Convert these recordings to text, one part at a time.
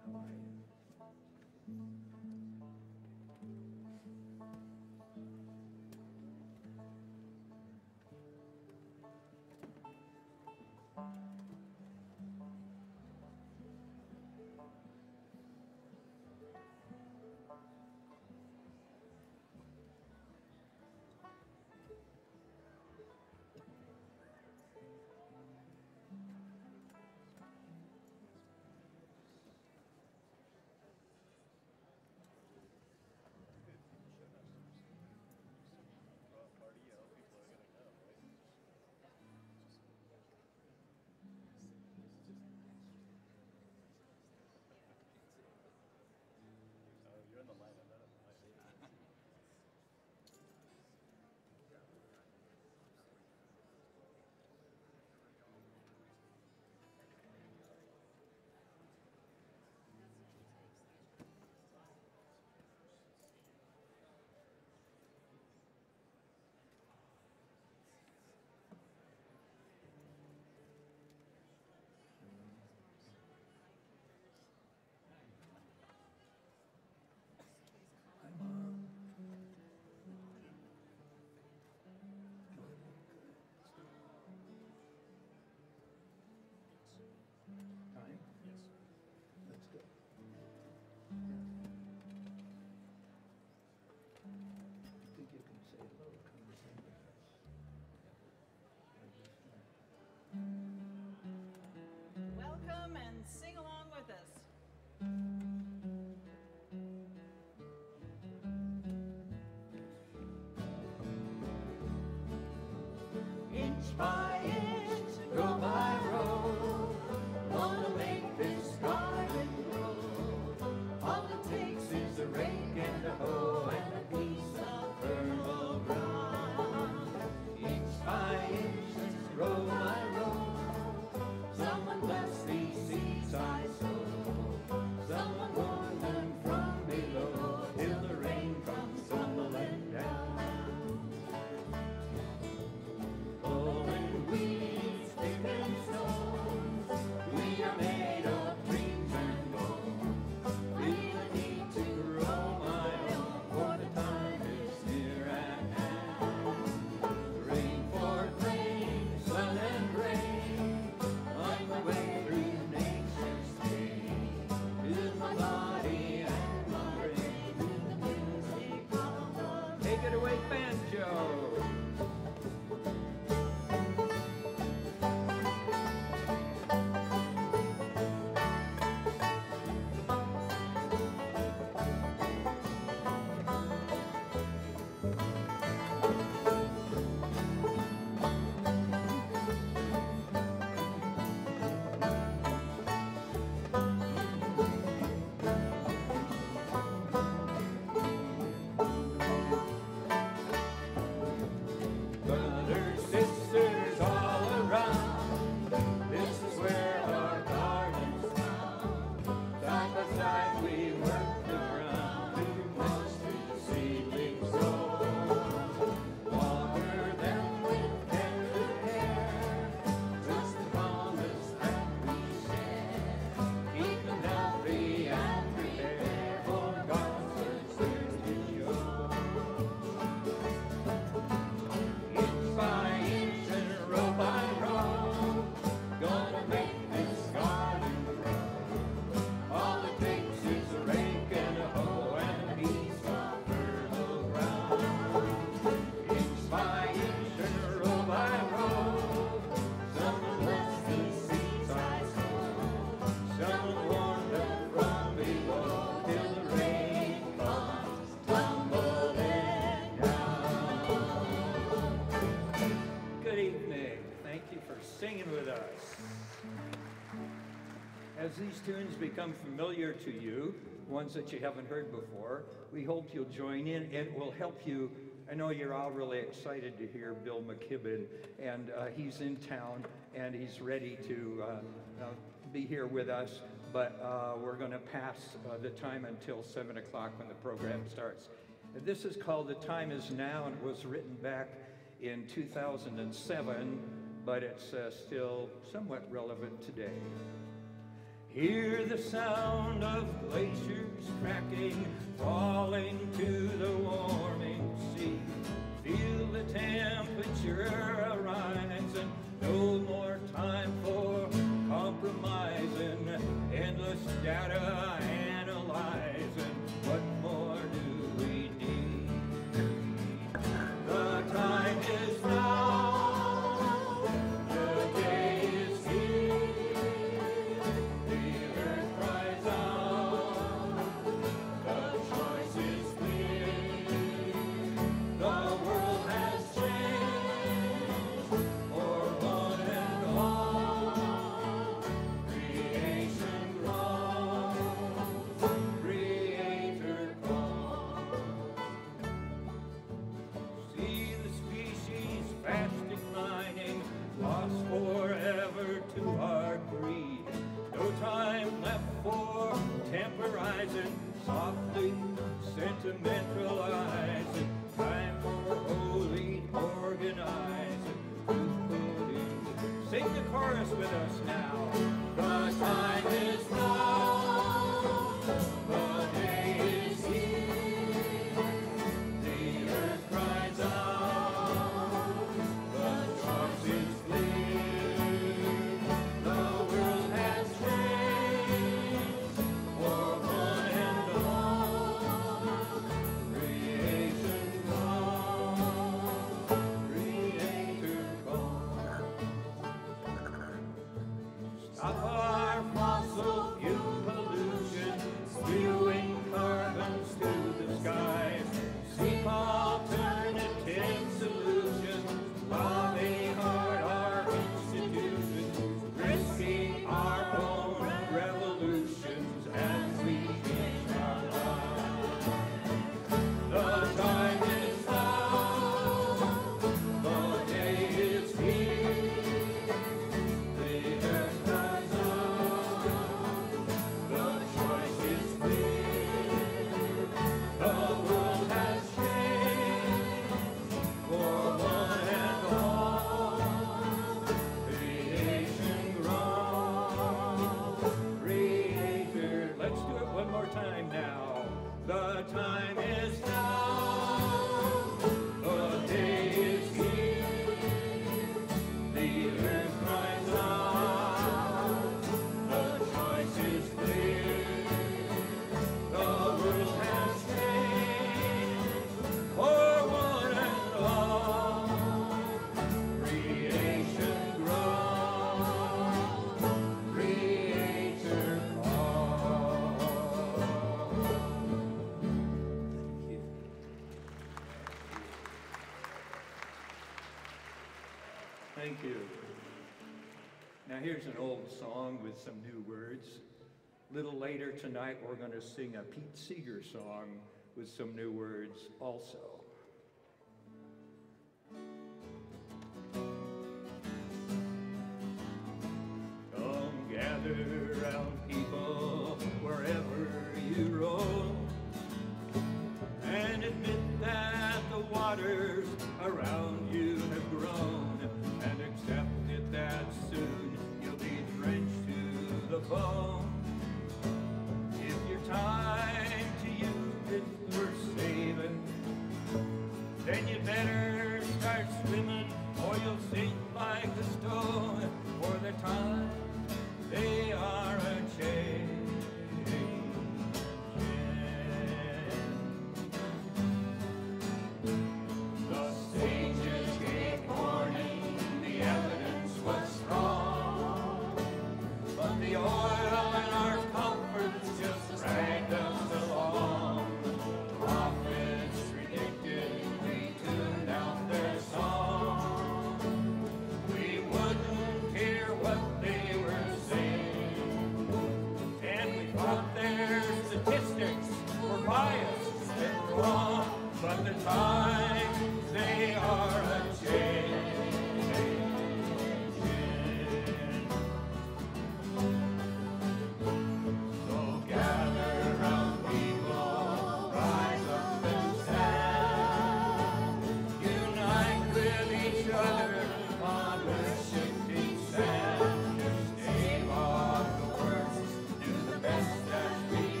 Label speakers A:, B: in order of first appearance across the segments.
A: How are
B: you? Bye. tunes become familiar to you, ones that you haven't heard before, we hope you'll join in. It will help you. I know you're all really excited to hear Bill McKibben, and uh, he's in town and he's ready to uh, uh be here with us. But uh, we're going to pass uh, the time until 7 o'clock when the program starts. This is called The Time Is Now, and it was written back in 2007, but it's uh, still somewhat relevant today. Hear the sound of glaciers cracking, falling to the warming sea. Feel the temperature rise and no more time for compromising. Endless data analyzing. What more do we need? The time is now. to men. here's an old song with some new words. A little later tonight, we're going to sing a Pete Seeger song with some new words also.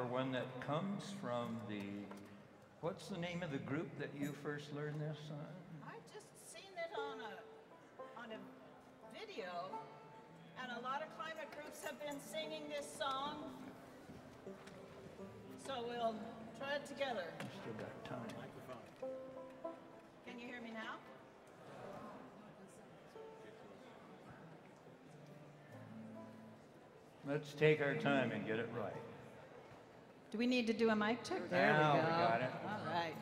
B: For one that comes from the, what's the name of the group that you first learned this on?
C: I just seen it on a on a video, and a lot of climate groups have been singing this song. So we'll try it together.
B: Still got time.
C: Can you hear me now?
B: Let's take our time and get it right.
C: Do we need to do a mic check? There
B: Now
C: we
B: we
C: go.
B: got it.
C: All right.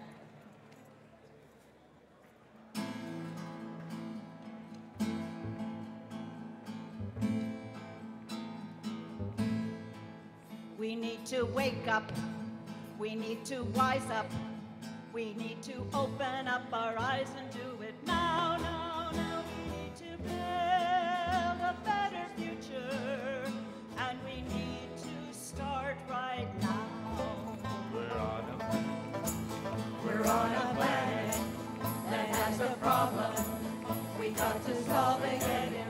C: We need to wake up. We need to wise up. We need to open up our eyes and do it now, now, now. Got to solve it,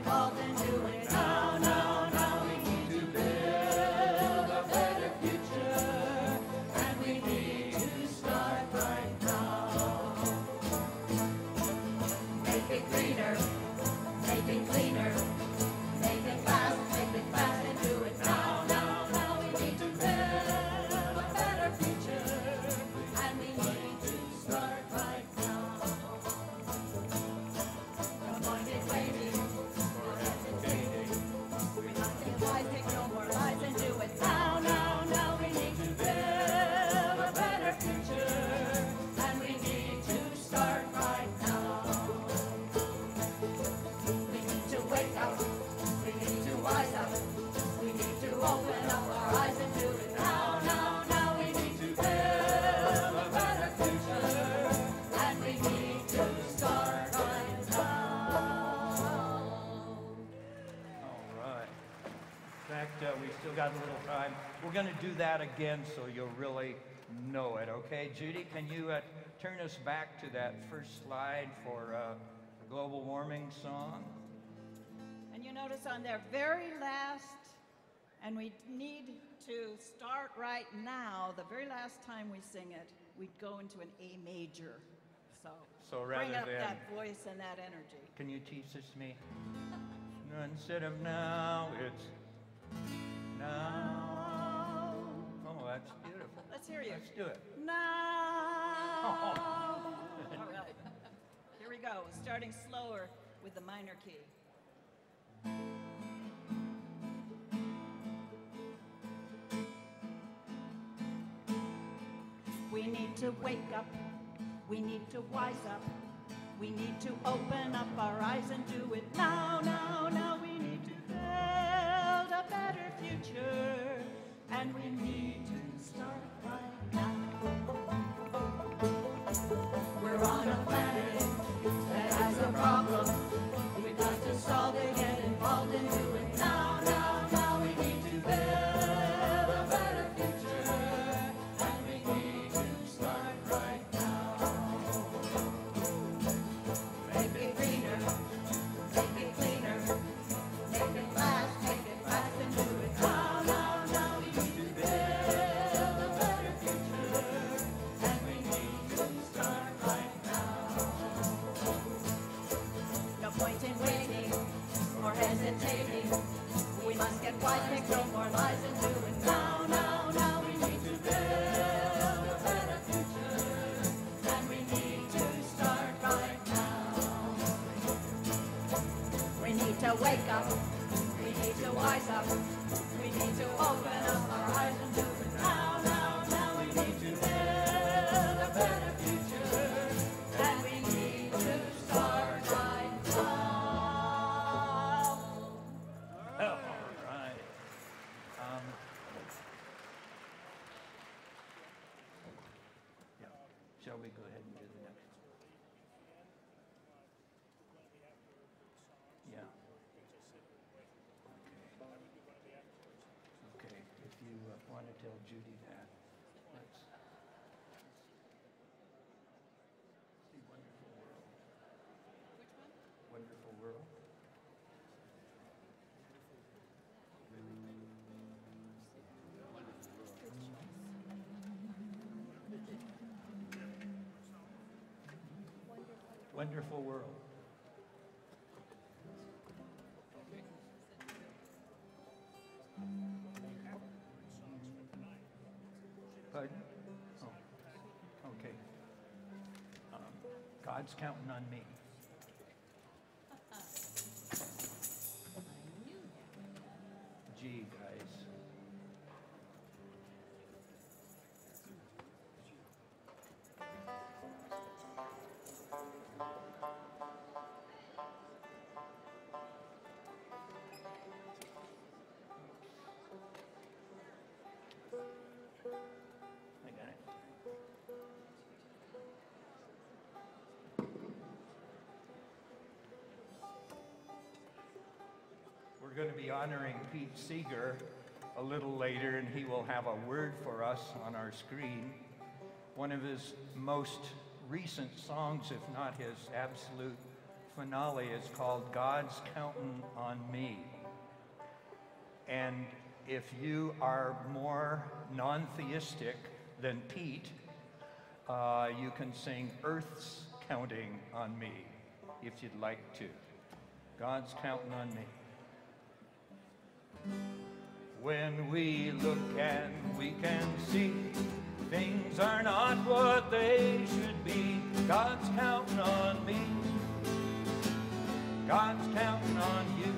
B: We're going to do that again so you'll really know it, okay? Judy, can you uh, turn us back to that first slide for uh, the global warming song?
C: And you notice on their very last, and we need to start right now, the very last time we sing it, we'd go into an A major. So,
B: So
C: bring up
B: than-
C: that voice and that energy.
B: Can you teach this to me? Instead of now, it's now. That's beautiful.
C: Let's hear you.
B: Let's do it.
C: Now. All right. Here we go. Starting slower with the minor key. We need to wake up. We need to wise up. We need to open up our eyes and do it now, now, now. We need to build a better future. And we need We're on a planet that has a problem. We've got to solve it,
B: wonderful world. Pardon? Oh, okay. Um, God's counting on me. Going to be honoring Pete Seeger a little later, and he will have a word for us on our screen. One of his most recent songs, if not his absolute finale, is called God's Counting on Me. And if you are more non theistic than Pete, uh, you can sing Earth's Counting on Me if you'd like to. God's counting on me. When we look and we can see things are not what they should be, God's counting on me. God's counting on you.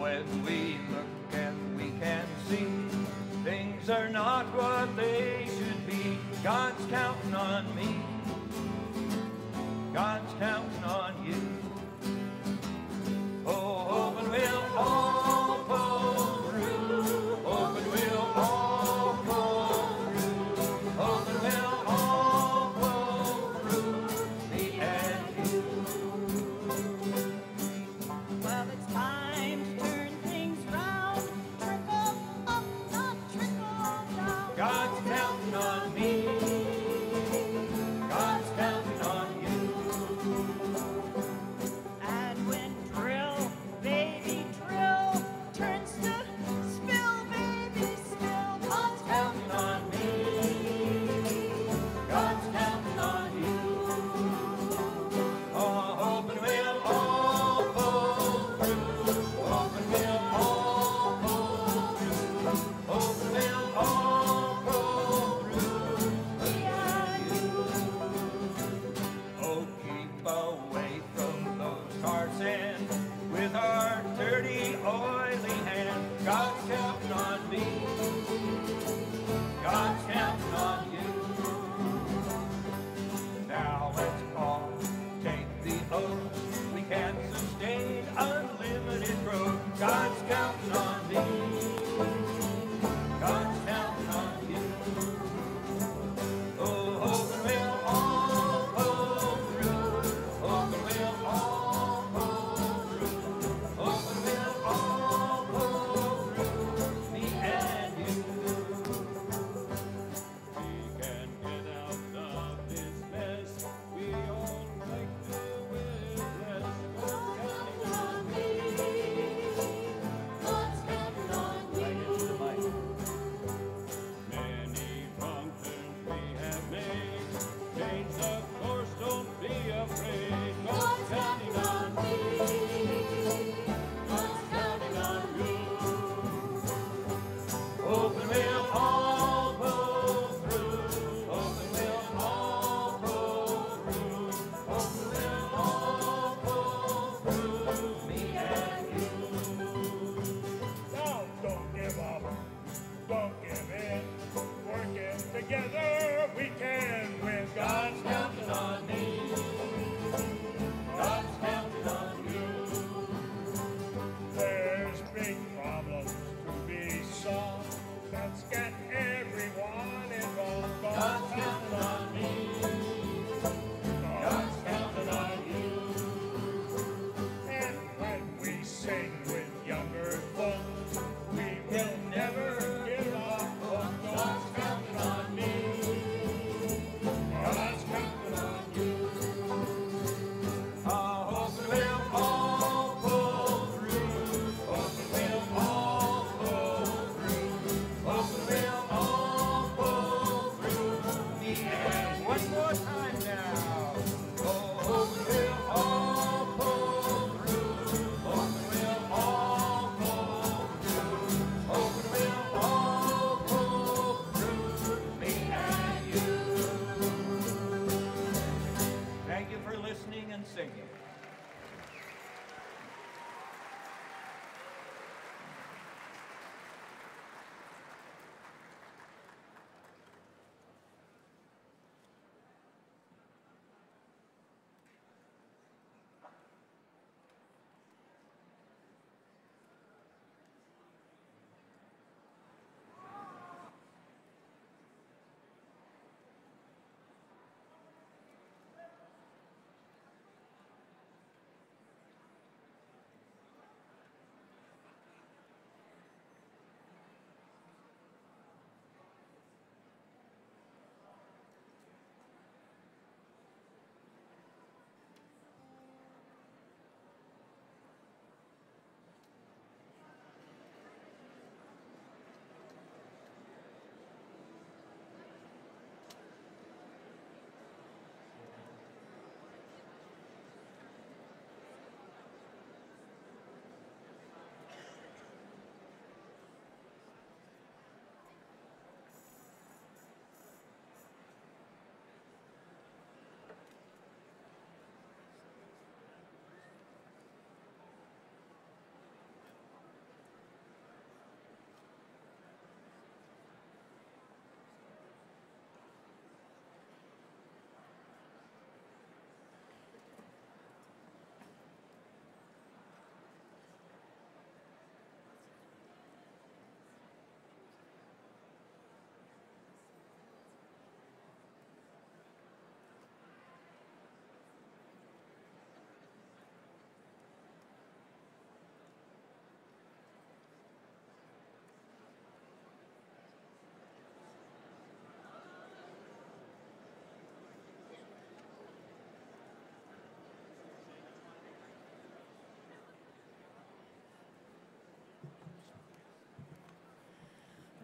B: When we look and we can see things are not what they should be, God's counting on me. God's counting on you.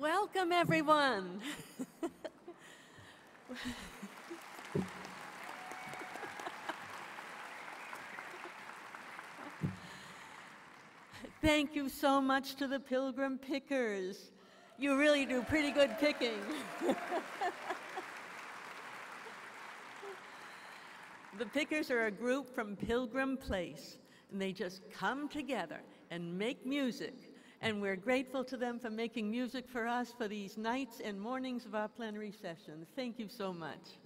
D: Welcome, everyone. Thank you so much to the Pilgrim Pickers. You really do pretty good picking. the Pickers are a group from Pilgrim Place, and they just come together and make music. And we're grateful to them for making music for us for these nights and mornings of our plenary sessions. Thank you so much.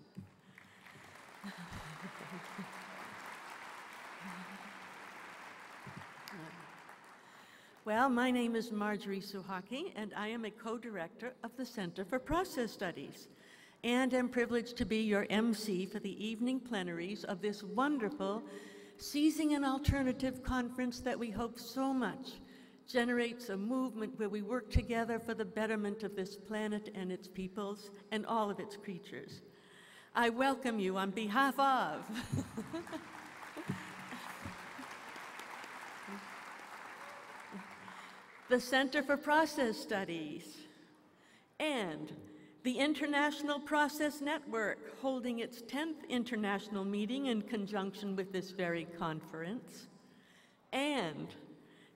D: Well, my name is Marjorie Suchocki, and I am a co-director of the Center for Process Studies, and am privileged to be your MC for the evening plenaries of this wonderful Seizing an Alternative conference that we hope so much generates a movement where we work together for the betterment of this planet and its peoples and all of its creatures. I welcome you on behalf of the Center for Process Studies, and the International Process Network, holding its 10th international meeting in conjunction with this very conference, and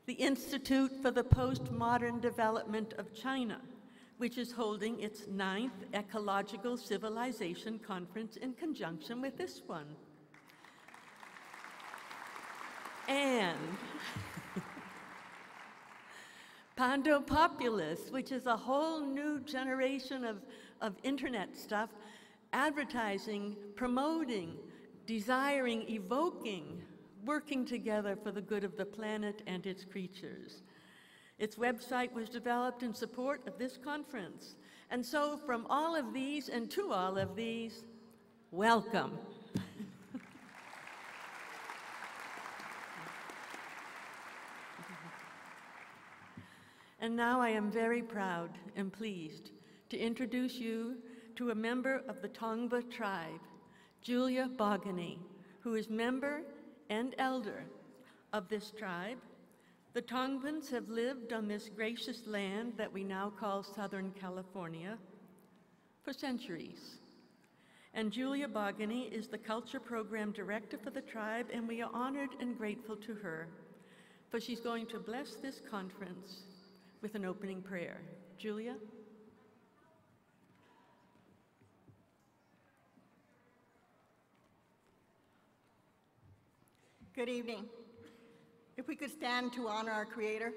D: the Institute for the Postmodern Development of China, which is holding its ninth Ecological Civilization Conference in conjunction with this one. And Pando Populus, which is a whole new generation of, of internet stuff, advertising, promoting, desiring, evoking, working together for the good of the planet and its creatures. Its website was developed in support of this conference. And so, from all of these and to all of these, welcome. And now I am very proud and pleased to introduce you to a member of the Tongva tribe, Julia Bogany, who is member and elder of this tribe. The Tongvans have lived on this gracious land that we now call Southern California for centuries. And Julia Bogany is the Culture Program Director for the tribe, and we are honored and grateful to her, for she's going to bless this conference with an opening prayer. Julia?
E: Good evening. If we could stand to honor our Creator.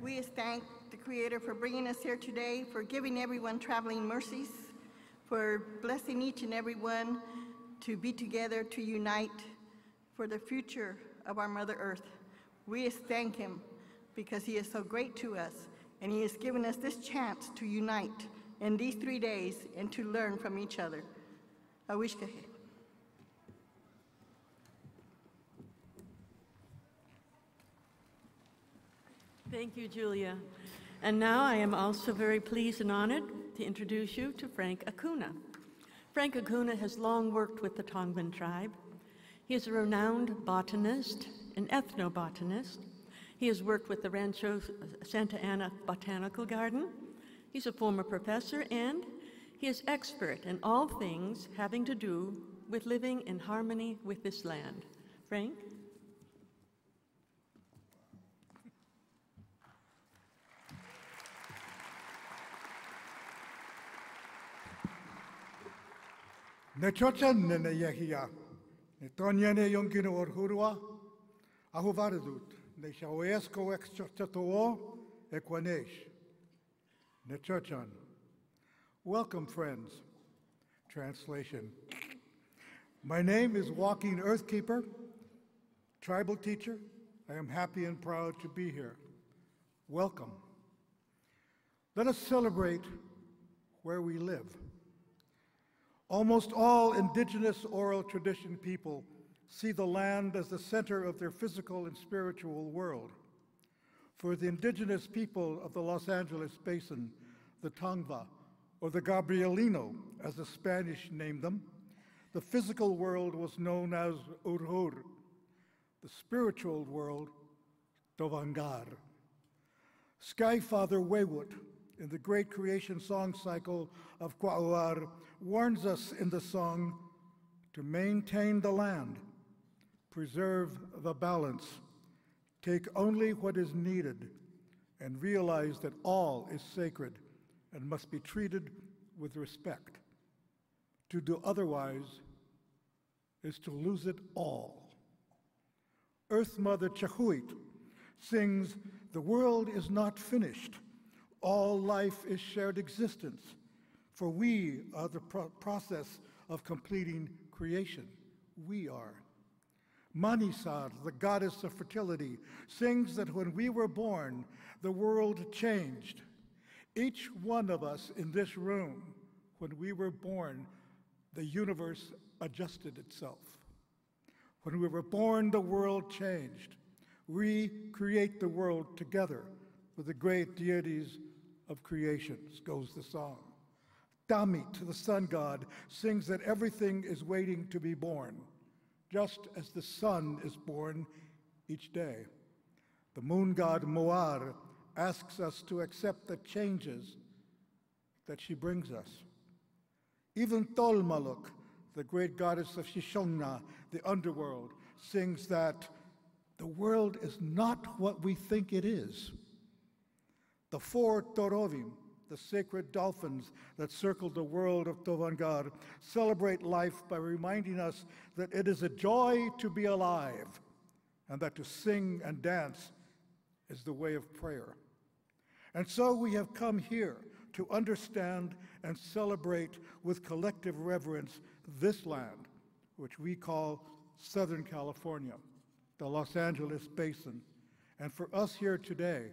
E: We thank the Creator for bringing us here today, for giving everyone traveling mercies, for blessing each and every one to be together, to unite for the future of our Mother Earth. We thank him because he is so great to us and he has given us this chance to unite in these three days and to learn from each other.
D: Thank you, Julia. And now I am also very pleased and honored to introduce you to Frank Acuna. Frank Acuna has long worked with the Tongvan tribe he is a renowned botanist and ethnobotanist. He has worked with the Rancho Santa Ana Botanical Garden. He's a former professor and he is expert in all things having to do with living in harmony with this land. Frank?
F: Nechochan nene yehia. Ne tonyane yonkino or ahu varadut, ne shaoesko ex churchatoo, equanesh. Ne churchan. Welcome, friends. Translation. My name is Walking Earthkeeper, tribal teacher. I am happy and proud to be here. Welcome. Let us celebrate where we live. Almost all indigenous oral tradition people see the land as the center of their physical and spiritual world. For the indigenous people of the Los Angeles Basin, the Tongva, or the Gabrielino, as the Spanish named them, the physical world was known as Urhur. The spiritual world Tovangar. Sky Father Waywood, in the great creation song cycle of Kwa'uar, warns us in the song to maintain the land, preserve the balance, take only what is needed, and realize that all is sacred and must be treated with respect. To do otherwise is to lose it all. Earth Mother Chahuit sings, The world is not finished. All life is shared existence, for we are the pro- process of completing creation. We are. Manisad, the goddess of fertility, sings that when we were born, the world changed. Each one of us in this room, when we were born, the universe adjusted itself. When we were born, the world changed. We create the world together with the great deities of creations, goes the song. Damit, the sun god, sings that everything is waiting to be born, just as the sun is born each day. The moon god Moar asks us to accept the changes that she brings us. Even Tolmaluk, the great goddess of Shishongna, the underworld, sings that the world is not what we think it is. The four Torovim, the sacred dolphins that circle the world of Tovangar, celebrate life by reminding us that it is a joy to be alive and that to sing and dance is the way of prayer. And so we have come here to understand and celebrate with collective reverence this land, which we call Southern California, the Los Angeles Basin. And for us here today,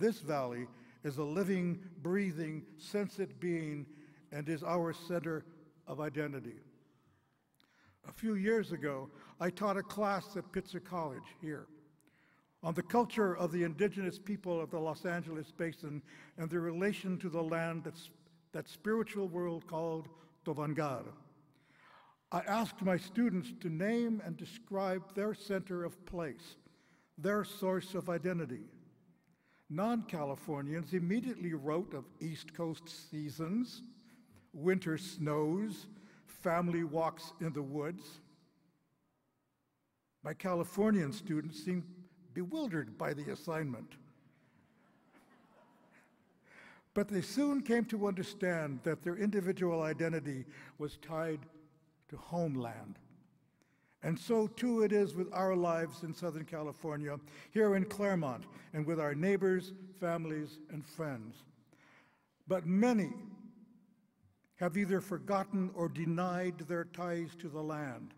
F: this valley is a living, breathing, sensate being and is our center of identity. A few years ago, I taught a class at Pitzer College here on the culture of the indigenous people of the Los Angeles Basin and their relation to the land that's, that spiritual world called Tovangar. I asked my students to name and describe their center of place, their source of identity. Non Californians immediately wrote of East Coast seasons, winter snows, family walks in the woods. My Californian students seemed bewildered by the assignment. But they soon came to understand that their individual identity was tied to homeland. And so too it is with our lives in Southern California, here in Claremont, and with our neighbors, families, and friends. But many have either forgotten or denied their ties to the land,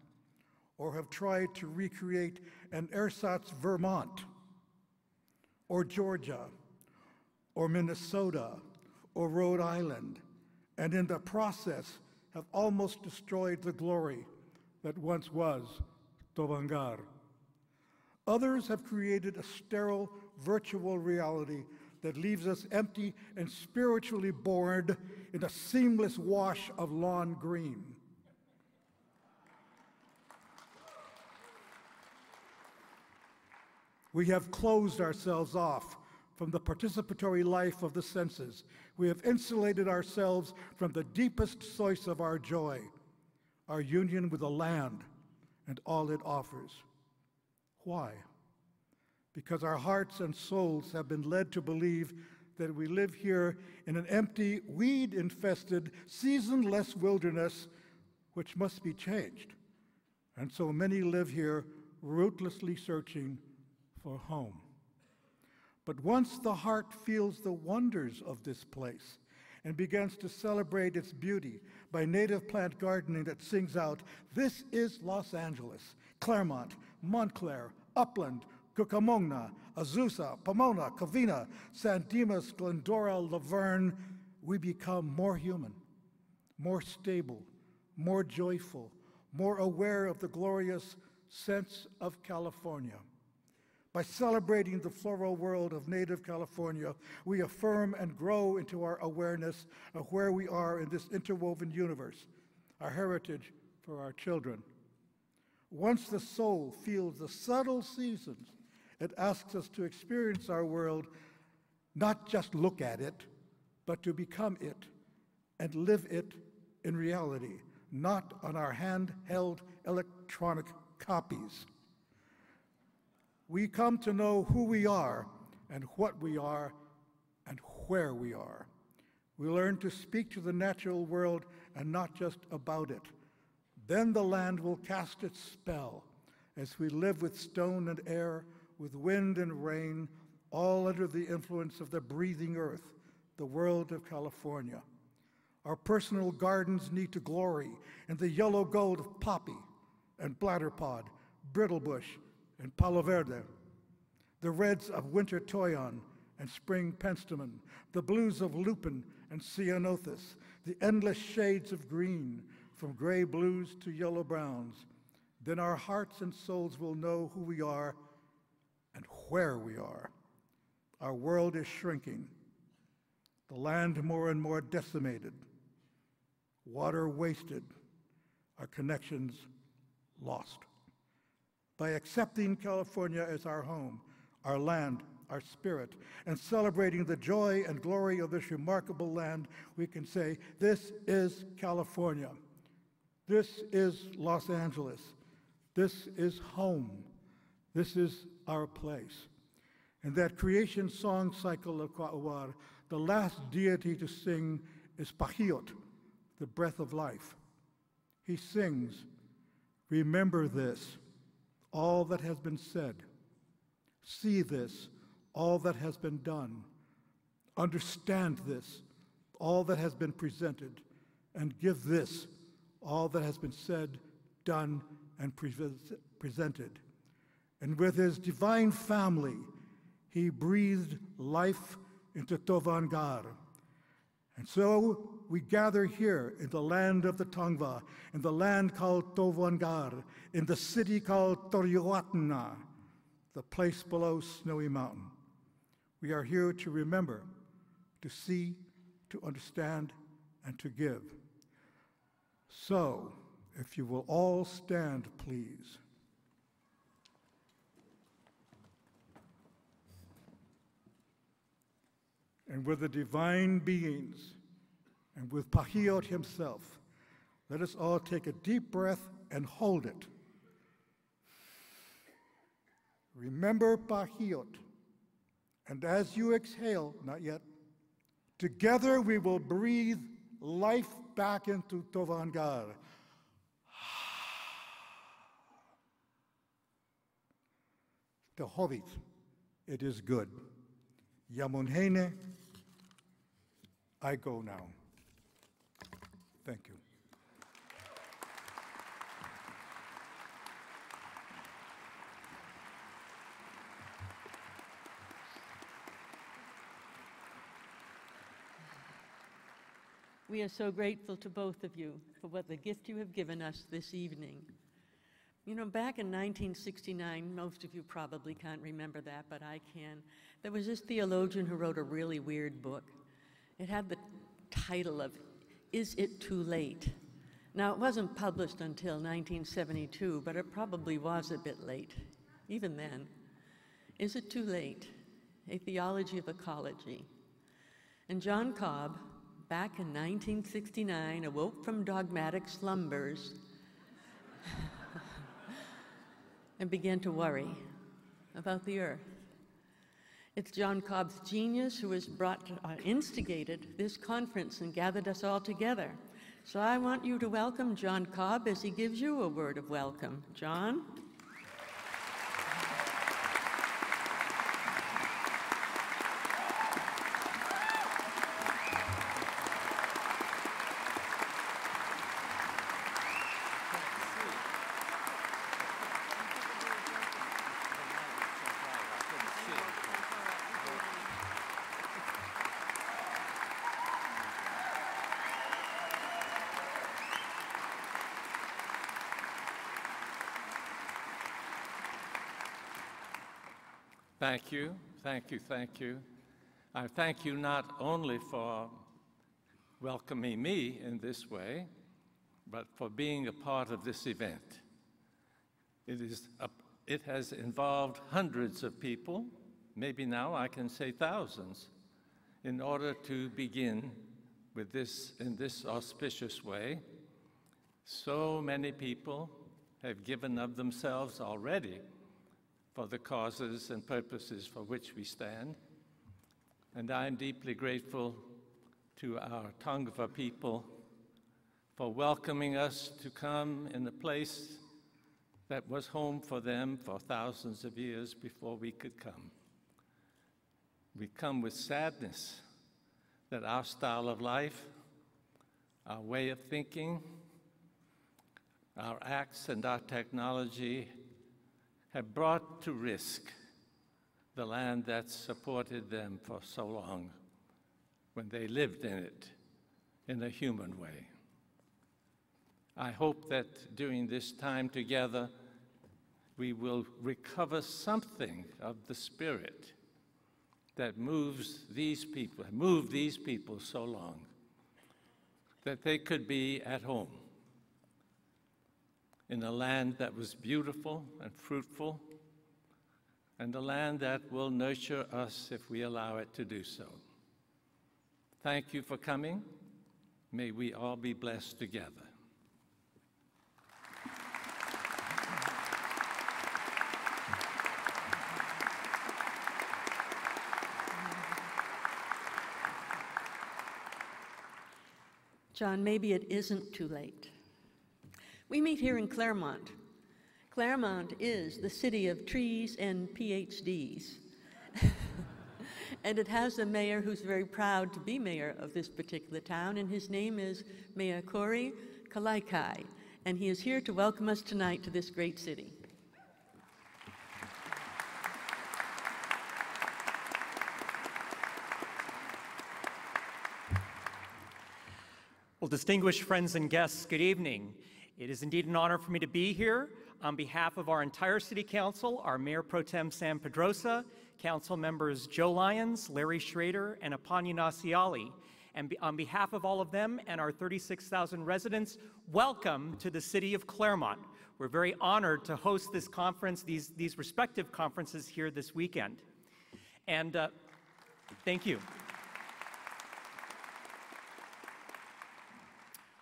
F: or have tried to recreate an ersatz Vermont, or Georgia, or Minnesota, or Rhode Island, and in the process have almost destroyed the glory that once was Tovangar. Others have created a sterile virtual reality that leaves us empty and spiritually bored in a seamless wash of lawn green. We have closed ourselves off from the participatory life of the senses. We have insulated ourselves from the deepest source of our joy, our union with the land and all it offers. Why? Because our hearts and souls have been led to believe that we live here in an empty, weed infested, seasonless wilderness which must be changed. And so many live here rootlessly searching for home. But once the heart feels the wonders of this place and begins to celebrate its beauty by native plant gardening that sings out, This is Los Angeles, Claremont, Montclair, Upland, Cucamonga, Azusa, Pomona, Covina, San Dimas, Glendora, Laverne, we become more human, more stable, more joyful, more aware of the glorious sense of California. By celebrating the floral world of native California, we affirm and grow into our awareness of where we are in this interwoven universe, our heritage for our children. Once the soul feels the subtle seasons It asks us to experience our world, not just look at it, but to become it and live it in reality, not on our handheld electronic copies. We come to know who we are and what we are and where we are. We learn to speak to the natural world and not just about it. Then the land will cast its spell as we live with stone and air, with wind and rain, all under the influence of the breathing earth, the world of California. Our personal gardens need to glory in the yellow gold of poppy and bladderpod, brittlebush, and palo verde, the reds of winter toyon and spring penstemon, the blues of lupin and ceanothus, the endless shades of green, from gray blues to yellow browns. Then our hearts and souls will know who we are and where we are. Our world is shrinking, the land more and more decimated, water wasted, our connections lost. By accepting California as our home, our land, our spirit, and celebrating the joy and glory of this remarkable land, we can say, This is California. This is Los Angeles. This is home. This is our place. In that creation song cycle of Kwa'uar, the last deity to sing is Pahiot, the breath of life. He sings, Remember this, all that has been said. See this, all that has been done. Understand this, all that has been presented. And give this, all that has been said, done, and pre- presented. And with his divine family, he breathed life into Tovangar. And so we gather here in the land of the Tongva, in the land called Tovangar, in the city called Torihuatna, the place below Snowy Mountain. We are here to remember, to see, to understand, and to give. So, if you will all stand, please. And with the divine beings and with Pahiot himself, let us all take a deep breath and hold it. Remember Pahiot. And as you exhale, not yet, together we will breathe life back into Tovangar. The Hobbit, it is good. Yamunhene, I go now. Thank you.
D: We are so grateful to both of you for what the gift you have given us this evening. You know, back in 1969, most of you probably can't remember that, but I can. There was this theologian who wrote a really weird book. It had the title of Is It Too Late? Now, it wasn't published until 1972, but it probably was a bit late, even then. Is It Too Late? A Theology of Ecology. And John Cobb, back in 1969, awoke from dogmatic slumbers and began to worry about the earth. It's John Cobb's genius who has brought, uh, instigated this conference and gathered us all together. So I want you to welcome John Cobb as he gives you a word of welcome. John?
A: Thank you, thank you, thank you. I thank you not only for welcoming me in this way, but for being a part of this event. It is a
G: it has involved hundreds of people, maybe now I can say thousands, in order to begin with this in this auspicious way. So many people have given of themselves already for the causes and purposes for which we stand. And I am deeply grateful to our Tongva people for welcoming us to come in a place that was home for them for thousands of years before we could come. We come with sadness that our style of life, our way of thinking, our acts and our technology have brought to risk the land that supported them for so long when they lived in it in a human way. I hope that during this time together, we will recover something of the spirit that moves these people, moved these people so long, that they could be at home in a land that was beautiful and fruitful, and a land that will nurture us if we allow it to do so. Thank you for coming. May we all be blessed together.
D: John, maybe it isn't too late. We meet here in Claremont. Claremont is the city of trees and PhDs. and it has a mayor who's very proud to be mayor of this particular town, and his name is Mayor Corey Calaycay. And he is here to welcome us tonight to this great city.
H: Well, distinguished friends and guests, good evening. It is indeed an honor for me to be here on behalf of our entire City Council, our Mayor Pro Tem Sam Pedroza, Council members Joe Lyons, Larry Schroeder, and Opanyi Nasiali. And on behalf of all of them and our 36,000 residents, welcome to the city of Claremont. We're very honored to host this conference, these, these respective conferences here this weekend. And uh, thank you.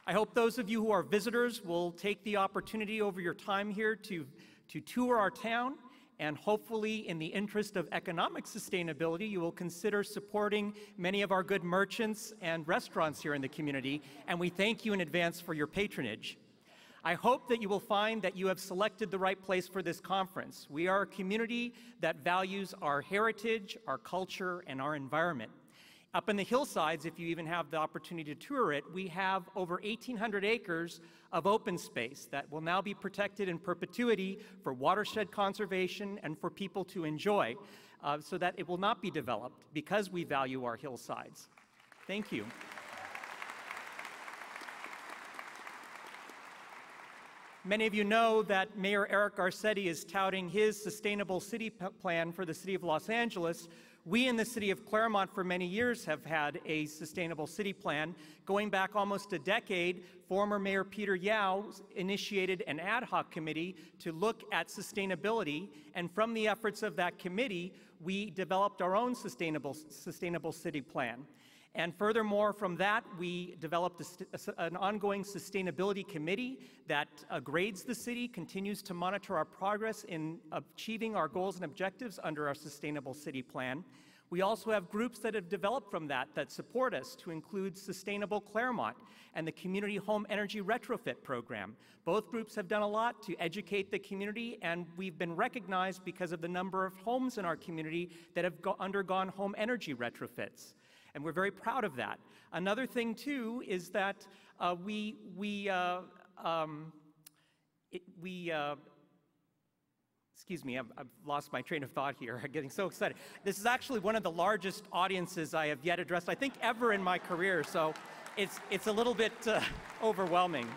H: I hope those of you who are visitors will take the opportunity over your time here to, to tour our town and hopefully in the interest of economic sustainability, you will consider supporting many of our good merchants and restaurants here in the community, and we thank you in advance for your patronage. I hope that you will find that you have selected the right place for this conference. We are a community that values our heritage, our culture, and our environment. Up in the hillsides, if you even have the opportunity to tour it, we have over 1,800 acres of open space that will now be protected in perpetuity for watershed conservation and for people to enjoy uh, so that it will not be developed because we value our hillsides. Thank you. Many of you know that Mayor Eric Garcetti is touting his sustainable city plan for the city of Los Angeles, we in the city of Claremont for many years have had a sustainable city plan. Going back almost a decade, former Mayor Peter Yao initiated an ad hoc committee to look at sustainability, and from the efforts of that committee, we developed our own sustainable, sustainable city plan. And furthermore, from that, we developed a, an ongoing sustainability committee that uh, grades the city, continues to monitor our progress in achieving our goals and objectives under our sustainable city plan. We also have groups that have developed from that that support us to include Sustainable Claremont and the Community Home Energy Retrofit Program. Both groups have done a lot to educate the community, and we've been recognized because of the number of homes in our community that have undergone home energy retrofits and we're very proud of that. Another thing, too, is that uh, we, we, uh, um, it, we uh, excuse me, I've, I've, lost my train of thought here. I'm getting so excited. This is actually one of the largest audiences I have yet addressed, I think, ever in my career, so it's, it's a little bit uh, overwhelming.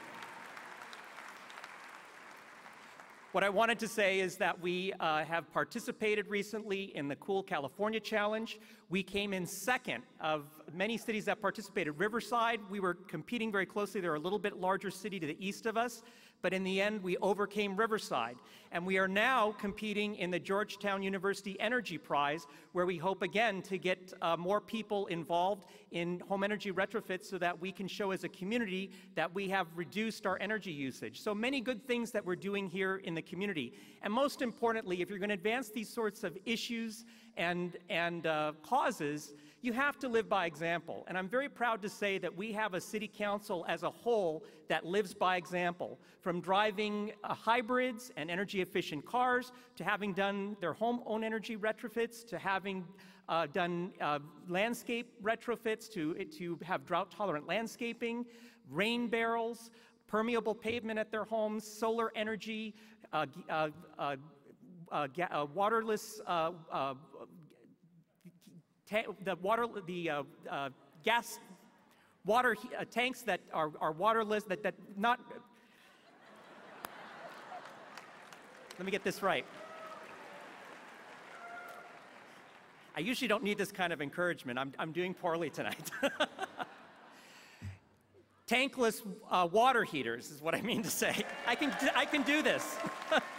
H: What I wanted to say is that we uh, have participated recently in the Cool California Challenge. We came in second of many cities that participated. Riverside, we were competing very closely. They're a little bit larger city to the east of us, but in the end, we overcame Riverside. And we are now competing in the Georgetown University Energy Prize, where we hope again to get uh, more people involved in home energy retrofits so that we can show as a community that we have reduced our energy usage. So many good things that we're doing here in the community. And most importantly, if you're going to advance these sorts of issues and, and uh, causes, you have to live by example. And I'm very proud to say that we have a city council as a whole that lives by example. From driving uh, hybrids and energy efficient cars to having done their home own energy retrofits to having uh, done uh, landscape retrofits to, to have drought tolerant landscaping, rain barrels, permeable pavement at their homes, solar energy, uh, uh, uh, uh, uh, waterless uh, the water, the uh, uh, gas, water uh, tanks that are, are waterless, that, that not. Let me get this right. I usually don't need this kind of encouragement. I'm, I'm doing poorly tonight. Tankless uh, water heaters is what I mean to say. I can, I can do this.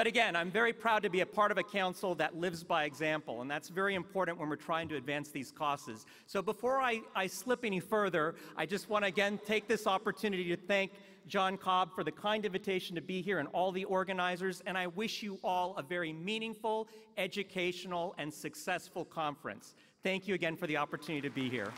H: But again, I'm very proud to be a part of a council that lives by example, and that's very important when we're trying to advance these causes. So before I, I slip any further, I just want to again take this opportunity to thank John Cobb for the kind invitation to be here and all the organizers, and I wish you all a very meaningful, educational, and successful conference. Thank you again for the opportunity to be here.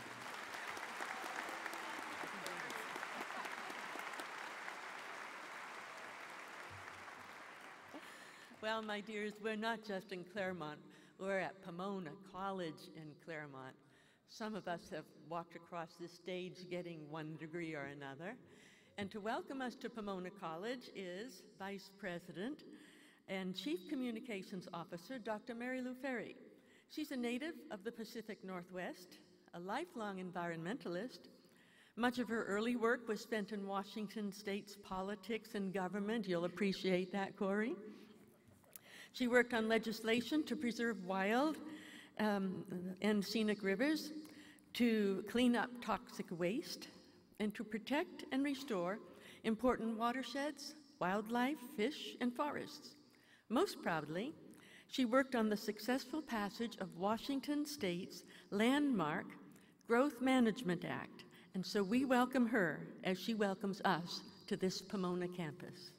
D: Well, my dears, we're not just in Claremont. We're at Pomona College in Claremont. Some of us have walked across this stage getting one degree or another. And to welcome us to Pomona College is Vice President and Chief Communications Officer Dr. Mary Lou Ferry. She's a native of the Pacific Northwest, a lifelong environmentalist. Much of her early work was spent in Washington state's politics and government. You'll appreciate that, Corey. She worked on legislation to preserve wild um, and scenic rivers, to clean up toxic waste, and to protect and restore important watersheds, wildlife, fish, and forests. Most proudly, she worked on the successful passage of Washington State's landmark Growth Management Act, and so we welcome her as she welcomes us to this Pomona campus.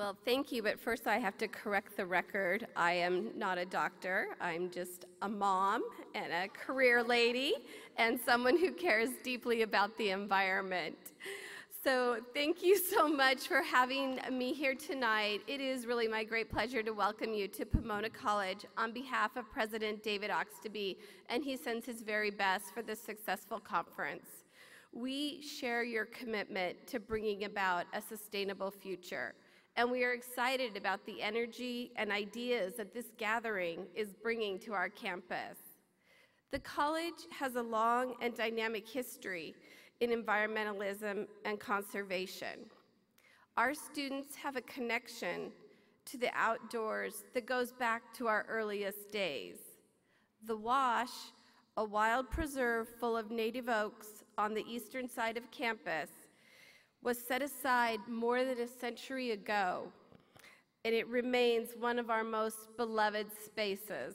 I: Well, thank you, but first I have to correct the record. I am not a doctor. I'm just a mom and a career lady and someone who cares deeply about the environment. So, thank you so much for having me here tonight. It is really my great pleasure to welcome you to Pomona College on behalf of President David Oxtoby, and he sends his very best for this successful conference. We share your commitment to bringing about a sustainable future and we are excited about the energy and ideas that this gathering is bringing to our campus. The college has a long and dynamic history in environmentalism and conservation. Our students have a connection to the outdoors that goes back to our earliest days. The Wash, a wild preserve full of native oaks on the eastern side of campus, was set aside more than a century ago, and it remains one of our most beloved spaces.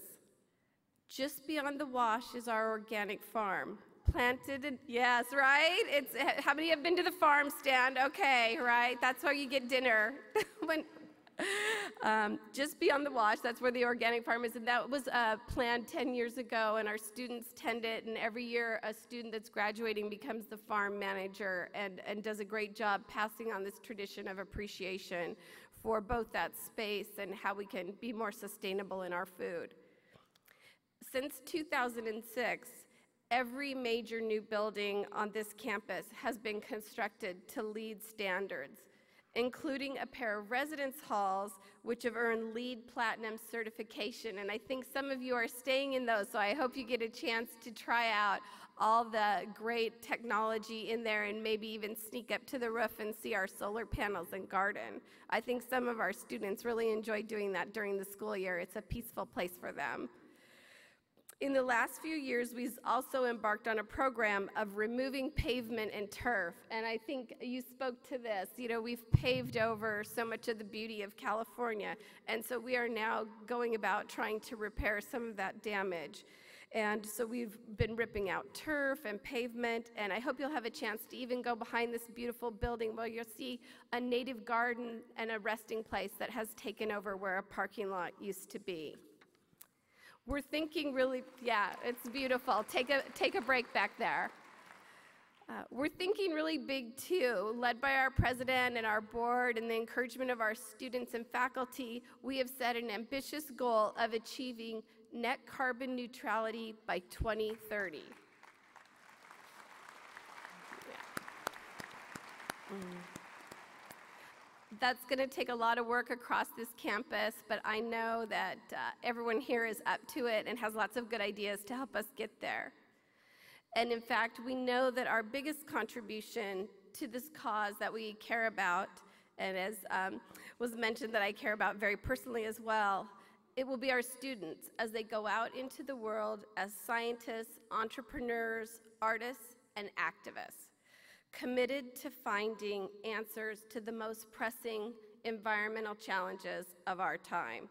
I: Just beyond the wash is our organic farm. Planted yes, right? It's how many have been to the farm stand? Okay, right? That's where you get dinner. when um, just beyond the wash, that's where the organic farm is. And that was uh, planned 10 years ago, and our students tend it. And every year, a student that's graduating becomes the farm manager and, and does a great job passing on this tradition of appreciation for both that space and how we can be more sustainable in our food. Since 2006, every major new building on this campus has been constructed to LEED standards including a pair of residence halls which have earned LEED Platinum certification. And I think some of you are staying in those, so I hope you get a chance to try out all the great technology in there and maybe even sneak up to the roof and see our solar panels and garden. I think some of our students really enjoy doing that during the school year. It's a peaceful place for them. In the last few years, we've also embarked on a program of removing pavement and turf. And I think you spoke to this. You know, we've paved over so much of the beauty of California. And so we are now going about trying to repair some of that damage. And so we've been ripping out turf and pavement. And I hope you'll have a chance to even go behind this beautiful building where you'll see a native garden and a resting place that has taken over where a parking lot used to be. We're thinking really, yeah, it's beautiful. Take a, take a break back there. Uh, we're thinking really big too, led by our president and our board and the encouragement of our students and faculty. We have set an ambitious goal of achieving net carbon neutrality by 2030. Yeah. Mm. That's going to take a lot of work across this campus, but I know that uh, everyone here is up to it and has lots of good ideas to help us get there. And in fact, we know that our biggest contribution to this cause that we care about, and as um, was mentioned that I care about very personally as well, it will be our students as they go out into the world as scientists, entrepreneurs, artists, and activists committed to finding answers to the most pressing environmental challenges of our time.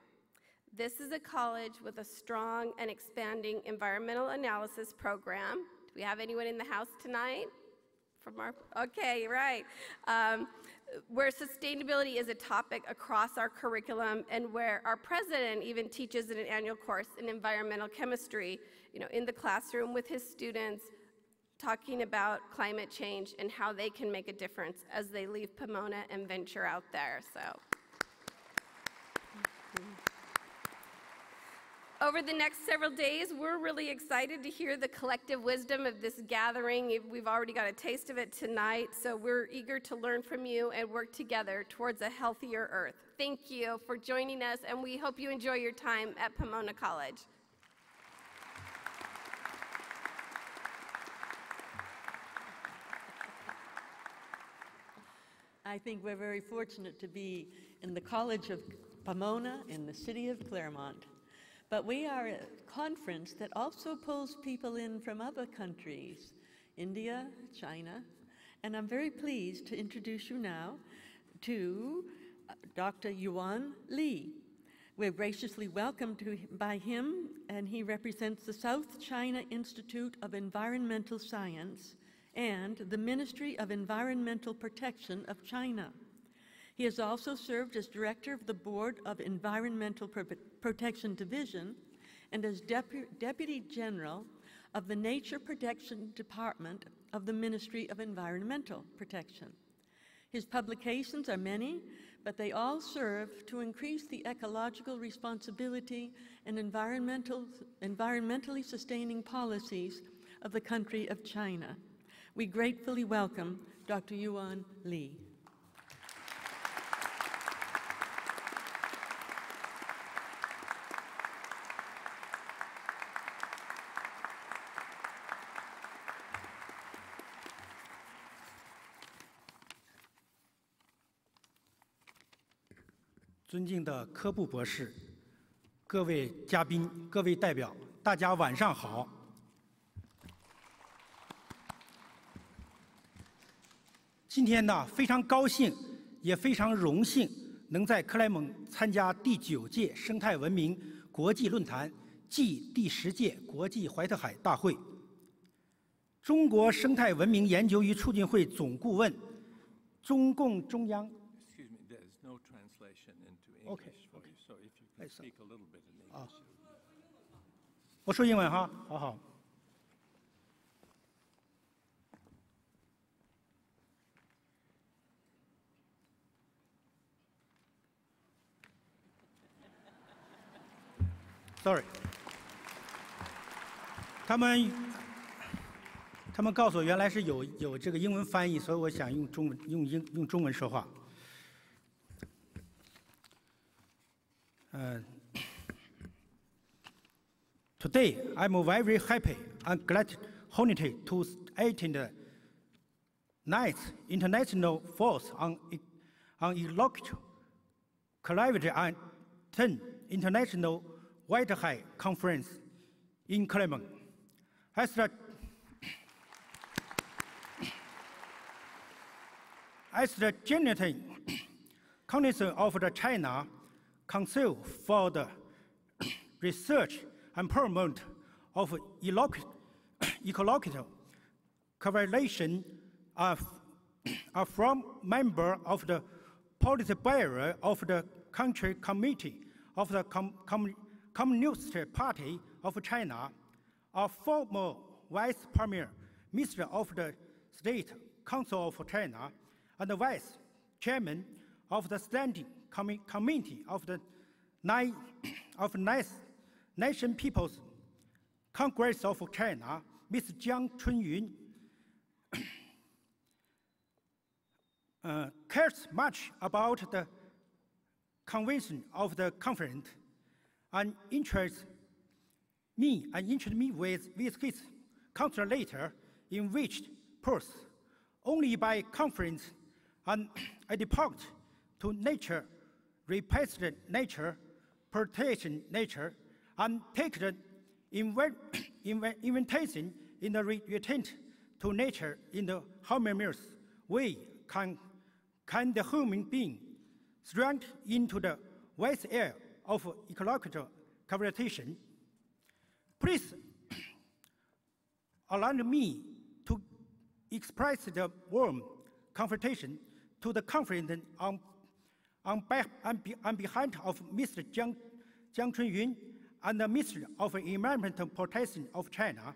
I: This is a college with a strong and expanding environmental analysis program. Do we have anyone in the house tonight? From our, okay, right. Um, where sustainability is a topic across our curriculum and where our president even teaches in an annual course in environmental chemistry, you know, in the classroom with his students, talking about climate change and how they can make a difference as they leave Pomona and venture out there. So. Over the next several days, we're really excited to hear the collective wisdom of this gathering. We've already got a taste of it tonight, so we're eager to learn from you and work together towards a healthier earth. Thank you for joining us, and we hope you enjoy your time at Pomona College.
D: I think we're very fortunate to be in the College of Pomona in the city of Claremont. But we are a conference that also pulls people in from other countries, India, China, and I'm very pleased to introduce you now to uh, Dr. Yuan Li. We're graciously welcomed to, by him, and he represents the South China Institute of Environmental Science and the Ministry of Environmental Protection of China. He has also served as director of the Board of Environmental Pro Protection Division and as Depu Deputy General of the Nature Protection Department of the Ministry of Environmental Protection. His publications are many, but they all serve to increase the ecological responsibility and environmental, environmentally sustaining policies of the country of China. We gratefully welcome Dr. Yuan Li.
J: “尊敬的科布博士、各位嘉宾、各位代表，大家晚上好。” 今天呢，非常高兴，也非常荣幸，能在克莱蒙参加第九届生态文明国际论坛暨第十届国际怀特海大会。中国生态文明研究与促进会总顾问，中共中央。OK OK。啊，我说英文哈，好好。Sorry，他们他们告诉我原来是有有这个英文翻译，所以我想用中文用英用中文说话。嗯，Today I'm very happy and glad opportunity to attend the ninth International Force on, E- on Ecological Collaborative and 10 International Whitehead Conference in Claremont. As the as the General Council of the China Council for the Research and Promote of Ecological Cooperation are, are from member of the Policy Bureau of the Country Committee of the Com- Com- Communist Party of China, a former Vice Premier, Minister of the State Council of China, and the Vice Chairman of the Standing Commi- Committee of the Nine of Ninth Nation People's Congress of China, Ms. Jiang Chunyun, uh, cares much about the convention of the conference and interest me and interested me with, with his counselor letter in which Perth only by conference and I depart to nature, repatriate nature, protection nature, and take the invitation in the re- return to nature in the harmonious way can, can the human being strand into the west air of ecological cooperation. Please allow me to express the warm confrontation to the conference on, on, beh- on, on behalf of Mr. Jiang, Jiang Chunyun and the Minister of Environmental Protection of China.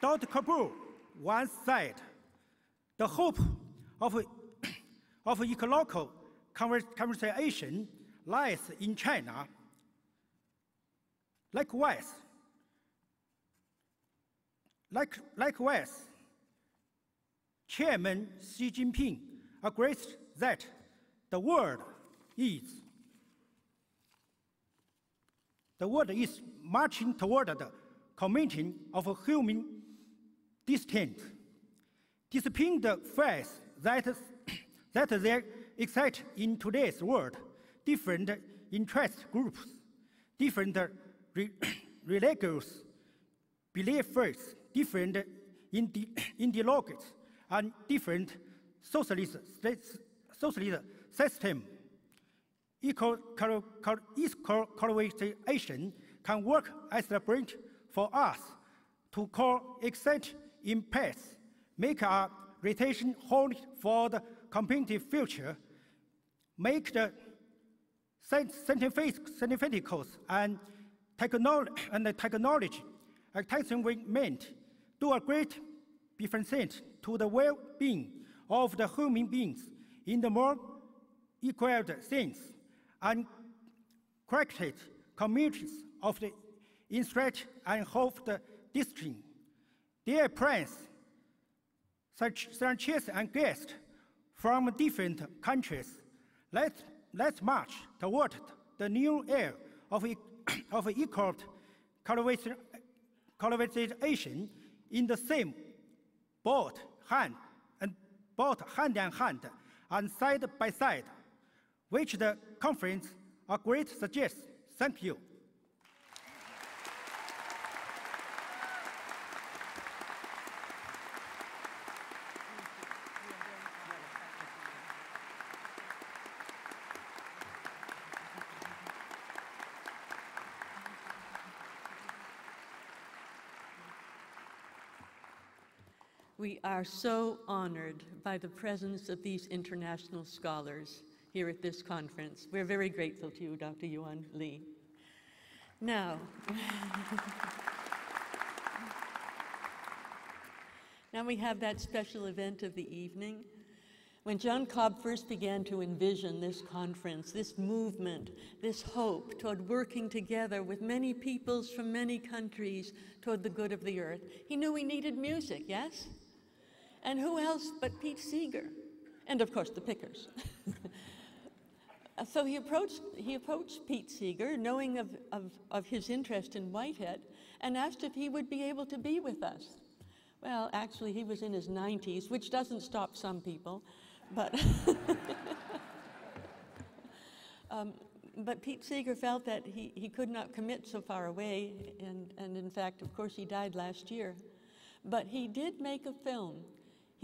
J: Dr. Kabul once said, the hope of, of ecological conver- conversation lies in China. Likewise, like, likewise, Chairman Xi Jinping agrees that the world is the world is marching toward the committing of a human distinct, disciplined faith that, that there exist in today's world different interest groups, different re- religious beliefs, different ide- ideologies, and different socialist, socialist system. Equal equal collaboration can work as a bridge for us to coexist in peace, make our retention hold for the competitive future, make the scien- scientific, and technology and the technology do a great difference to the well-being of the human beings in the more equal sense and create communities of the instretch and hope the district. Dear friends, such as and guests from different countries, let's, let's march toward the new era of, of equal collaboration in the same boat, hand, and both hand in hand and side by side, which the conference agreed success. Thank you.
D: We are so honored by the presence of these international scholars here at this conference. We're very grateful to you, Dr. Yuan Li. Now, now we have that special event of the evening. When John Cobb first began to envision this conference, this movement, this hope toward working together with many peoples from many countries toward the good of the earth, he knew we needed music, yes? And who else but Pete Seeger? And of course, the Pickers. So he approached, he approached Pete Seeger, knowing of, of, of his interest in Whitehead, and asked if he would be able to be with us. Well, actually, he was in his 90s, which doesn't stop some people, but, um, but Pete Seeger felt that he, he could not commit so far away, and, and in fact, of course, he died last year. But he did make a film.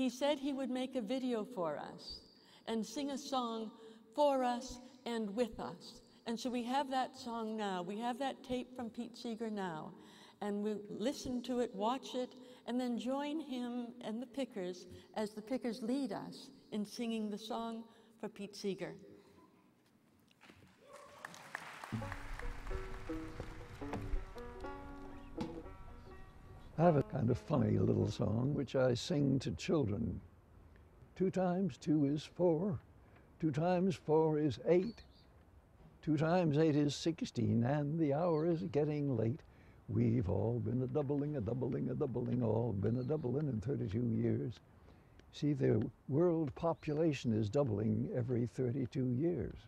D: He said he would make a video for us and sing a song for us and with us. And so we have that song now. We have that tape from Pete Seeger now. And we listen to it, watch it, and then join him and the Pickers as the Pickers lead us in singing the song for Pete Seeger.
K: I have a kind of funny little song which I sing to children. Two times two is four, two times four is eight, two times eight is sixteen, and the hour is getting late. We've all been a doubling, a doubling, a doubling, all been a doubling in 32 years. See, the world population is doubling every 32 years.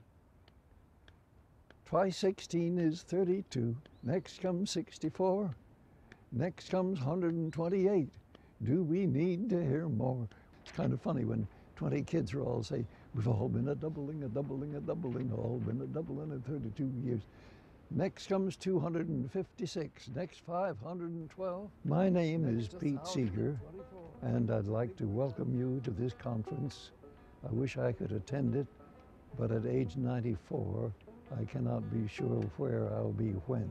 K: Twice 16 is 32. Next comes 64. Next comes 128. Do we need to hear more? It's kind of funny when 20 kids are all say, We've all been a doubling, a doubling, a doubling, all been a doubling in 32 years. Next comes 256. Next 512. My name is Pete Seeger, and I'd like to welcome you to this conference. I wish I could attend it, but at age 94, I cannot be sure where I'll be when.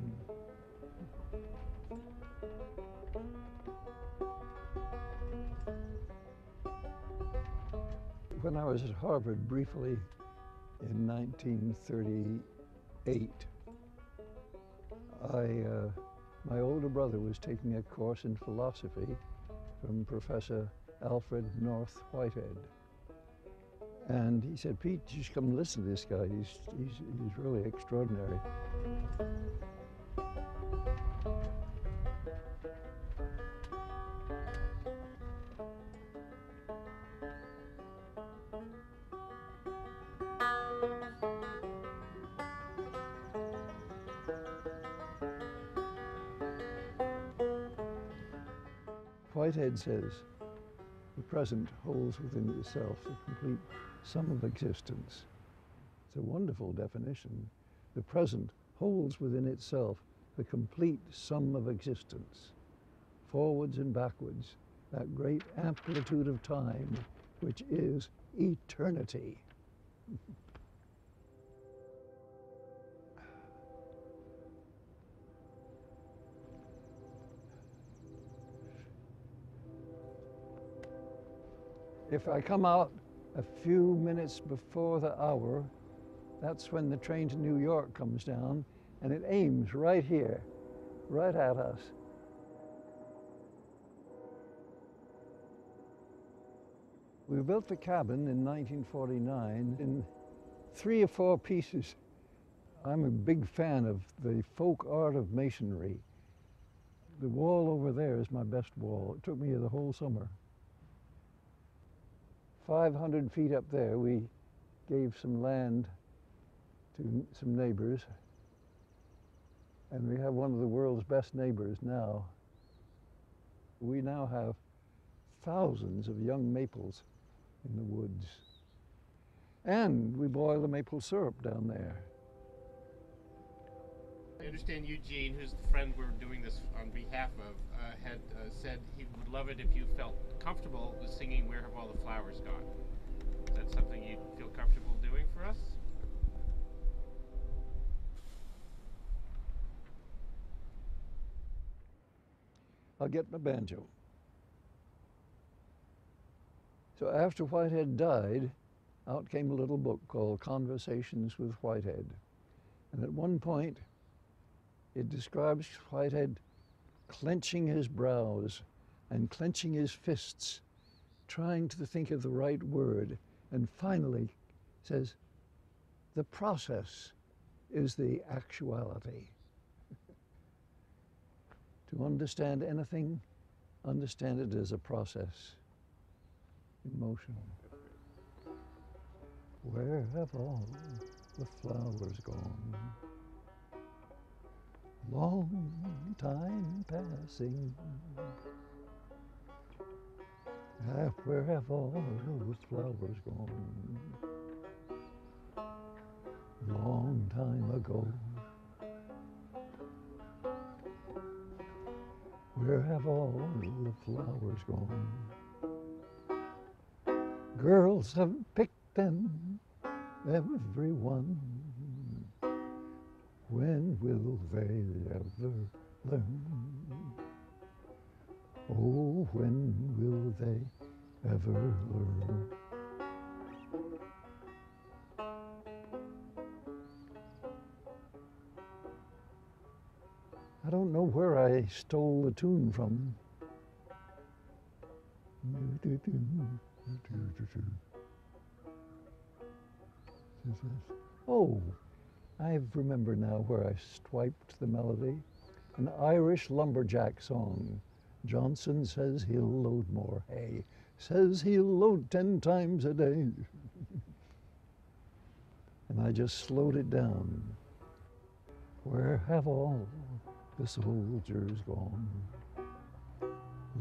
K: When I was at Harvard briefly in 1938, I, uh, my older brother was taking a course in philosophy from Professor Alfred North Whitehead. And he said, Pete, just come listen to this guy. He's, he's, he's really extraordinary. Whitehead says, the present holds within itself the complete sum of existence. It's a wonderful definition. The present holds within itself the complete sum of existence, forwards and backwards, that great amplitude of time which is eternity. If I come out a few minutes before the hour, that's when the train to New York comes down and it aims right here, right at us. We built the cabin in 1949 in three or four pieces. I'm a big fan of the folk art of masonry. The wall over there is my best wall. It took me the whole summer. 500 feet up there, we gave some land to some neighbors. And we have one of the world's best neighbors now. We now have thousands of young maples in the woods. And we boil the maple syrup down there.
L: I understand Eugene, who's the friend we're doing this on behalf of, uh, had uh, said he would love it if you felt comfortable with singing Where Have All the Flowers Gone? Is that something you'd feel comfortable doing for us?
K: I'll get my banjo. So after Whitehead died, out came a little book called Conversations with Whitehead. And at one point, it describes Whitehead clenching his brows and clenching his fists, trying to think of the right word, and finally says, the process is the actuality. to understand anything, understand it as a process in motion. Where have all the flowers gone? Long time passing. Where have all those flowers gone? Long time ago. Where have all the flowers gone? Girls have picked them, every one. When will they ever learn? Oh, when will they ever learn? I don't know where I stole the tune from. Oh, I remember now where I swiped the melody. An Irish lumberjack song. Johnson says he'll load more hay. Says he'll load ten times a day. and I just slowed it down. Where have all the soldiers gone?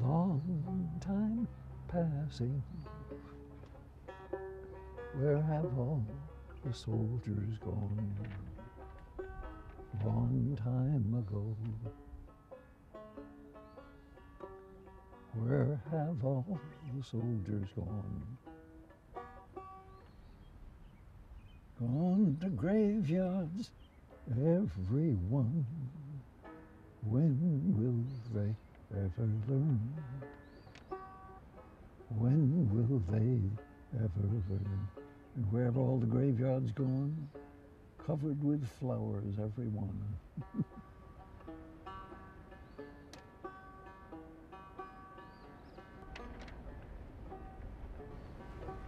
K: Long time passing. Where have all the soldiers gone? Long time ago. Where have all the soldiers gone? Gone to graveyards, every one. When will they ever learn? When will they ever learn? And where have all the graveyards gone? Covered with flowers, every one.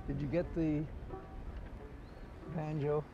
K: Did you get the banjo?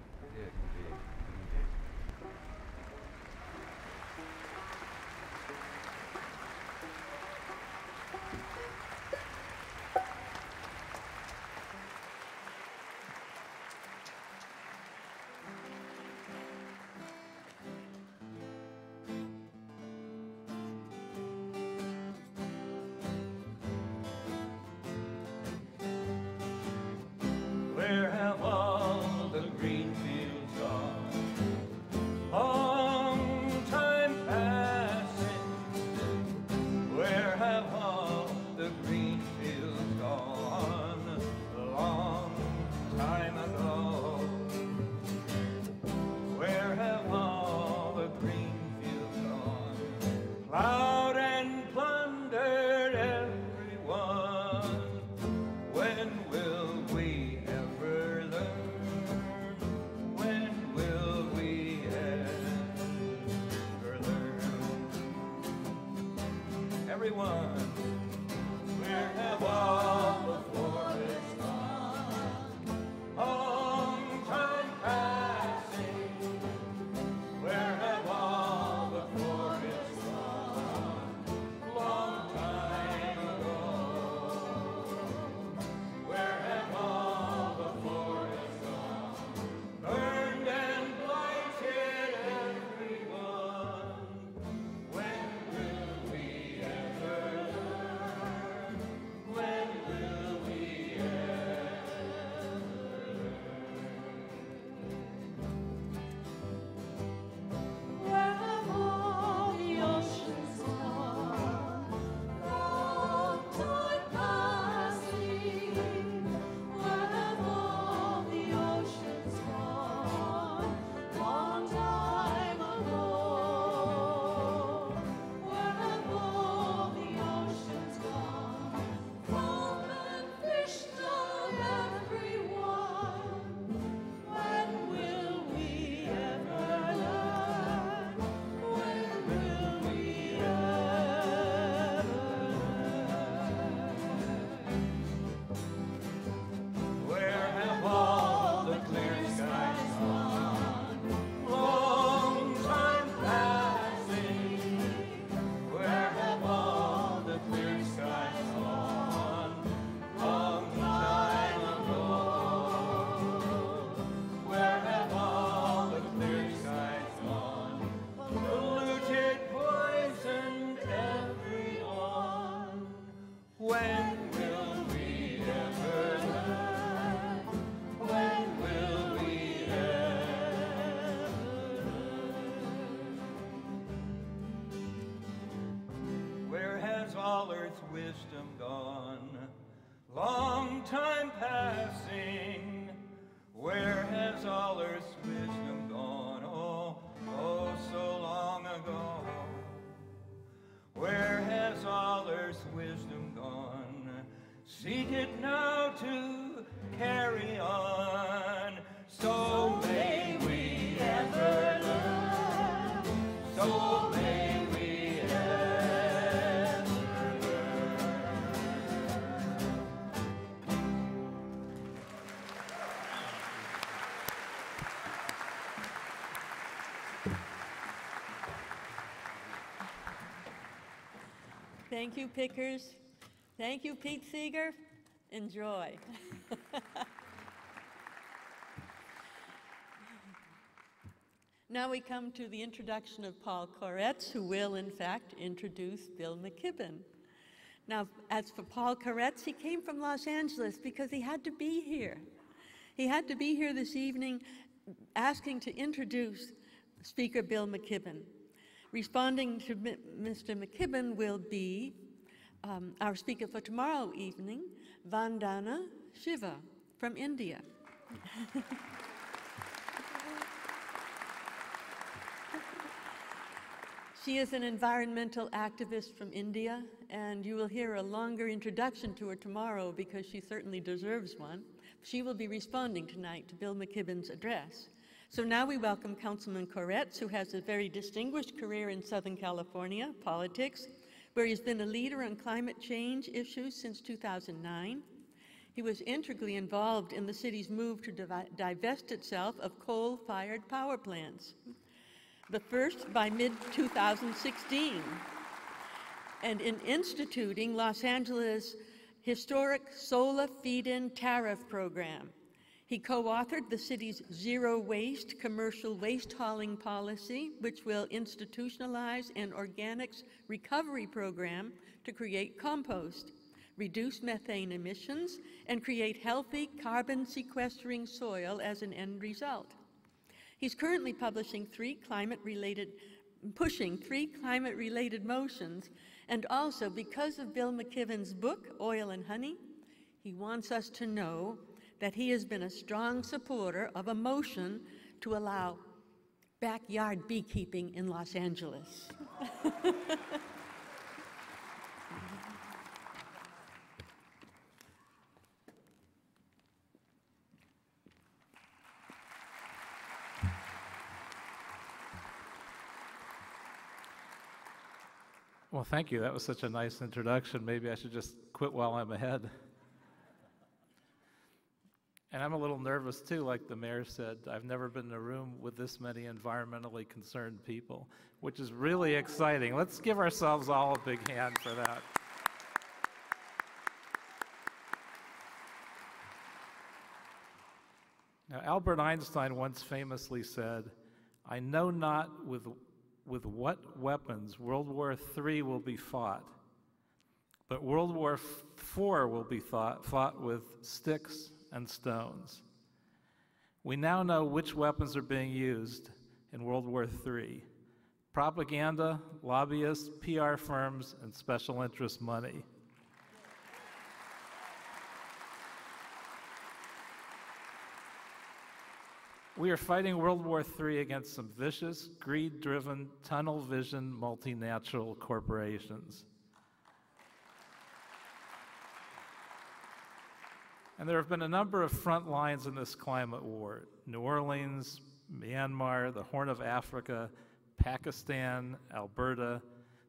D: Thank you, pickers. Thank you, Pete Seeger. Enjoy. now we come to the introduction of Paul Koretz, who will, in fact, introduce Bill McKibben. Now, as for Paul Koretz, he came from Los Angeles because he had to be here. He had to be here this evening asking to introduce Speaker Bill McKibben. Responding to Mi- Mr. McKibben will be um, our speaker for tomorrow evening, Vandana Shiva from India. She is an environmental activist from India, and you will hear a longer introduction to her tomorrow because she certainly deserves one. She will be responding tonight to Bill McKibben's address. So now we welcome Councilman Koretz, who has a very distinguished career in Southern California politics, where he's been a leader on climate change issues since 2009. He was integrally involved in the city's move to divest itself of coal fired power plants, the first by mid 2016, and in instituting Los Angeles' historic solar feed in tariff program. He co authored the city's zero waste commercial waste hauling policy, which will institutionalize an organics recovery program to create compost, reduce methane emissions, and create healthy carbon sequestering soil as an end result. He's currently publishing three climate related, pushing three climate related motions, and also because of Bill McKibben's book, Oil and Honey, he wants us to know that he has been a strong supporter of a motion to allow backyard beekeeping in Los Angeles.
M: Well, thank you. That was such a nice introduction. Maybe I should just quit while I'm ahead. And I'm a little nervous too, like the mayor said. I've never been in a room with this many environmentally concerned people, which is really exciting. Let's give ourselves all a big hand for that. Now, Albert Einstein once famously said, I know not with, with what weapons World War III will be fought, but World War IV will be thought, fought with sticks and stones. We now know which weapons are being used in World War III propaganda, lobbyists, PR firms, and special interest money. We are fighting World War III against some vicious, greed driven, tunnel vision multinational corporations. And there have been a number of front lines in this climate war New Orleans, Myanmar, the Horn of Africa, Pakistan, Alberta,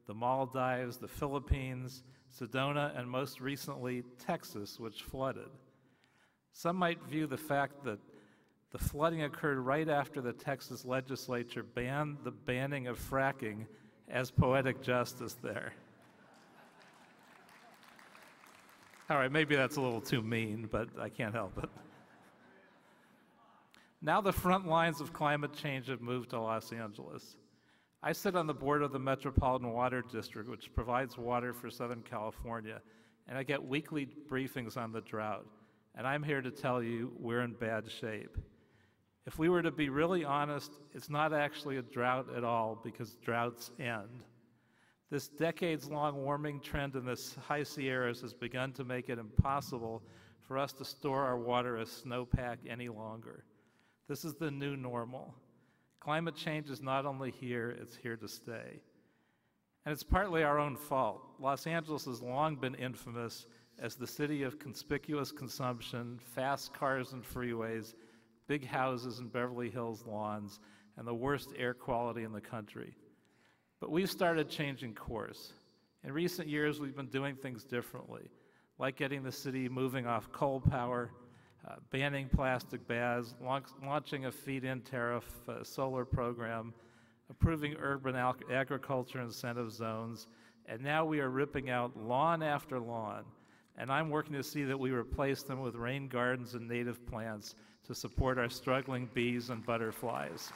M: the Maldives, the Philippines, Sedona, and most recently, Texas, which flooded. Some might view the fact that the flooding occurred right after the Texas legislature banned the banning of fracking as poetic justice there. All right, maybe that's a little too mean, but I can't help it. Now the front lines of climate change have moved to Los Angeles. I sit on the board of the Metropolitan Water District, which provides water for Southern California, and I get weekly briefings on the drought. And I'm here to tell you we're in bad shape. If we were to be really honest, it's not actually a drought at all because droughts end. This decades long warming trend in the high Sierras has begun to make it impossible for us to store our water as snowpack any longer. This is the new normal. Climate change is not only here, it's here to stay. And it's partly our own fault. Los Angeles has long been infamous as the city of conspicuous consumption, fast cars and freeways, big houses and Beverly Hills lawns, and the worst air quality in the country. But we've started changing course. In recent years, we've been doing things differently, like getting the city moving off coal power, uh, banning plastic bags, launch, launching a feed-in tariff uh, solar program, approving urban agriculture incentive zones, and now we are ripping out lawn after lawn. And I'm working to see that we replace them with rain gardens and native plants to support our struggling bees and butterflies.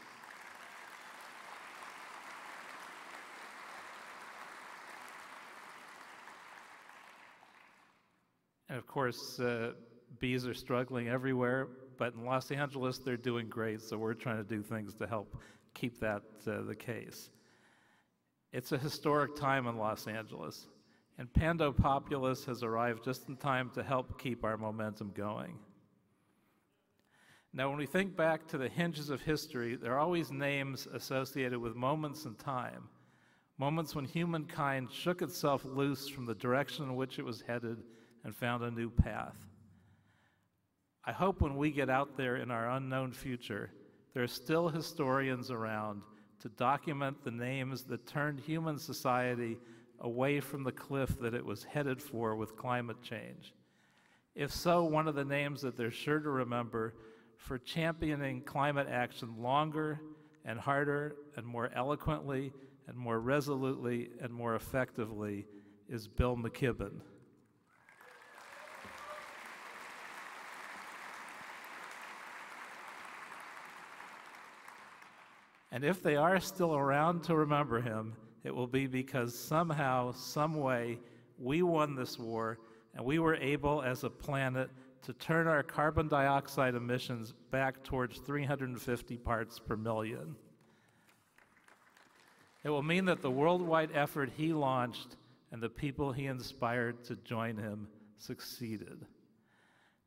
M: Course, uh, bees are struggling everywhere, but in Los Angeles, they're doing great, so we're trying to do things to help keep that uh, the case. It's a historic time in Los Angeles, and Pando Pandopopulous has arrived just in time to help keep our momentum going. Now, when we think back to the hinges of history, there are always names associated with moments in time, moments when humankind shook itself loose from the direction in which it was headed and found a new path. I hope when we get out there in our unknown future, there are still historians around to document the names that turned human society away from the cliff that it was headed for with climate change. If so, one of the names that they're sure to remember for championing climate action longer and harder and more eloquently and more resolutely and more effectively is Bill McKibben. And if they are still around to remember him, it will be because somehow, some way, we won this war and we were able as a planet to turn our carbon dioxide emissions back towards 350 parts per million. It will mean that the worldwide effort he launched and the people he inspired to join him succeeded.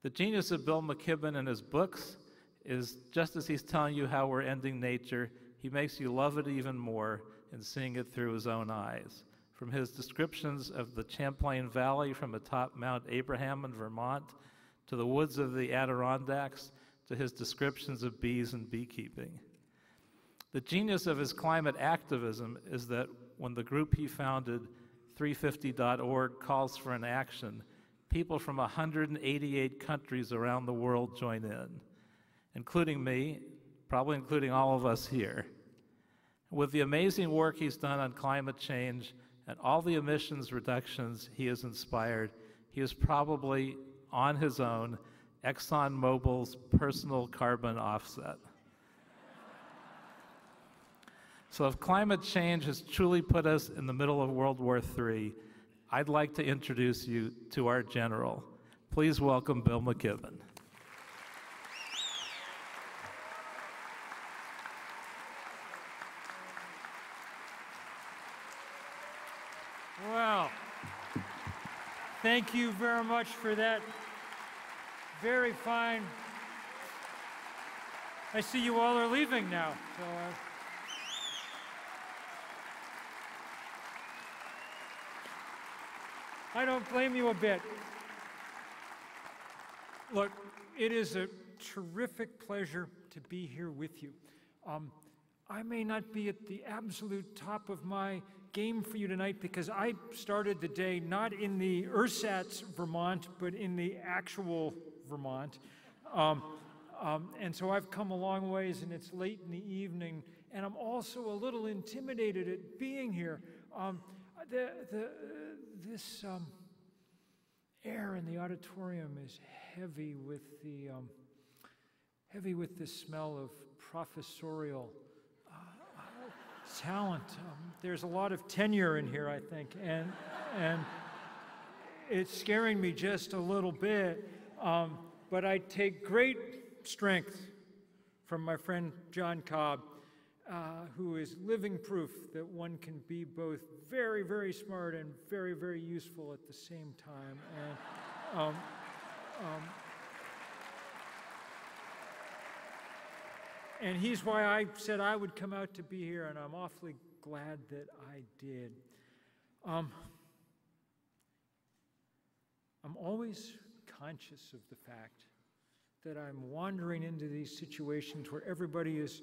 M: The genius of Bill McKibben and his books is just as he's telling you how we're ending nature, he makes you love it even more in seeing it through his own eyes. From his descriptions of the Champlain Valley from atop Mount Abraham in Vermont to the woods of the Adirondacks to his descriptions of bees and beekeeping. The genius of his climate activism is that when the group he founded, 350.org, calls for an action, people from 188 countries around the world join in, including me, probably including all of us here. With the amazing work he's done on climate change and all the emissions reductions he has inspired, he is probably on his own ExxonMobil's personal carbon offset. so, if climate change has truly put us in the middle of World War III, I'd like to introduce you to our general. Please welcome Bill McKibben.
N: Thank you very much for that very fine. I see you all are leaving now. So, uh, I don't blame you a bit. Look, it is a terrific pleasure to be here with you. Um, I may not be at the absolute top of my game for you tonight because I started the day not in the ersatz Vermont, but in the actual Vermont. Um, um, and so I've come a long ways, and it's late in the evening, and I'm also a little intimidated at being here. Um, the, the, uh, this um, air in the auditorium is heavy with the um, heavy with the smell of professorial talent. Um, there's a lot of tenure in here, I think, and and it's scaring me just a little bit. Um, but I take great strength from my friend John Cobb. uh, who is living proof that one can be both very, very smart and very, very useful at the same time. And, um, and he's why I said I would come out to be here, and I'm awfully glad that I did. Um, I'm always conscious of the fact that I'm wandering into these situations where everybody is,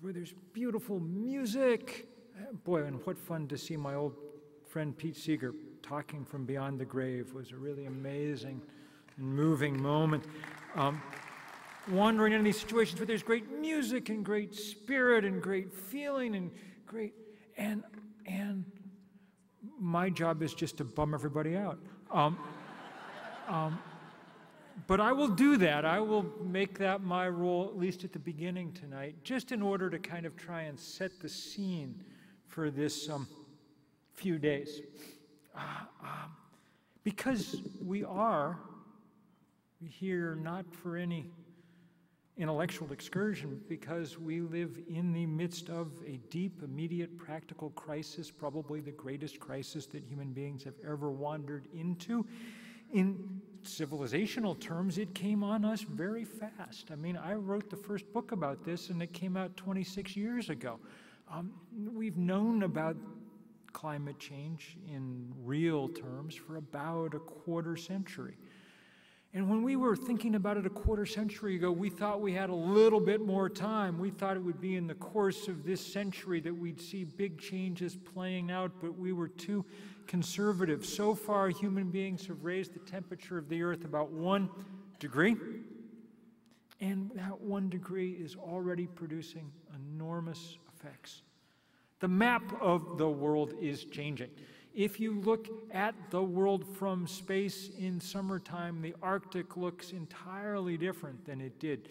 N: where there's beautiful music. Boy, and what fun to see my old friend Pete Seeger talking from beyond the grave was a really amazing and moving moment. Um, wandering into these situations where there's great music and great spirit and great feeling and great and and my job is just to bum everybody out. Um, um, but I will do that. I will make that my role, at least at the beginning tonight, just in order to kind of try and set the scene for this um, few days. Uh, um, because we are here not for any intellectual excursion, because we live in the midst of a deep, immediate, practical crisis, probably the greatest crisis that human beings have ever wandered into. In civilizational terms, it came on us very fast. I mean, I wrote the first book about this, and it came out 26 years ago. Um, we've known about climate change in real terms for about a quarter century. And when we were thinking about it a quarter century ago, we thought we had a little bit more time. We thought it would be in the course of this century that we'd see big changes playing out, but we were too conservative. So far, human beings have raised the temperature of the earth about one degree. And that one degree is already producing enormous effects. The map of the world is changing. If you look at the world from space in summertime, the Arctic looks entirely different than it did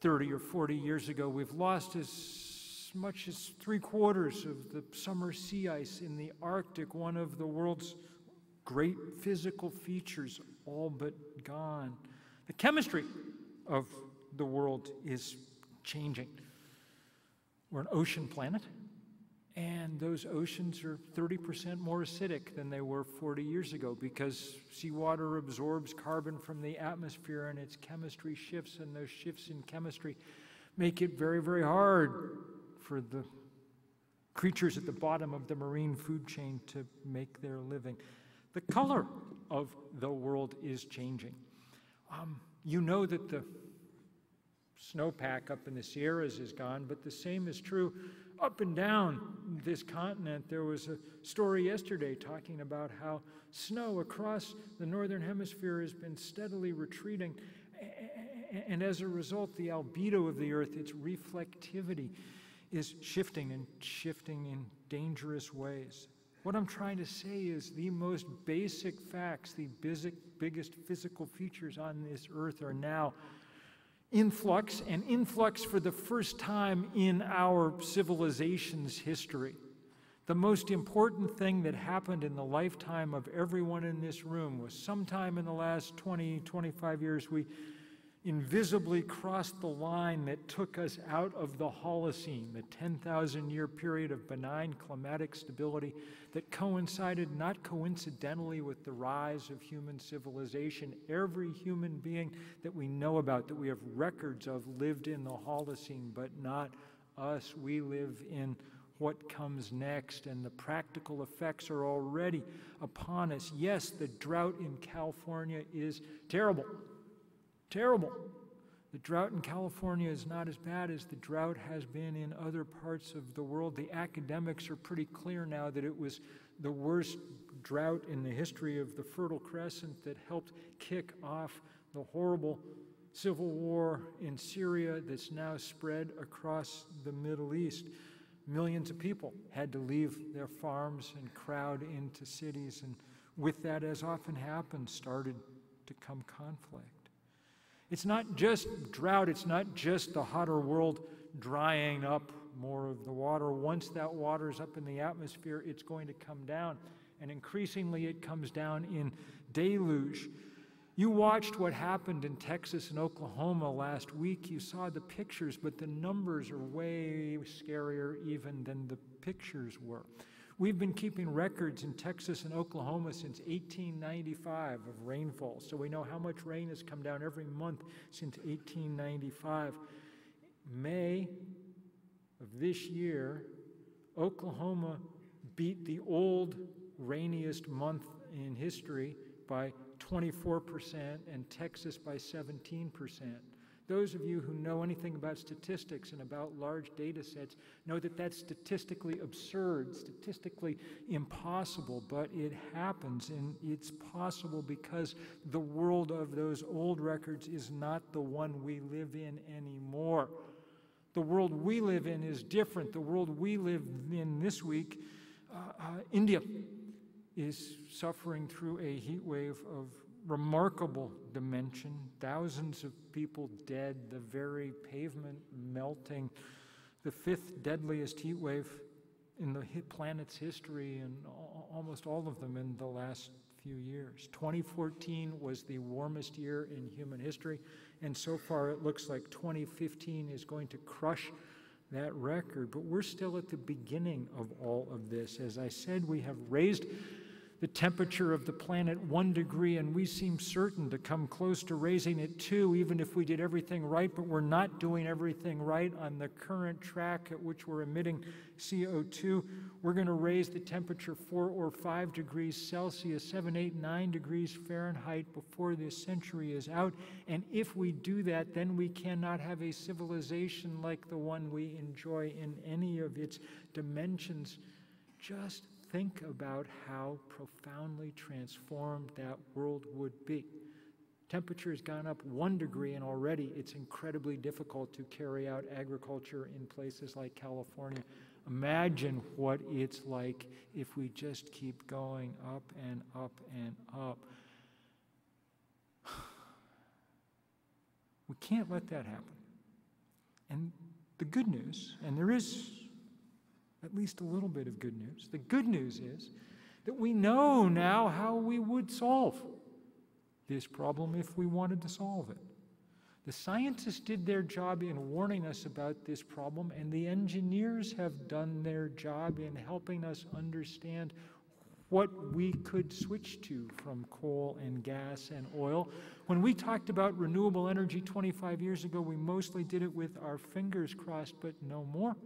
N: 30 or 40 years ago. We've lost as much as three quarters of the summer sea ice in the Arctic, one of the world's great physical features, all but gone. The chemistry of the world is changing. We're an ocean planet. And those oceans are 30% more acidic than they were 40 years ago because seawater absorbs carbon from the atmosphere and its chemistry shifts, and those shifts in chemistry make it very, very hard for the creatures at the bottom of the marine food chain to make their living. The color of the world is changing. Um, you know that the snowpack up in the Sierras is gone, but the same is true up and down this continent. There was a story yesterday talking about how snow across the northern hemisphere has been steadily retreating. And as a result, the albedo of the earth, its reflectivity, is shifting and shifting in dangerous ways. What I'm trying to say is the most basic facts, the biggest physical features on this earth are now influx, and influx for the first time in our civilization's history. The most important thing that happened in the lifetime of everyone in this room was sometime in the last 20, 25 years, we invisibly crossed the line that took us out of the Holocene, the 10,000 year period of benign climatic stability that coincided not coincidentally with the rise of human civilization. Every human being that we know about, that we have records of, lived in the Holocene, but not us. We live in what comes next, and the practical effects are already upon us. Yes, the drought in California is terrible terrible. The drought in California is not as bad as the drought has been in other parts of the world. The academics are pretty clear now that it was the worst drought in the history of the Fertile Crescent that helped kick off the horrible civil war in Syria that's now spread across the Middle East. Millions of people had to leave their farms and crowd into cities, and with that, as often happens, started to come conflict. It's not just drought, it's not just the hotter world drying up more of the water. Once that water is up in the atmosphere, it's going to come down. And increasingly, it comes down in deluge. You watched what happened in Texas and Oklahoma last week. You saw the pictures, but the numbers are way scarier even than the pictures were. We've been keeping records in Texas and Oklahoma since 1895 of rainfall, so we know how much rain has come down every month since 1895. May of this year, Oklahoma beat the old rainiest month in history by 24% and Texas by 17%. Those of you who know anything about statistics and about large data sets know that that's statistically absurd, statistically impossible, but it happens, and it's possible because the world of those old records is not the one we live in anymore. The world we live in is different. The world we live in this week, uh, uh, India is suffering through a heat wave of remarkable dimension, thousands of people dead, the very pavement melting, the fifth deadliest heat wave in the planet's history, and almost all of them in the last few years. 2014 was the warmest year in human history, and so far it looks like 2015 is going to crush that record. But we're still at the beginning of all of this. As I said, we have raised the temperature of the planet one degree, and we seem certain to come close to raising it two, even if we did everything right, but we're not doing everything right on the current track at which we're emitting CO2. We're going to raise the temperature four or five degrees Celsius, seven, eight, nine degrees Fahrenheit before this century is out. And if we do that, then we cannot have a civilization like the one we enjoy in any of its dimensions. Just think about how profoundly transformed that world would be. Temperature has gone up one degree, and already it's incredibly difficult to carry out agriculture in places like California. Imagine what it's like if we just keep going up and up and up. We can't let that happen. And the good news, and there is at least a little bit of good news. The good news is that we know now how we would solve this problem if we wanted to solve it. The scientists did their job in warning us about this problem, and the engineers have done their job in helping us understand what we could switch to from coal and gas and oil. When we talked about renewable energy 25 years ago, we mostly did it with our fingers crossed, but no more.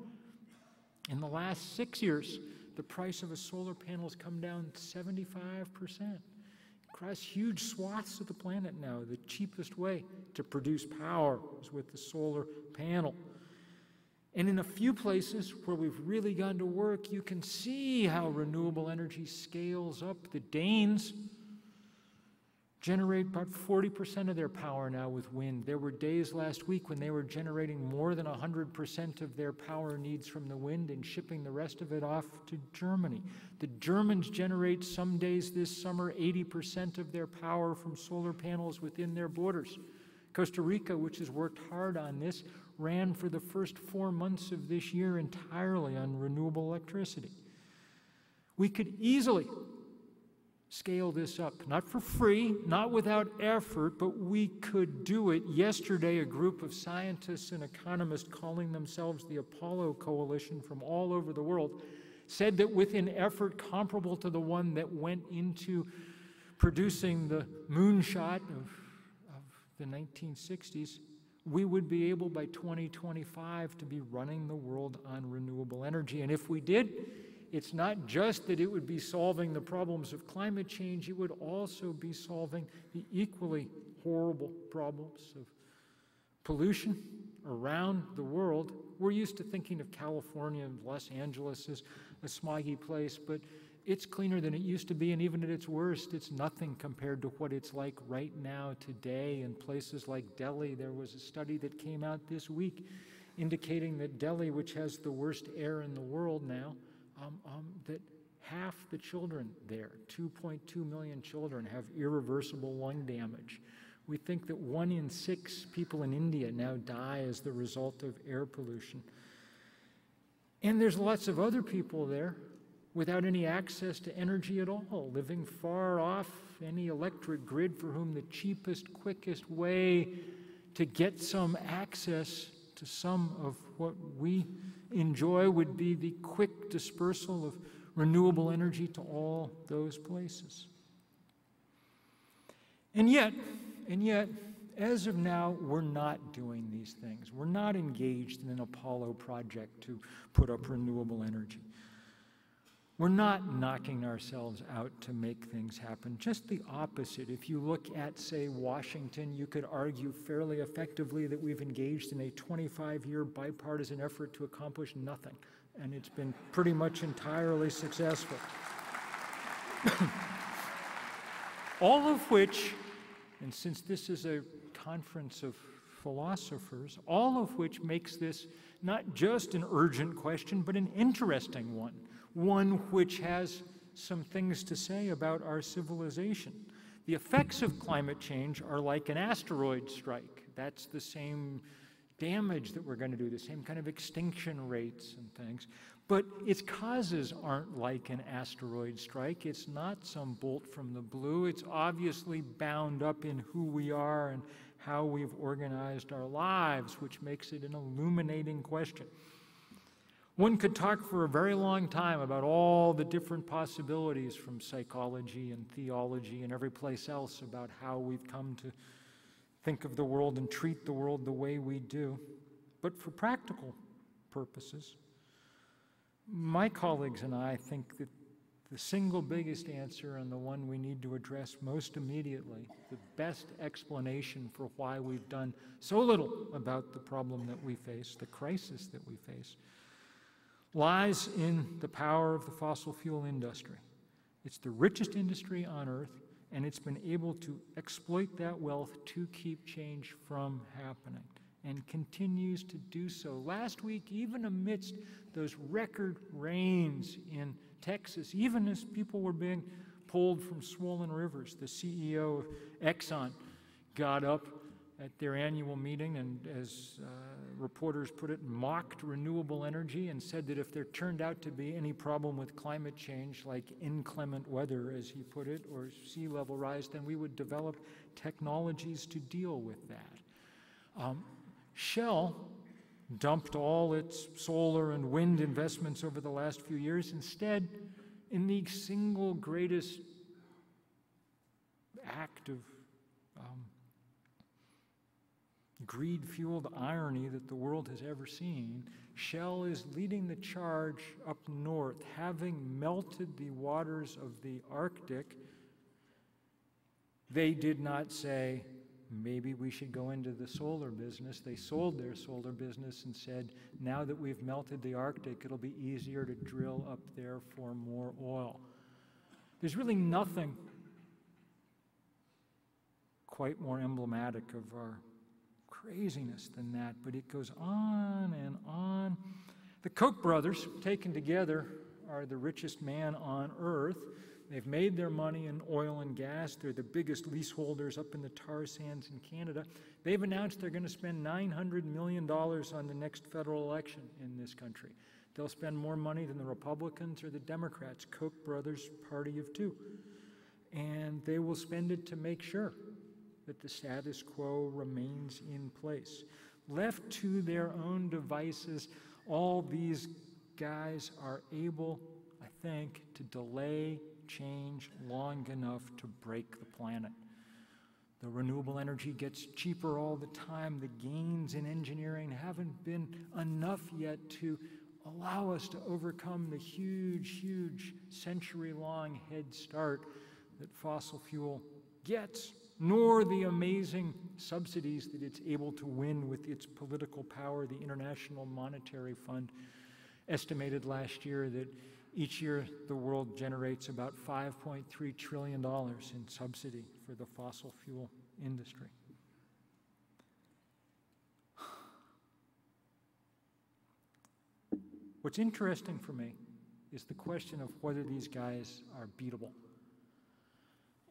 N: In the last six years, the price of a solar panel has come down 75%. Across huge swaths of the planet now, the cheapest way to produce power is with the solar panel. And in a few places where we've really gone to work, you can see how renewable energy scales up. The Danes, generate about 40% of their power now with wind. There were days last week when they were generating more than 100% of their power needs from the wind and shipping the rest of it off to Germany. The Germans generate some days this summer 80% of their power from solar panels within their borders. Costa Rica, which has worked hard on this, ran for the first four months of this year entirely on renewable electricity. We could easily scale this up. Not for free, not without effort, but we could do it. Yesterday, a group of scientists and economists calling themselves the Apollo Coalition from all over the world said that with an effort comparable to the one that went into producing the moonshot of, of the 1960s, we would be able by 2025 to be running the world on renewable energy. And if we did, it's not just that it would be solving the problems of climate change, it would also be solving the equally horrible problems of pollution around the world. We're used to thinking of California and Los Angeles as a smoggy place, but it's cleaner than it used to be, and even at its worst, it's nothing compared to what it's like right now, today, in places like Delhi. There was a study that came out this week indicating that Delhi, which has the worst air in the world now, um, um, that half the children there, 2.2 million children, have irreversible lung damage. We think that one in six people in India now die as the result of air pollution. And there's lots of other people there without any access to energy at all, living far off any electric grid for whom the cheapest, quickest way to get some access to some of what we enjoy would be the quick dispersal of renewable energy to all those places. And yet, and yet, as of now, we're not doing these things. We're not engaged in an Apollo project to put up renewable energy. We're not knocking ourselves out to make things happen. Just the opposite. If you look at, say, Washington, you could argue fairly effectively that we've engaged in a 25 year bipartisan effort to accomplish nothing. And it's been pretty much entirely successful. All of which, and since this is a conference of philosophers, all of which makes this not just an urgent question, but an interesting one, one which has some things to say about our civilization. The effects of climate change are like an asteroid strike. That's the same damage that we're going to do, the same kind of extinction rates and things. But its causes aren't like an asteroid strike. It's not some bolt from the blue. It's obviously bound up in who we are and how we've organized our lives, which makes it an illuminating question. One could talk for a very long time about all the different possibilities from psychology and theology and every place else about how we've come to think of the world and treat the world the way we do. But for practical purposes, my colleagues and I think that the single biggest answer and the one we need to address most immediately, the best explanation for why we've done so little about the problem that we face, the crisis that we face, lies in the power of the fossil fuel industry. It's the richest industry on earth, and it's been able to exploit that wealth to keep change from happening and continues to do so. Last week, even amidst those record rains in Texas, even as people were being pulled from swollen rivers, the CEO of Exxon got up at their annual meeting and, as uh, reporters put it, mocked renewable energy and said that if there turned out to be any problem with climate change, like inclement weather, as he put it, or sea level rise, then we would develop technologies to deal with that. Um, Shell dumped all its solar and wind investments over the last few years. Instead, in the single greatest act of um, greed fueled irony that the world has ever seen, Shell is leading the charge up north, having melted the waters of the Arctic. They did not say, maybe we should go into the solar business. They sold their solar business and said, now that we've melted the Arctic, it'll be easier to drill up there for more oil. There's really nothing quite more emblematic of our craziness than that, but it goes on and on. The Koch brothers, taken together, are the richest man on earth. They've made their money in oil and gas. They're the biggest leaseholders up in the tar sands in Canada. They've announced they're going to spend $900 million on the next federal election in this country. They'll spend more money than the Republicans or the Democrats, Koch brothers, party of two. And they will spend it to make sure that the status quo remains in place. Left to their own devices, all these guys are able, I think, to delay change long enough to break the planet. The renewable energy gets cheaper all the time. The gains in engineering haven't been enough yet to allow us to overcome the huge, huge century long head start that fossil fuel gets, nor the amazing subsidies that it's able to win with its political power. The International Monetary Fund estimated last year that each year, the world generates about $5.3 trillion in subsidy for the fossil fuel industry. What's interesting for me is the question of whether these guys are beatable.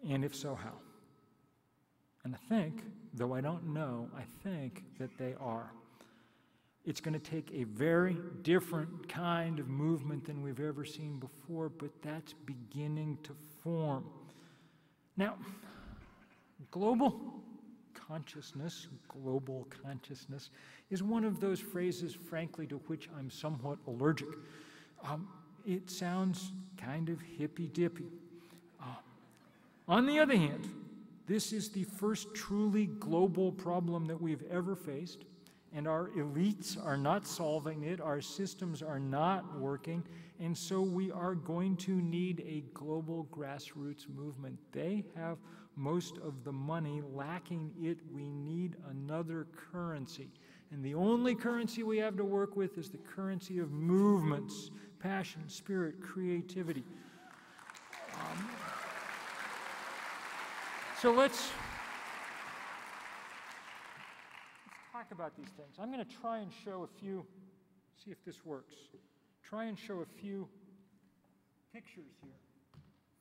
N: And if so, how? And I think, though I don't know, I think that they are. It's going to take a very different kind of movement than we've ever seen before, but that's beginning to form. Now, global consciousness, global consciousness, is one of those phrases, frankly, to which I'm somewhat allergic. Um, it sounds kind of hippy dippy. Uh, on the other hand, this is the first truly global problem that we've ever faced, and our elites are not solving it, our systems are not working, and so we are going to need a global grassroots movement. They have most of the money, lacking it, we need another currency. And the only currency we have to work with is the currency of movements, passion, spirit, creativity. So let's, let's talk about these things. I'm going to try and show a few, see if this works. Try and show a few pictures here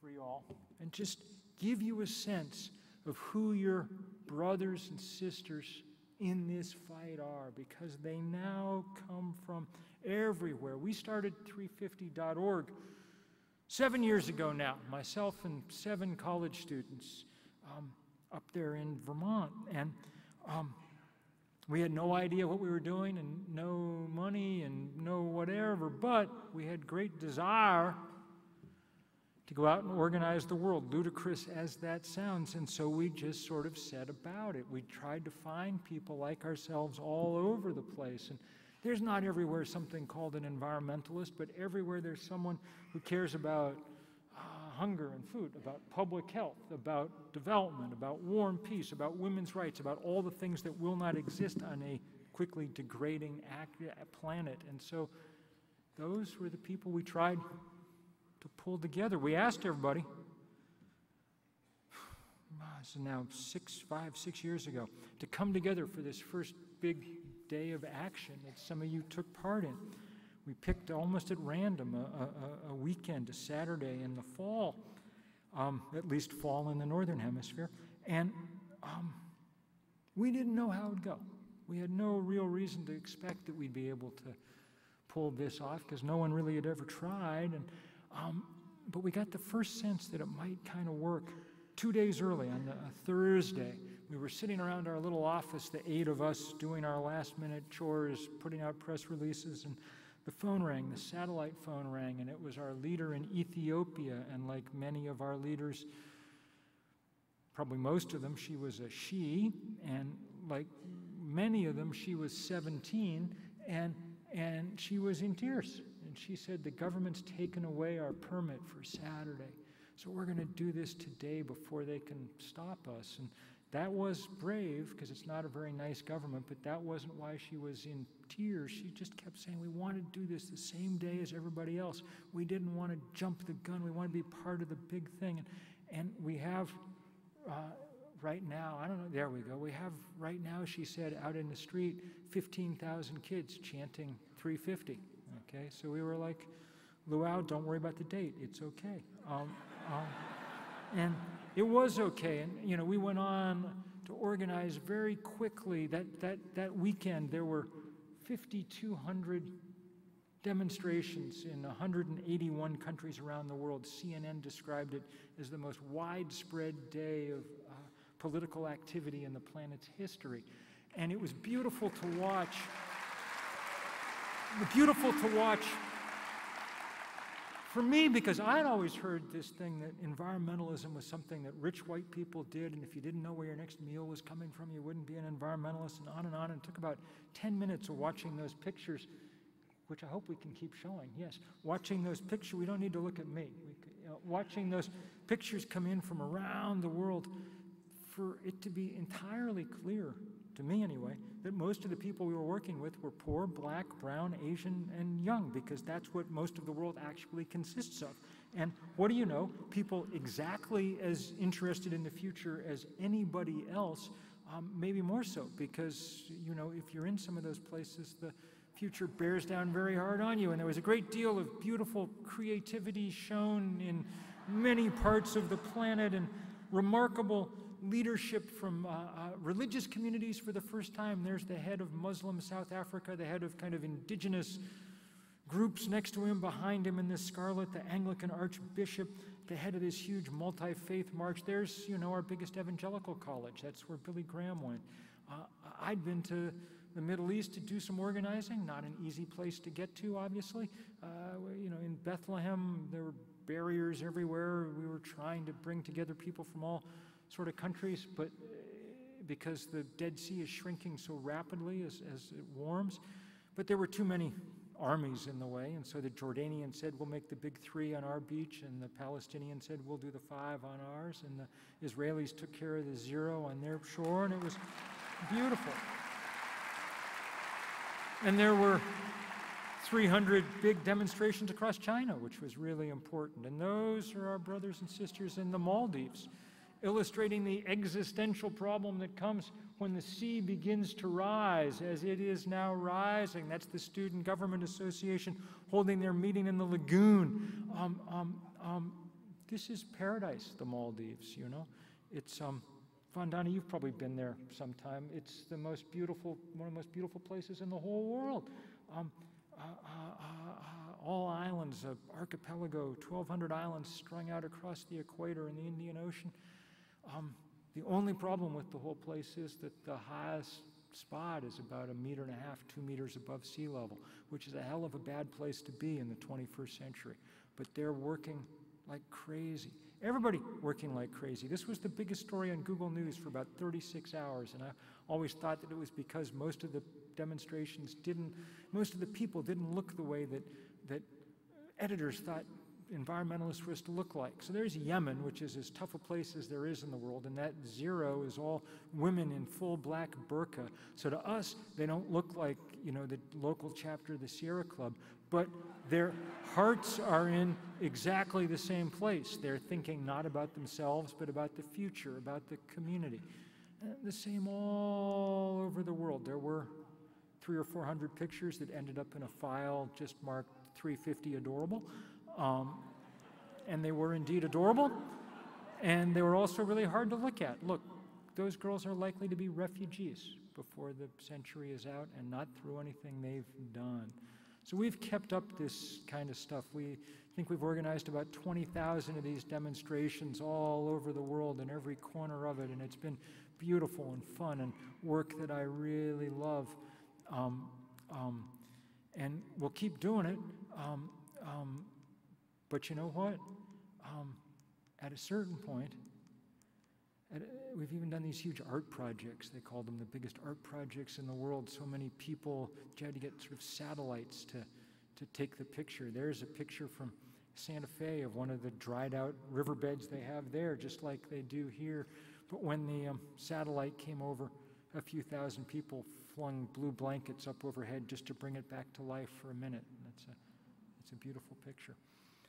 N: for you all and just give you a sense of who your brothers and sisters in this fight are because they now come from everywhere. We started 350.org seven years ago now, myself and seven college students up there in Vermont. And um, we had no idea what we were doing and no money and no whatever, but we had great desire to go out and organize the world, ludicrous as that sounds. And so we just sort of set about it. We tried to find people like ourselves all over the place. And there's not everywhere something called an environmentalist, but everywhere there's someone who cares about hunger and food, about public health, about development, about war and peace, about women's rights, about all the things that will not exist on a quickly degrading planet. And so those were the people we tried to pull together. We asked everybody, ah, this is now six, five, six years ago, to come together for this first big day of action that some of you took part in. We picked almost at random a, a, a weekend, a Saturday in the fall, um, at least fall in the northern hemisphere, and um, we didn't know how it would go. We had no real reason to expect that we'd be able to pull this off because no one really had ever tried. And, um, but we got the first sense that it might kind of work. Two days early, on a Thursday, we were sitting around our little office, the eight of us, doing our last minute chores, putting out press releases, and the phone rang, the satellite phone rang, and it was our leader in Ethiopia. And like many of our leaders, probably most of them, she was a she, and like many of them, she was 17, and, and she was in tears. And she said, The government's taken away our permit for Saturday. So we're going to do this today before they can stop us. And that was brave because it's not a very nice government, but that wasn't why she was in tears. She just kept saying, We want to do this the same day as everybody else. We didn't want to jump the gun. We want to be part of the big thing. And, and we have uh, right now, I don't know, there we go. We have right now, she said, out in the street, 15,000 kids chanting 350. Okay, so we were like, Luau, don't worry about the date. It's okay. Um, um, and it was okay. And, you know, we went on to organize very quickly. That, that, that weekend, there were 5,200 demonstrations in 181 countries around the world. CNN described it as the most widespread day of uh, political activity in the planet's history. And it was beautiful to watch. Beautiful to watch for me, because I'd always heard this thing that environmentalism was something that rich white people did, and if you didn't know where your next meal was coming from, you wouldn't be an environmentalist, and on and on. And it took about 10 minutes of watching those pictures, which I hope we can keep showing. Yes, watching those pictures, we don't need to look at me. We, uh, watching those pictures come in from around the world, for it to be entirely clear to me anyway, that most of the people we were working with were poor, black, brown, Asian, and young, because that's what most of the world actually consists of. And what do you know? People exactly as interested in the future as anybody else, um, maybe more so, because, you know, if you're in some of those places, the future bears down very hard on you. And there was a great deal of beautiful creativity shown in many parts of the planet and remarkable leadership from uh, uh, religious communities for the first time. There's the head of Muslim South Africa, the head of kind of indigenous groups next to him, behind him in the scarlet, the Anglican Archbishop the head of this huge multi-faith march. There's, you know, our biggest evangelical college. That's where Billy Graham went. Uh, I'd been to the Middle East to do some organizing, not an easy place to get to, obviously. Uh, you know, in Bethlehem, there were barriers everywhere. We were trying to bring together people from all sort of countries, but uh, because the Dead Sea is shrinking so rapidly as, as it warms, but there were too many armies in the way, and so the Jordanians said, We'll make the big three on our beach, and the Palestinians said, We'll do the five on ours, and the Israelis took care of the zero on their shore, and it was beautiful. And there were 300 big demonstrations across China, which was really important. And those are our brothers and sisters in the Maldives, illustrating the existential problem that comes when the sea begins to rise, as it is now rising. That's the Student Government Association holding their meeting in the lagoon. Um, um, um, this is paradise, the Maldives, you know. It's, um, Vandana, you've probably been there sometime. It's the most beautiful, one of the most beautiful places in the whole world. Um, uh, uh, uh, all islands, archipelago, 1,200 islands strung out across the equator in the Indian Ocean. Um, the only problem with the whole place is that the highest spot is about a meter and a half, two meters above sea level, which is a hell of a bad place to be in the 21st century. But they're working like crazy. Everybody working like crazy. This was the biggest story on Google News for about 36 hours, and I always thought that it was because most of the demonstrations didn't, most of the people didn't look the way that, that editors thought environmentalists were to look like. So there's Yemen, which is as tough a place as there is in the world, and that zero is all women in full black burqa. So to us, they don't look like, you know, the local chapter of the Sierra Club, but their hearts are in exactly the same place. They're thinking not about themselves, but about the future, about the community. Uh, the same all over the world. There were three or four hundred pictures that ended up in a file just marked 350 adorable. Um, and they were indeed adorable. And they were also really hard to look at. Look, those girls are likely to be refugees before the century is out and not through anything they've done. So we've kept up this kind of stuff. We think we've organized about 20,000 of these demonstrations all over the world in every corner of it, and it's been beautiful and fun and work that I really love. Um, um, and we'll keep doing it. Um, um but you know what? Um, at a certain point, at, we've even done these huge art projects. They call them the biggest art projects in the world. So many people, you had to get sort of satellites to, to take the picture. There's a picture from Santa Fe of one of the dried out riverbeds they have there, just like they do here. But when the um, satellite came over, a few thousand people flung blue blankets up overhead just to bring it back to life for a minute. And that's a, it's a beautiful picture.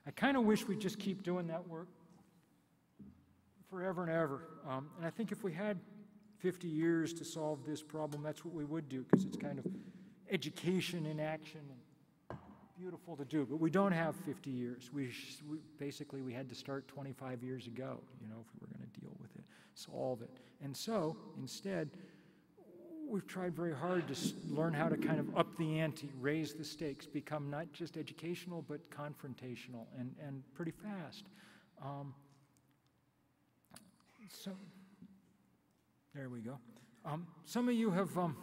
N: I kind of wish we'd just keep doing that work forever and ever. Um, and I think if we had 50 years to solve this problem, that's what we would do because it's kind of education in action and beautiful to do. But we don't have 50 years. We, we basically we had to start 25 years ago, you know, if we were going to deal with it, solve it. And so instead, we've tried very hard to learn how to kind of up the ante, raise the stakes, become not just educational but confrontational and, and pretty fast. Um, so, there we go. Um, some of you have um,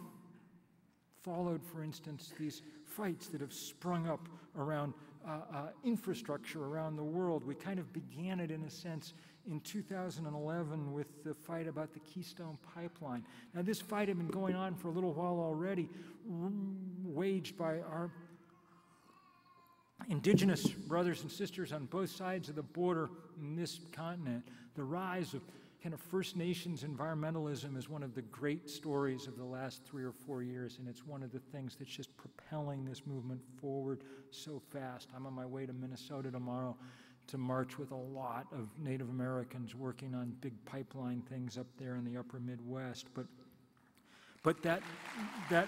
N: followed, for instance, these fights that have sprung up around uh, uh, infrastructure around the world. We kind of began it in a sense in 2011 with the fight about the Keystone Pipeline. Now, this fight had been going on for a little while already, waged by our indigenous brothers and sisters on both sides of the border in this continent. The rise of kind of First Nations environmentalism is one of the great stories of the last three or four years, and it's one of the things that's just propelling this movement forward so fast. I'm on my way to Minnesota tomorrow to march with a lot of Native Americans working on big pipeline things up there in the upper Midwest. But, but that, that,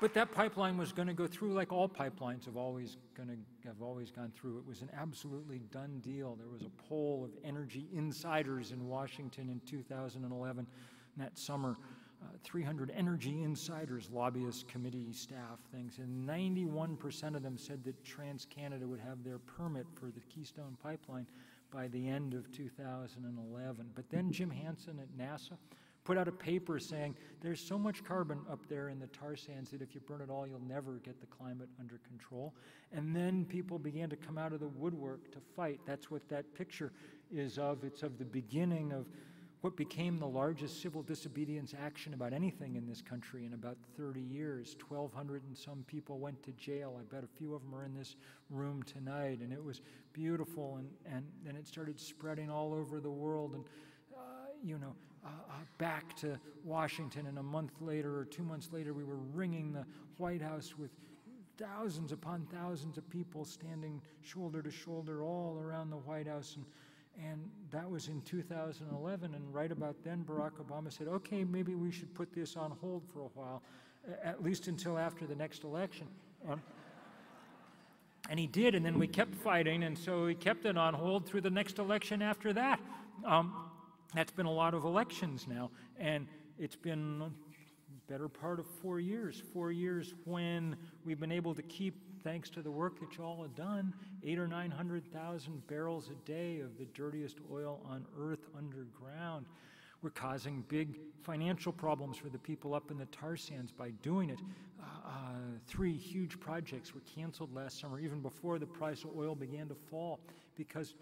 N: but that pipeline was going to go through like all pipelines have always going to have always gone through. It was an absolutely done deal. There was a poll of energy insiders in Washington in 2011, that summer, uh, 300 energy insiders, lobbyists, committee staff, things, and 91% of them said that TransCanada would have their permit for the Keystone Pipeline by the end of 2011. But then Jim Hansen at NASA put out a paper saying there's so much carbon up there in the tar sands that if you burn it all, you'll never get the climate under control. And then people began to come out of the woodwork to fight. That's what that picture is of. It's of the beginning of what became the largest civil disobedience action about anything in this country in about 30 years. 1,200 and some people went to jail. I bet a few of them are in this room tonight. And it was beautiful. And, and then it started spreading all over the world. And, uh, you know, uh, uh, back to Washington. And a month later or two months later, we were ringing the White House with thousands upon thousands of people standing shoulder to shoulder all around the White House. And, and that was in 2011. And right about then, Barack Obama said, okay, maybe we should put this on hold for a while, at least until after the next election. And he did, and then we kept fighting, and so he kept it on hold through the next election after that. Um, that's been a lot of elections now, and it's been better part of four years. Four years when we've been able to keep, thanks to the work that y'all have done, eight or nine hundred thousand barrels a day of the dirtiest oil on earth underground. We're causing big financial problems for the people up in the tar sands by doing it. Uh, uh, three huge projects were canceled last summer, even before the price of oil began to fall, because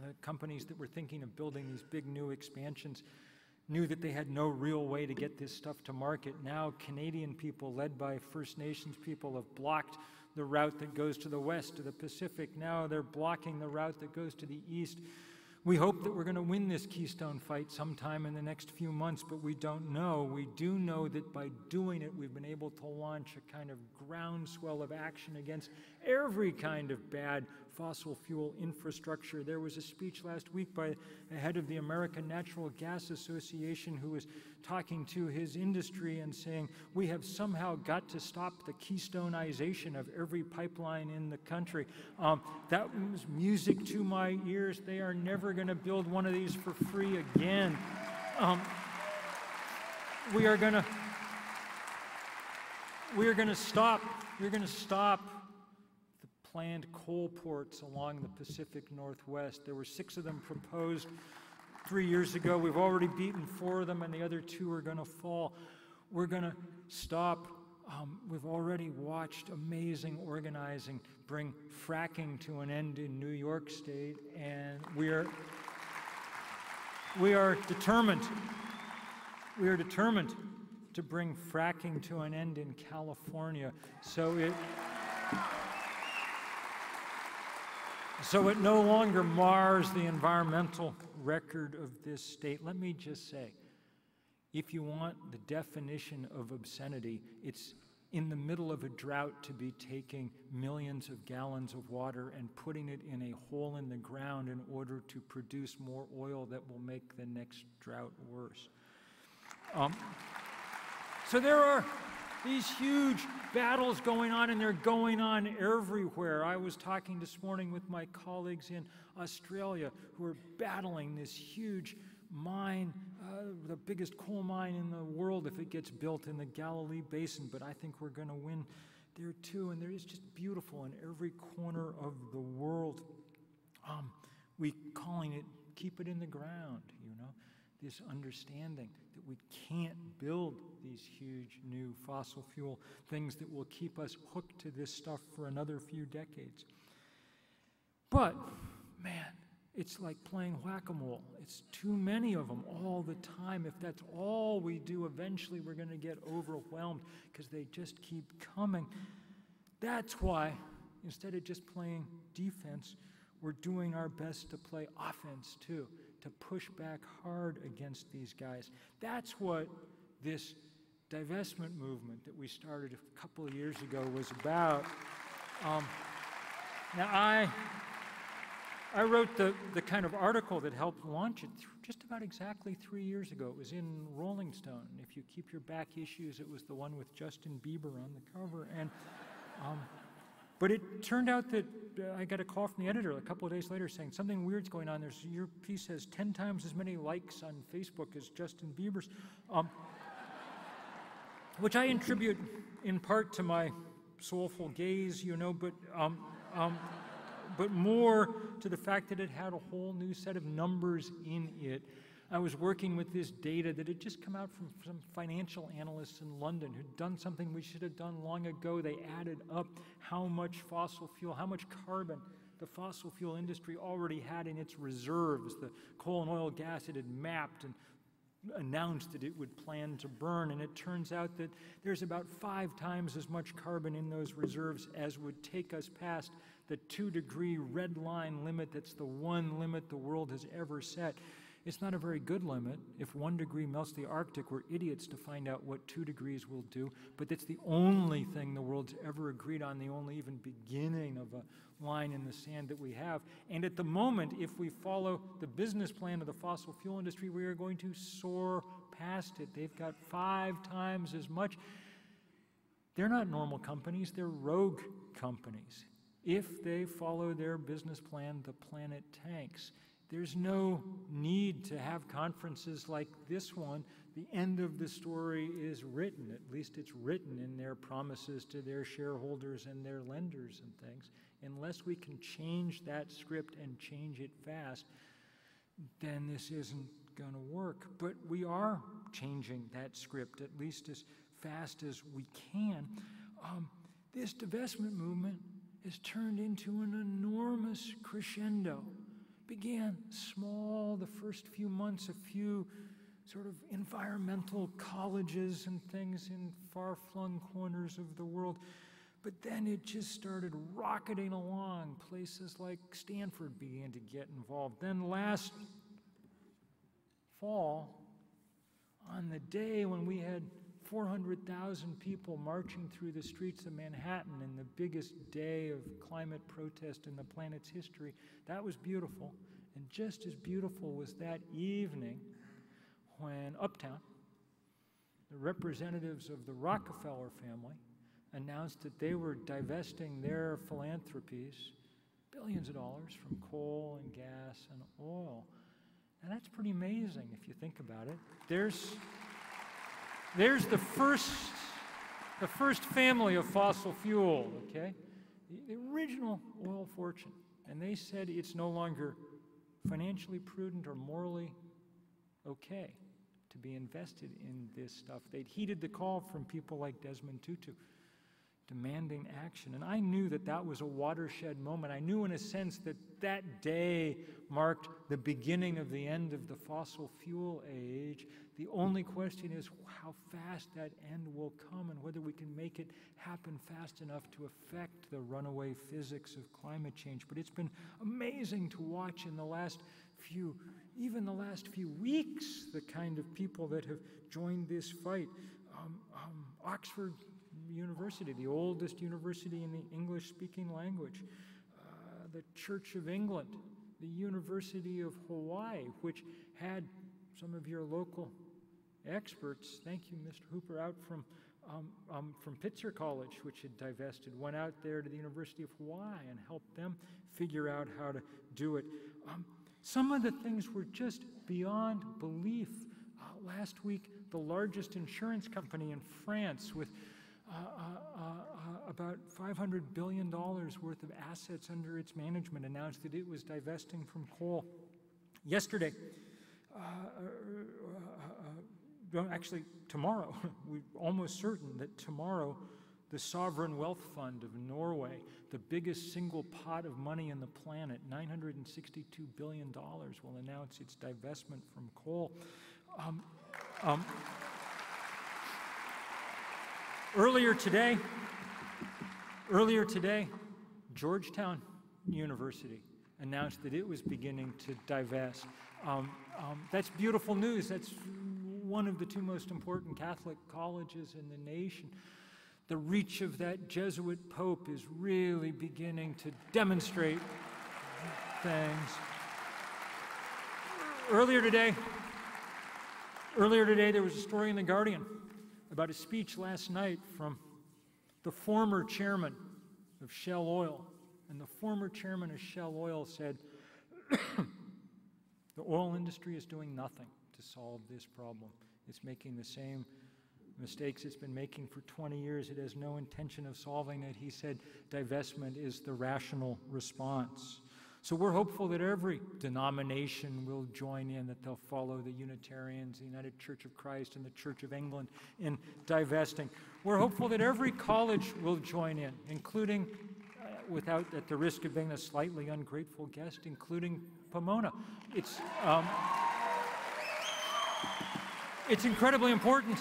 N: the companies that were thinking of building these big new expansions knew that they had no real way to get this stuff to market. Now, Canadian people, led by First Nations people, have blocked the route that goes to the west, to the Pacific. Now they're blocking the route that goes to the east. We hope that we're going to win this Keystone fight sometime in the next few months, but we don't know. We do know that by doing it, we've been able to launch a kind of groundswell of action against every kind of bad fossil fuel infrastructure. There was a speech last week by the head of the American Natural Gas Association who was talking to his industry and saying, We have somehow got to stop the keystoneization of every pipeline in the country. Um, that was music to my ears. They are never going to build one of these for free again. Um, we are going to we are going to stop we're going to stop planned coal ports along the Pacific Northwest. There were six of them proposed three years ago. We've already beaten four of them, and the other two are going to fall. We're going to stop. Um, we've already watched amazing organizing bring fracking to an end in New York State, and we are, we are determined. We are determined to bring fracking to an end in California. So it so it no longer mars the environmental record of this state. Let me just say if you want the definition of obscenity, it's in the middle of a drought to be taking millions of gallons of water and putting it in a hole in the ground in order to produce more oil that will make the next drought worse. Um, so there are these huge battles going on, and they're going on everywhere. I was talking this morning with my colleagues in Australia who are battling this huge mine, uh, the biggest coal mine in the world if it gets built in the Galilee Basin. But I think we're going to win there too. And there is just beautiful in every corner of the world. Um, we calling it keep it in the ground, you know, this understanding that we can't build these huge new fossil fuel things that will keep us hooked to this stuff for another few decades. But, man, it's like playing whack a mole. It's too many of them all the time. If that's all we do, eventually we're going to get overwhelmed because they just keep coming. That's why, instead of just playing defense, we're doing our best to play offense too to push back hard against these guys. That's what this divestment movement that we started a couple of years ago was about. Um, now, I, I wrote the, the kind of article that helped launch it just about exactly three years ago. It was in Rolling Stone. If you keep your back issues, it was the one with Justin Bieber on the cover. And um, but it turned out that uh, I got a call from the editor a couple of days later saying something weird's going on. There's your piece has ten times as many likes on Facebook as Justin Bieber's. Um, which I attribute in part to my soulful gaze, you know, but, um, um, but more to the fact that it had a whole new set of numbers in it. I was working with this data that had just come out from some financial analysts in London who'd done something we should have done long ago. They added up how much fossil fuel, how much carbon the fossil fuel industry already had in its reserves, the coal and oil gas it had mapped and announced that it would plan to burn. And it turns out that there's about five times as much carbon in those reserves as would take us past the two degree red line limit that's the one limit the world has ever set. It's not a very good limit. If one degree melts the Arctic, we're idiots to find out what two degrees will do. But it's the only thing the world's ever agreed on, the only even beginning of a line in the sand that we have. And at the moment, if we follow the business plan of the fossil fuel industry, we are going to soar past it. They've got five times as much. They're not normal companies, they're rogue companies. If they follow their business plan, the planet tanks. There's no need to have conferences like this one. The end of the story is written, at least it's written in their promises to their shareholders and their lenders and things. Unless we can change that script and change it fast, then this isn't going to work. But we are changing that script, at least as fast as we can. Um, this divestment movement has turned into an enormous crescendo began small the first few months, a few sort of environmental colleges and things in far flung corners of the world. But then it just started rocketing along. Places like Stanford began to get involved. Then last fall, on the day when we had 400,000 people marching through the streets of Manhattan in the biggest day of climate protest in the planet's history. That was beautiful. And just as beautiful was that evening when Uptown, the representatives of the Rockefeller family, announced that they were divesting their philanthropies, billions of dollars, from coal and gas and oil. And that's pretty amazing if you think about it. There's there's the first, the first family of fossil fuel, okay? The, the original oil fortune. And they said it's no longer financially prudent or morally okay to be invested in this stuff. They'd heeded the call from people like Desmond Tutu demanding action. And I knew that that was a watershed moment. I knew, in a sense, that that day marked the beginning of the end of the fossil fuel age. The only question is how fast that end will come and whether we can make it happen fast enough to affect the runaway physics of climate change. But it's been amazing to watch in the last few, even the last few weeks, the kind of people that have joined this fight. Um, um, Oxford University, the oldest university in the English speaking language, uh, the Church of England, the University of Hawaii, which had some of your local experts, thank you, Mr. Hooper, out from, um, um, from Pitzer College, which had divested, went out there to the University of Hawaii and helped them figure out how to do it. Um, some of the things were just beyond belief. Uh, last week, the largest insurance company in France with uh, uh, uh, about $500 billion worth of assets under its management announced that it was divesting from coal. Yesterday, actually tomorrow, we're almost certain that tomorrow the Sovereign Wealth Fund of Norway, the biggest single pot of money in the planet, $962 billion, will announce its divestment from coal. Um, um, Earlier today, earlier today, Georgetown University announced that it was beginning to divest. Um, um, that's beautiful news. That's one of the two most important Catholic colleges in the nation. The reach of that Jesuit pope is really beginning to demonstrate things. Earlier today, earlier today, there was a story in The Guardian about a speech last night from the former chairman of Shell Oil. And the former chairman of Shell Oil said, The oil industry is doing nothing to solve this problem. It's making the same mistakes it's been making for 20 years. It has no intention of solving it. He said divestment is the rational response. So we're hopeful that every denomination will join in, that they'll follow the Unitarians, the United Church of Christ, and the Church of England in divesting. We're hopeful that every college will join in, including, uh, without at the risk of being a slightly ungrateful guest, including Pomona. It's, um, it's incredibly important.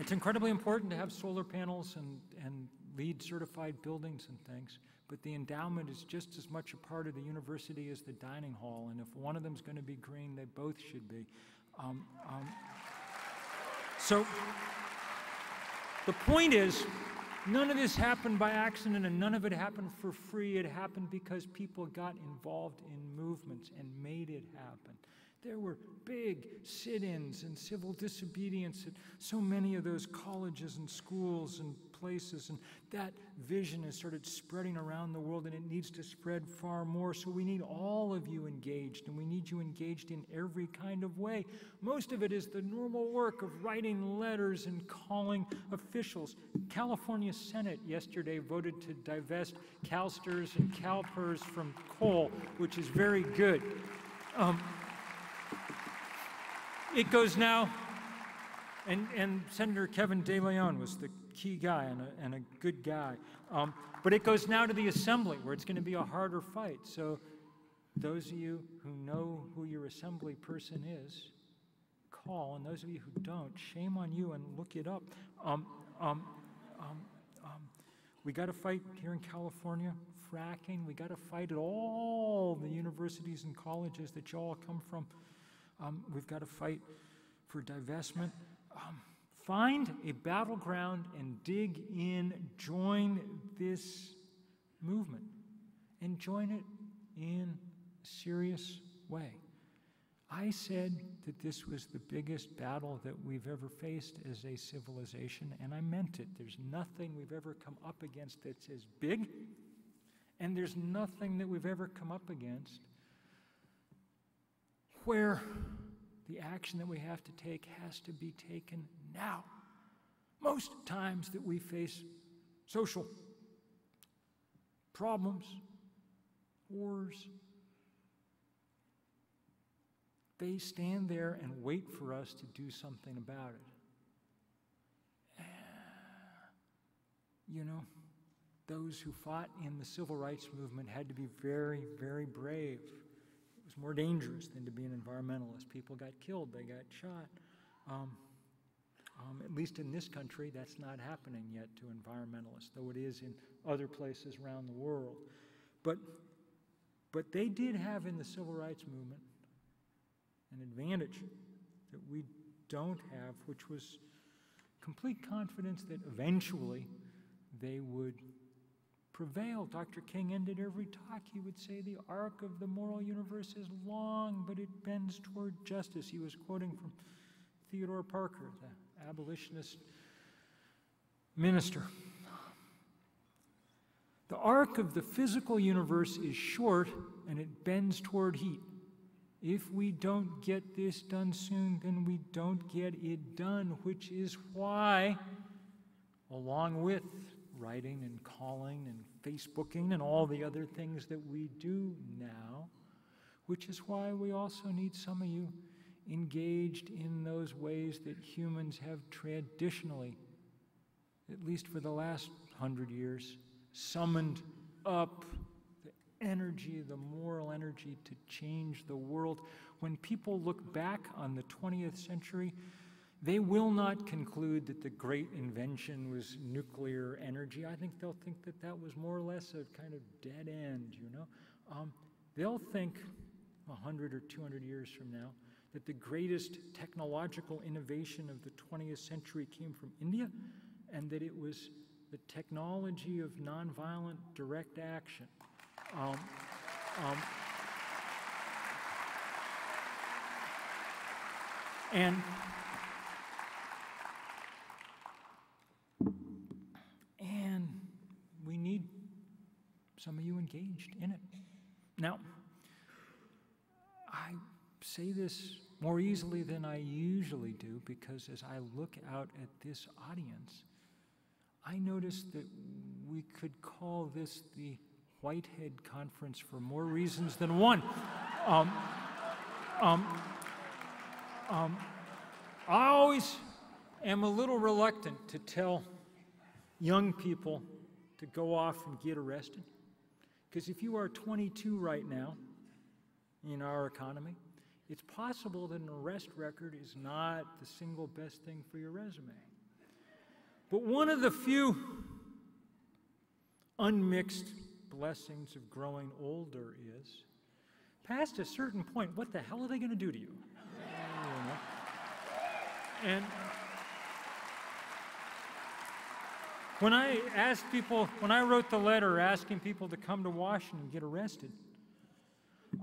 N: It's incredibly important to have solar panels and, and LEED certified buildings and things, but the endowment is just as much a part of the university as the dining hall, and if one of them's going to be green, they both should be. Um, um, so the point is, none of this happened by accident and none of it happened for free. It happened because people got involved in movements and made it happen. There were big sit ins and civil disobedience at so many of those colleges and schools and places, and that vision has started spreading around the world, and it needs to spread far more. So we need all of you engaged, and we need you engaged in every kind of way. Most of it is the normal work of writing letters and calling officials. California Senate yesterday voted to divest CalSTRS and CalPERS from coal, which is very good. Um, it goes now, and, and Senator Kevin De Leon was the key guy and a, and a good guy. Um, but it goes now to the assembly where it's going to be a harder fight. So, those of you who know who your assembly person is, call. And those of you who don't, shame on you and look it up. Um, um, um, um, we got to fight here in California, fracking. We got to fight at all the universities and colleges that you all come from. Um, we've got to fight for divestment. Find a battleground and dig in. Join this movement and join it in a serious way. I said that this was the biggest battle that we've ever faced as a civilization, and I meant it. There's nothing we've ever come up against that's as big, and there's nothing that we've ever come up against where the action that we have to take has to be taken now. Most times that we face social problems, wars, they stand there and wait for us to do something about it. You know, those who fought in the civil rights movement had to be very, very brave. It was more dangerous than to be an environmentalist. People got killed, they got shot. Um, um, at least in this country, that's not happening yet to environmentalists, though it is in other places around the world. But, but they did have in the civil rights movement an advantage that we don't have, which was complete confidence that eventually they would prevail. Dr. King ended every talk. He would say, The arc of the moral universe is long, but it bends toward justice. He was quoting from Theodore Parker, the abolitionist minister. The arc of the physical universe is short and it bends toward heat. If we don't get this done soon, then we don't get it done, which is why, along with writing and calling and Facebooking and all the other things that we do now, which is why we also need some of you engaged in those ways that humans have traditionally, at least for the last hundred years, summoned up the energy, the moral energy to change the world. When people look back on the 20th century, they will not conclude that the great invention was nuclear energy. I think they'll think that that was more or less a kind of dead end, you know. Um, they'll think 100 or 200 years from now that the greatest technological innovation of the 20th century came from India and that it was the technology of nonviolent direct action. Um, um, and and we need some of you engaged in it. Now, I say this more easily than I usually do because as I look out at this audience, I notice that we could call this the Whitehead Conference for more reasons than one. Um, um, um, I always am a little reluctant to tell young people to go off and get arrested. Because if you are 22 right now in our economy, it's possible that an arrest record is not the single best thing for your resume. But one of the few unmixed blessings of growing older is past a certain point, what the hell are they going to do to you? And when I asked people, when I wrote the letter asking people to come to Washington and get arrested,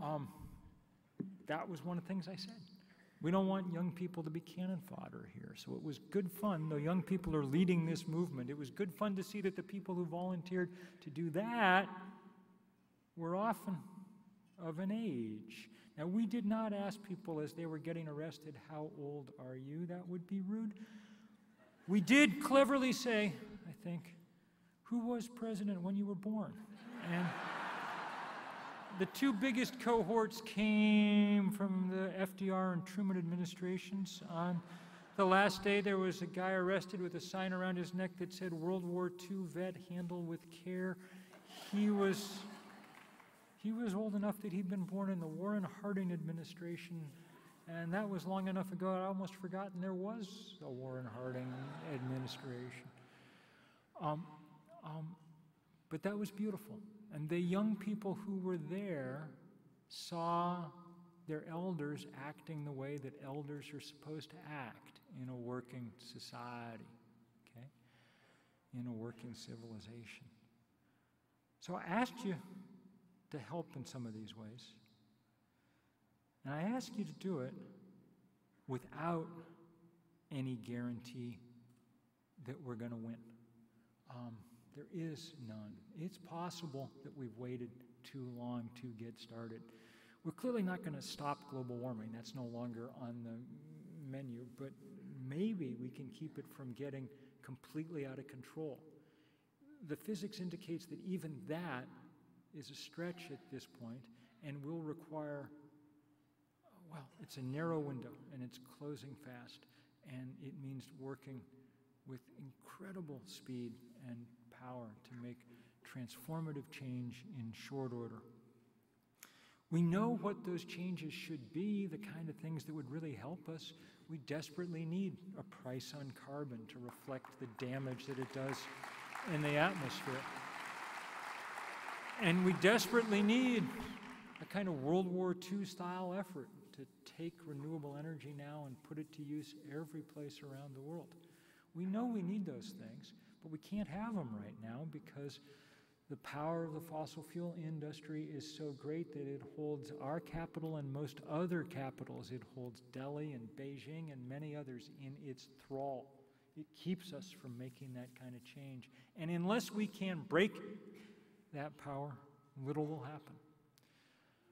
N: um, that was one of the things I said. We don't want young people to be cannon fodder here. So it was good fun, though young people are leading this movement. It was good fun to see that the people who volunteered to do that were often of an age. Now, we did not ask people as they were getting arrested, How old are you? That would be rude. We did cleverly say, I think, Who was president when you were born? And the two biggest cohorts came from the FDR and Truman administrations. On the last day, there was a guy arrested with a sign around his neck that said World War II vet, handle with care. He was, he was old enough that he'd been born in the Warren Harding administration, and that was long enough ago, I'd almost forgotten there was a Warren Harding administration. Um, um, but that was beautiful. And the young people who were there saw their elders acting the way that elders are supposed to act in a working society, okay? In a working civilization. So I asked you to help in some of these ways. And I ask you to do it without any guarantee that we're going to win. Um, there is none. It's possible that we've waited too long to get started. We're clearly not going to stop global warming. That's no longer on the menu, but maybe we can keep it from getting completely out of control. The physics indicates that even that is a stretch at this point and will require, well, it's a narrow window and it's closing fast, and it means working with incredible speed and power to make transformative change in short order. We know what those changes should be, the kind of things that would really help us. We desperately need a price on carbon to reflect the damage that it does in the atmosphere. And we desperately need a kind of World War II style effort to take renewable energy now and put it to use every place around the world. We know we need those things, but we can't have them right now because the power of the fossil fuel industry is so great that it holds our capital and most other capitals. It holds Delhi and Beijing and many others in its thrall. It keeps us from making that kind of change. And unless we can break that power, little will happen.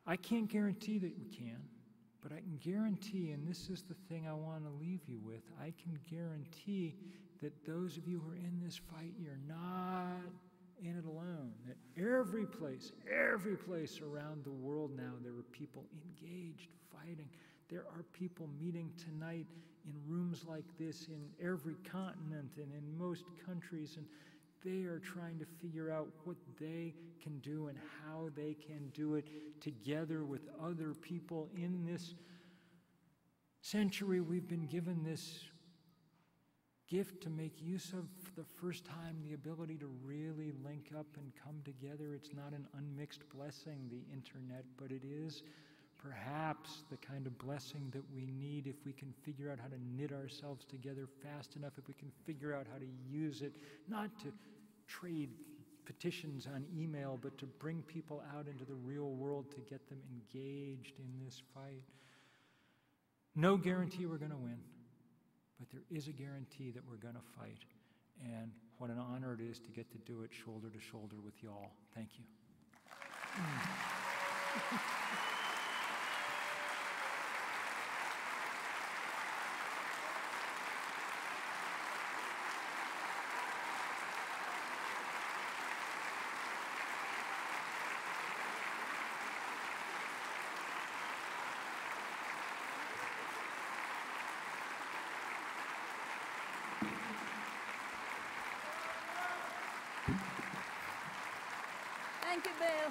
N: I can't guarantee that we can, but I can guarantee, and this is the thing I want to leave you with I can guarantee that those of you who are in this fight, you're not in it alone. That every place, every place around the world now, there are people engaged, fighting. There are people meeting tonight in rooms like this in every continent and in most countries, and they are trying to figure out what they can do and how they can do it together with other people in this century. We've been given this gift to make use of for the first time the ability to really link up and come together. It's not an unmixed blessing, the internet, but it is perhaps the kind of blessing that we need if we can figure out how to knit ourselves together fast enough, if we can figure out how to use it, not to trade petitions on email, but to bring people out into the real world to get them engaged in this fight. No guarantee we're going to win but there is a guarantee that we're going to fight. And what an honor it is to get to do it shoulder to shoulder with y'all. Thank you.
O: Thank you, Bill.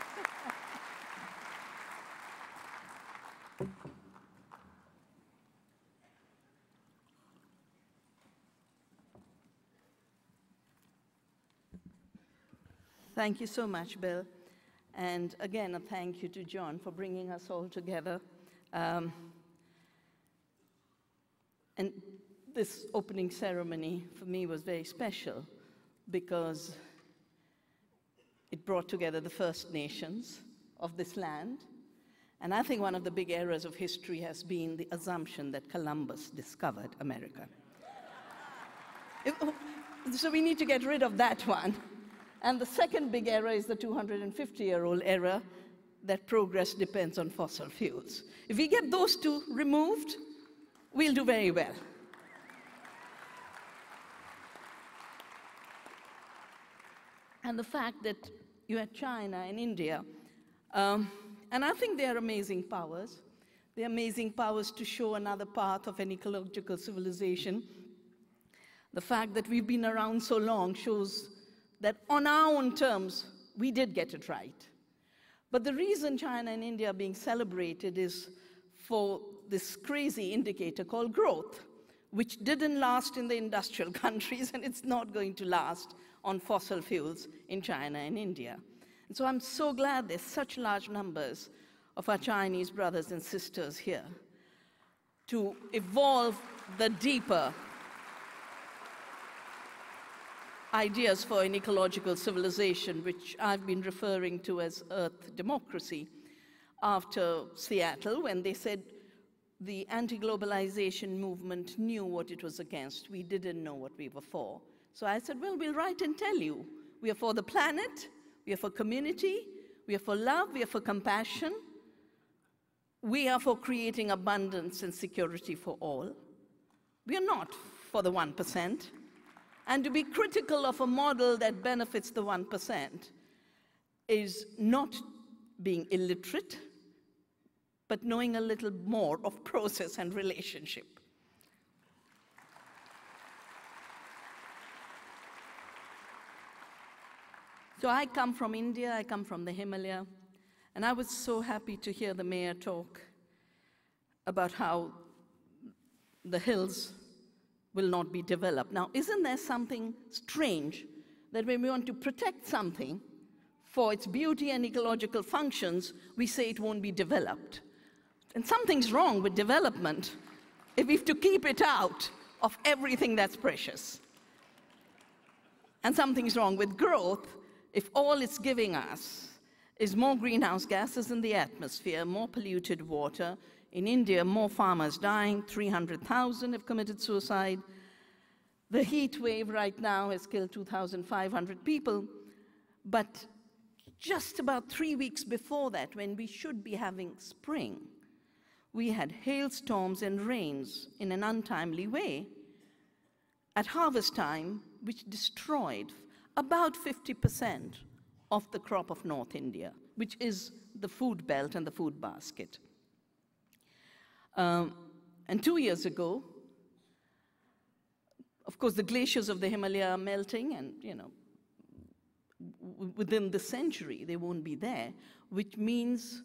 O: Thank you so much, Bill. And again, a thank you to John for bringing us all together. Um, and this opening ceremony for me was very special because brought together the First Nations of this land. And I think one of the big errors of history has been the assumption that Columbus discovered America. So we need to get rid of that one. And the second big error is the 250 year old error that progress depends on fossil fuels. If we get those two removed, we'll do very well. And the fact that you had China and India, um, and I think they are amazing powers. They're amazing powers to show another path of an ecological civilization. The fact that we've been around so long shows that on our own terms, we did get it right. But the reason China and India are being celebrated is for this crazy indicator called growth, which didn't last in the industrial countries and it's not going to last on fossil fuels in China and India. And so I'm so glad there's such large numbers of our Chinese brothers and sisters here to evolve the deeper ideas for an ecological civilization, which I've been referring to as Earth democracy, after Seattle, when they said the anti globalization movement knew what it was against. We didn't know what we were for. So I said, Well, we'll write and tell you. We are for the planet, we are for community, we are for love, we are for compassion, we are for creating abundance and security for all. We are not for the 1%. And to be critical of a model that benefits the 1% is not being illiterate, but knowing a little more of process and relationship. So I come from India, I come from the Himalaya, and I was so happy to hear the mayor talk about how the hills will not be developed. Now, isn't there something strange that when we want to protect something for its beauty and ecological functions, we say it won't be developed? And something's wrong with development if we have to keep it out of everything that's precious. And something's wrong with growth if all it's giving us is more greenhouse gases in the atmosphere, more polluted water. In India, more farmers dying, 300,000 have committed suicide. The heat wave right now has killed 2,500 people. But just about three weeks before that, when we should be having spring, we had hailstorms and rains in an untimely way at harvest time, which destroyed about 50% of the crop of North India, which is the food belt and the food basket. Um, and two years ago, of course, the glaciers of the Himalaya are melting, and you know, within the century they won't be there, which means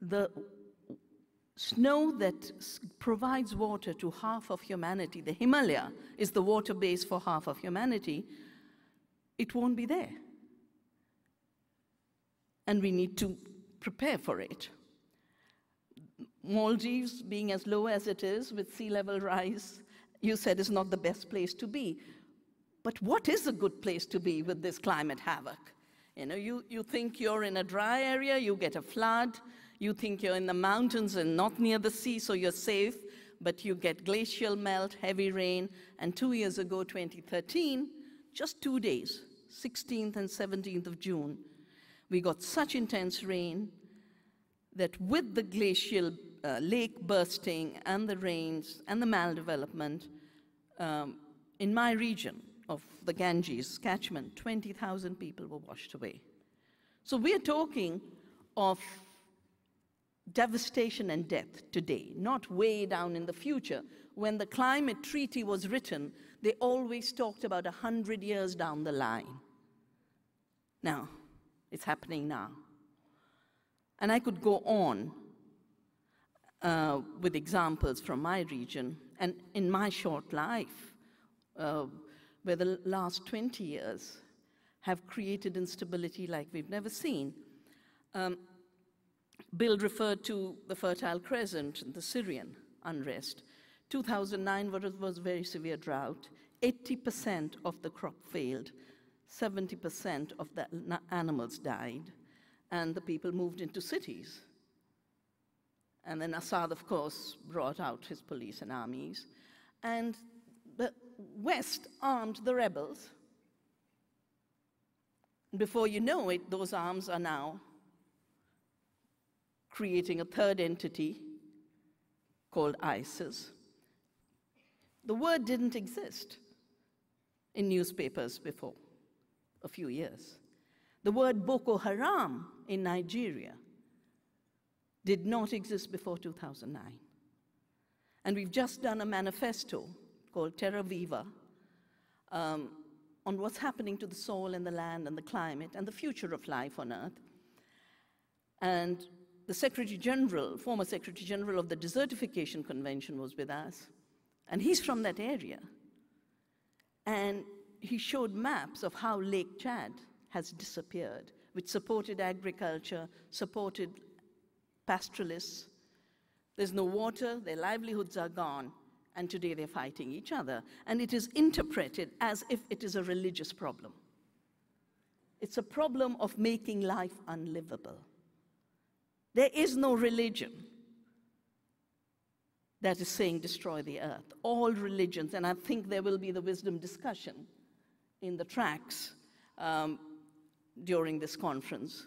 O: the snow that provides water to half of humanity, the Himalaya is the water base for half of humanity, it won't be there. And we need to prepare for it. Maldives, being as low as it is with sea level rise, you said is not the best place to be. But what is a good place to be with this climate havoc? You know, you, you think you're in a dry area, you get a flood. You think you're in the mountains and not near the sea, so you're safe, but you get glacial melt, heavy rain. And two years ago, 2013, just two days, 16th and 17th of June, we got such intense rain that with the glacial uh, lake bursting and the rains and the maldevelopment, um, in my region of the Ganges catchment, 20,000 people were washed away. So we're talking of devastation and death today, not way down in the future. When the climate treaty was written, they always talked about 100 years down the line. Now, It's happening now. And I could go on uh, with examples from my region and in my short life, uh, where the last 20 years have created instability like we've never seen. Um, Bill referred to the Fertile Crescent and the Syrian unrest. 2009 was, very severe drought. 80% of the crop failed. 70% of the animals died. And the people moved into cities. And then Assad, of course, brought out his police and armies. And the West armed the rebels. Before you know it, those arms are now creating a third entity called ISIS. The word didn't exist in newspapers before a few years. The word Boko Haram in Nigeria did not exist before 2009. And we've just done a manifesto called Terra Viva um, on what's happening to the soil and the land and the climate and the future of life on Earth. And the Secretary General, former Secretary General of the Desertification Convention, was with us. And he's from that area. And he showed maps of how Lake Chad has disappeared, which supported agriculture, supported pastoralists. There's no water, their livelihoods are gone, and today they're fighting each other. And it is interpreted as if it is a religious problem. It's a problem of making life unlivable. There is no religion that is saying destroy the earth. All religions, and I think there will be the wisdom discussion in the tracks um, during this conference,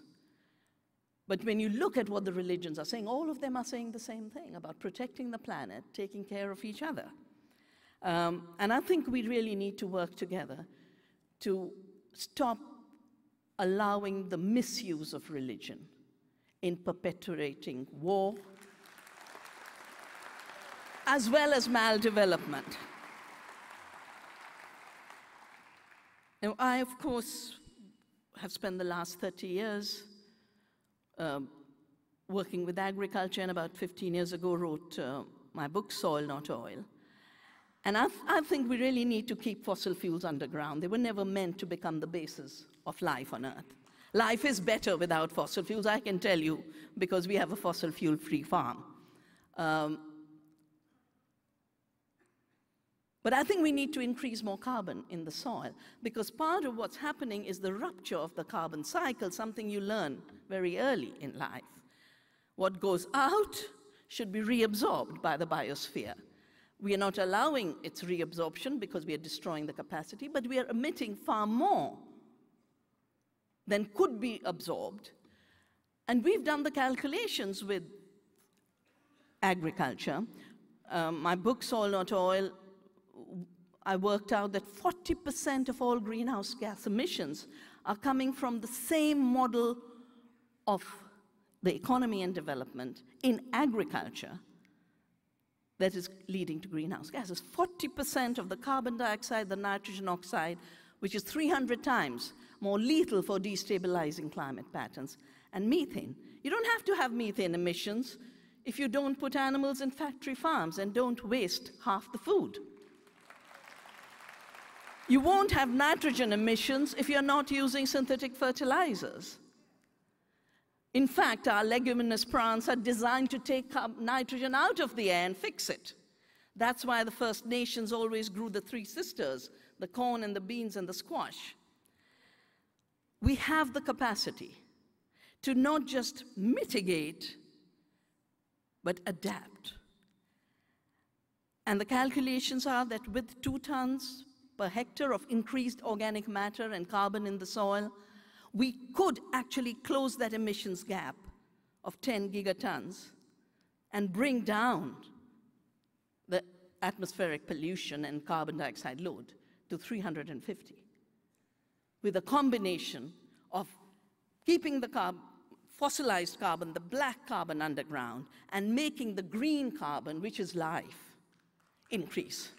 O: but when you look at what the religions are saying, all of them are saying the same thing about protecting the planet, taking care of each other. Um, and I think we really need to work together to stop allowing the misuse of religion in perpetuating war as well as maldevelopment. Now, I, of course, have spent the last 30 years um, working with agriculture, and about 15 years ago wrote uh, my book, Soil Not Oil. And I, th I think we really need to keep fossil fuels underground. They were never meant to become the basis of life on Earth. Life is better without fossil fuels, I can tell you, because we have a fossil fuel free farm. Um, but I think we need to increase more carbon in the soil because part of what's happening is the rupture of the carbon cycle, something you learn very early in life. What goes out should be reabsorbed by the biosphere. We are not allowing its reabsorption because we are destroying the capacity, but we are emitting far more than could be absorbed. And we've done the calculations with agriculture. Um, my book, Soil Not Oil, I worked out that 40% of all greenhouse gas emissions are coming from the same model of the economy and development in agriculture that is leading to greenhouse gases. 40% of the carbon dioxide, the nitrogen oxide, which is 300 times more lethal for destabilizing climate patterns, and methane. You don't have to have methane emissions if you don't put animals in factory farms and don't waste half the food. You won't have nitrogen emissions if you're not using synthetic fertilizers. In fact, our leguminous plants are designed to take nitrogen out of the air and fix it. That's why the First Nations always grew the three sisters the corn and the beans and the squash. We have the capacity to not just mitigate, but adapt. And the calculations are that with two tons per hectare of increased organic matter and carbon in the soil, we could actually close that emissions gap of 10 gigatons and bring down the atmospheric pollution and carbon dioxide load to 350 with a combination of keeping the carb fossilized carbon, the black carbon underground, and making the green carbon, which is life, increase.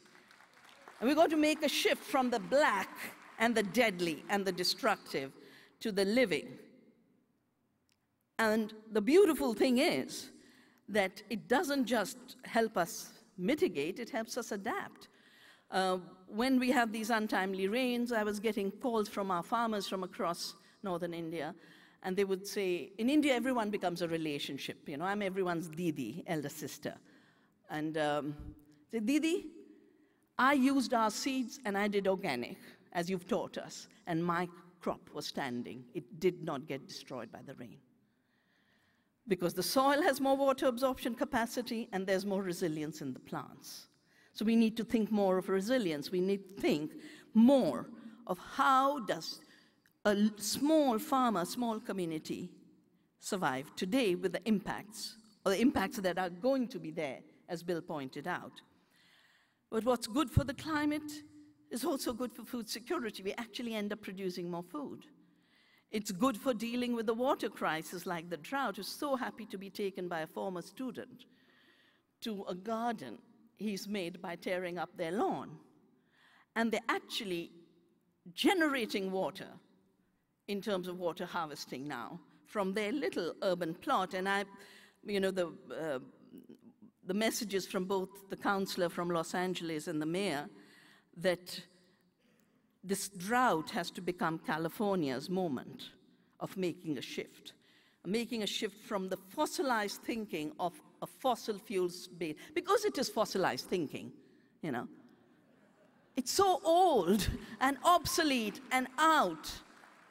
O: And we're going to make a shift from the black and the deadly and the destructive to the living And the beautiful thing is that it doesn't just help us mitigate, it helps us adapt. Uh, when we have these untimely rains, I was getting calls from our farmers from across northern India, and they would say, in India, everyone becomes a relationship. You know, I'm everyone's Didi, elder sister. And um, say, Didi, I used our seeds and I did organic, as you've taught us, and my crop was standing. It did not get destroyed by the rain. Because the soil has more water absorption capacity and there's more resilience in the plants. So we need to think more of resilience. We need to think more of how does a small farmer, small community survive today with the impacts, or the impacts that are going to be there, as Bill pointed out. But what's good for the climate is also good for food security. We actually end up producing more food. It's good for dealing with the water crisis like the drought. Who's so happy to be taken by a former student to a garden he's made by tearing up their lawn. And they're actually generating water in terms of water harvesting now from their little urban plot. And I, you know, the, uh, the messages from both the councillor from Los Angeles and the mayor that this drought has to become California's moment of making a shift, making a shift from the fossilized thinking of a fossil fuels base, because it is fossilized thinking, you know. It's so old and obsolete and out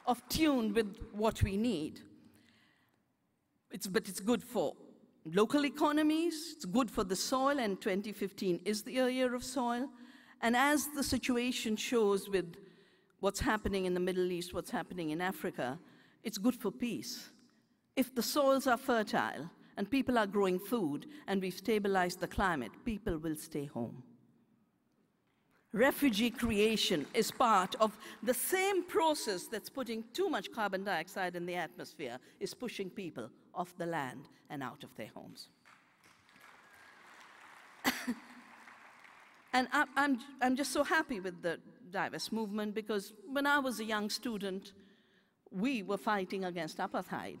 O: of tune with what we need. It's, but it's good for local economies, it's good for the soil, and 2015 is the year of soil. And as the situation shows with what's happening in the Middle East, what's happening in Africa, it's good for peace. If the soils are fertile and people are growing food and we've stabilized the climate, people will stay home. Refugee creation is part of the same process that's putting too much carbon dioxide in the atmosphere, is pushing people off the land and out of their homes. and I, I'm, I'm just so happy with the divest movement because when I was a young student, we were fighting against apartheid.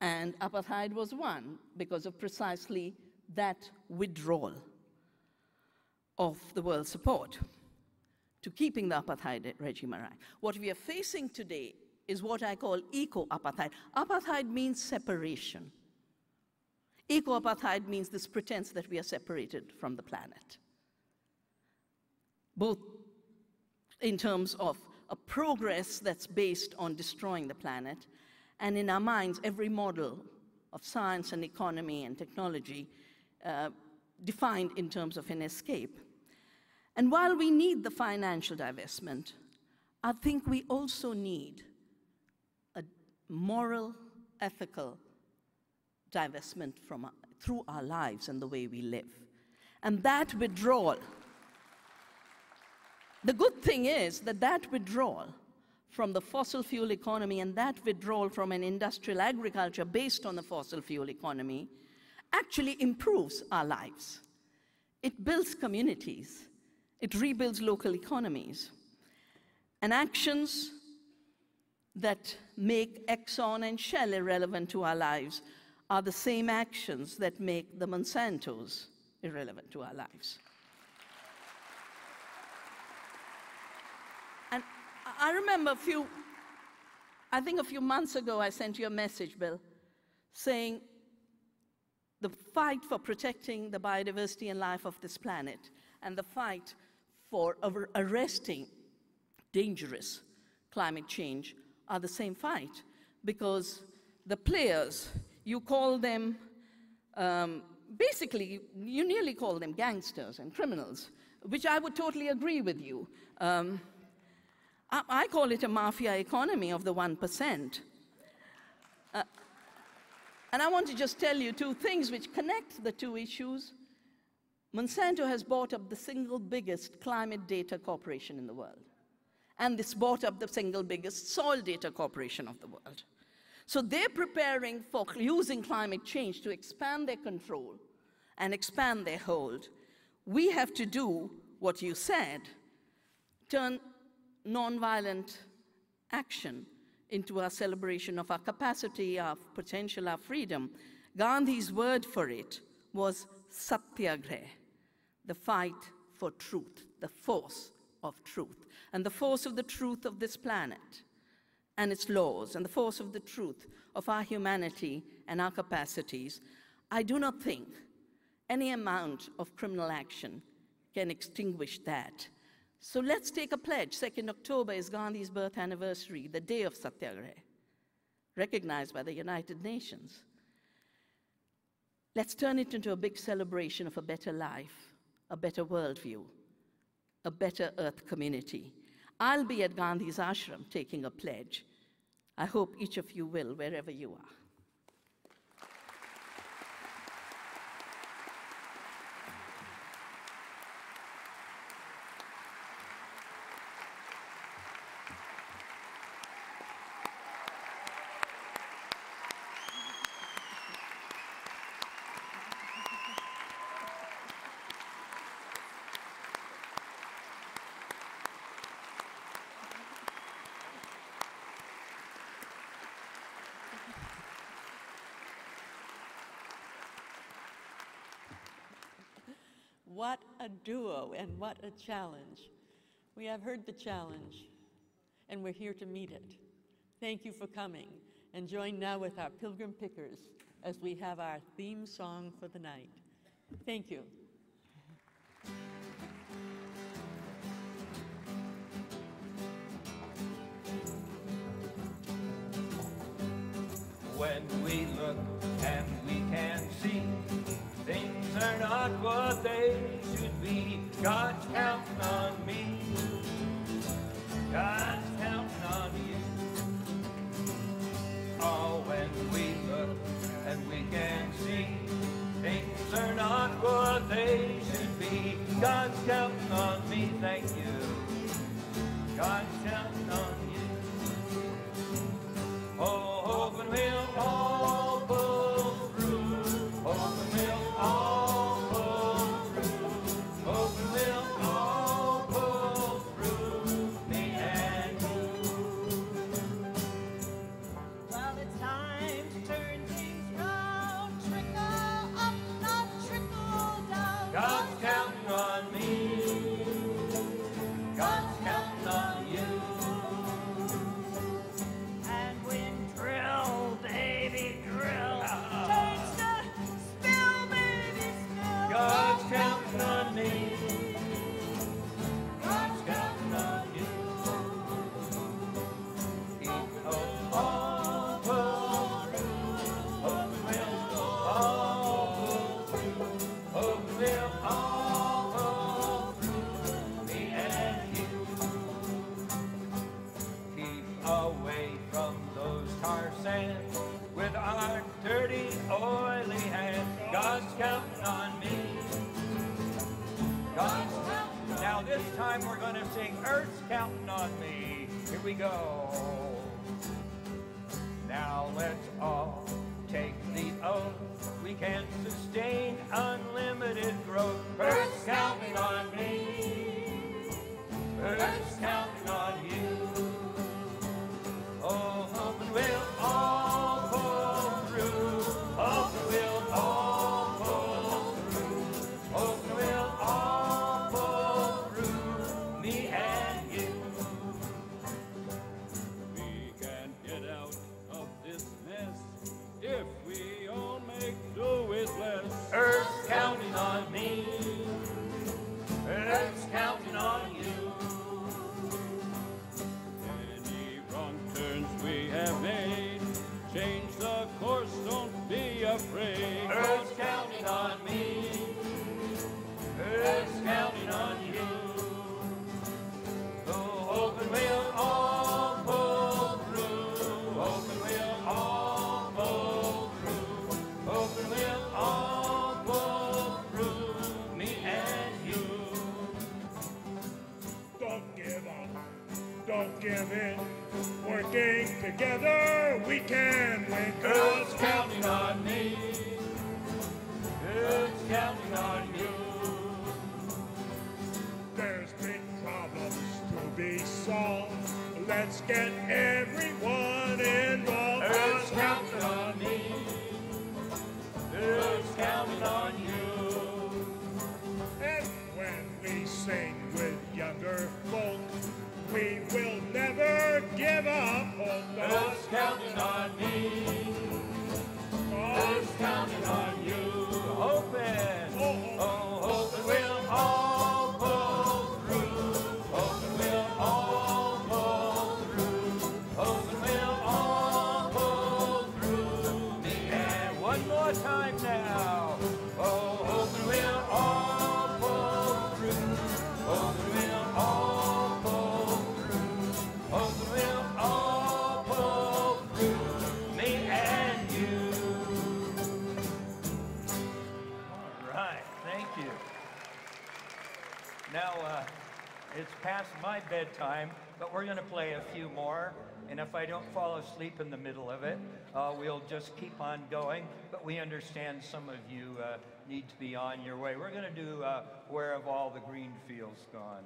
O: And apartheid was won because of precisely that withdrawal of the world's support to keeping the apartheid regime around. What we are facing today is what I call eco-apartheid. Apartheid means separation. Eco-apartheid means this pretense that we are separated from the planet, both in terms of a progress that's based on destroying the planet, and in our minds, every model of science and economy and technology uh, defined in terms of an escape. And while we need the financial divestment, I think we also need a moral, ethical divestment from our, through our lives and the way we live. And that withdrawal, the good thing is that that withdrawal from the fossil fuel economy and that withdrawal from an industrial agriculture based on the fossil fuel economy actually improves our lives. It builds communities. It rebuilds local economies. And actions that make Exxon and Shell irrelevant to our lives are the same actions that make the Monsantos irrelevant to our lives. I remember a few, I think a few months ago, I sent you a message, Bill, saying the fight for protecting the biodiversity and life of this planet and the fight for arresting dangerous climate change are the same fight because the players, you call them, um, basically, you nearly call them gangsters and criminals, which I would totally agree with you. Um, I, call it a mafia economy of the 1%. Uh, and I want to just tell you two things which connect the two issues Monsanto has bought up the single biggest climate data corporation in the world. And this bought up the single biggest soil data corporation of the world. So they're preparing for using climate change to expand their control and expand their hold. We have to do what you said, turn nonviolent action into our celebration of our capacity, our potential, our freedom, Gandhi's word for it was satyagraha, the fight for truth, the force of truth, and the force of the truth of this planet and its laws, and the force of the truth of our humanity and our capacities. I do not think any amount of criminal action can extinguish that. So let's take a pledge. 2nd October is Gandhi's birth anniversary, the day of Satyagraha, recognized by the United Nations. Let's turn it into a big celebration of a better life, a better worldview, a better earth community. I'll be at Gandhi's ashram taking a pledge. I hope each of you will, wherever you are.
D: What a duo and what a challenge. We have heard the challenge, and we're here to meet it. Thank you for coming, and join now with our Pilgrim Pickers as we have our theme song for the night. Thank you.
B: When we look and we can see things are not what they be, God's counting on me. God's counting on you. Oh, when we look and we can see things are not what they should be, God's counting on me. Thank you. God's counting bedtime, but we're going to play a few more. And if I don't fall asleep in the middle of it, uh, we'll just keep on going. But we understand some of you uh, need to be on your way. We're going to do uh, Where Have All the Green Fields Gone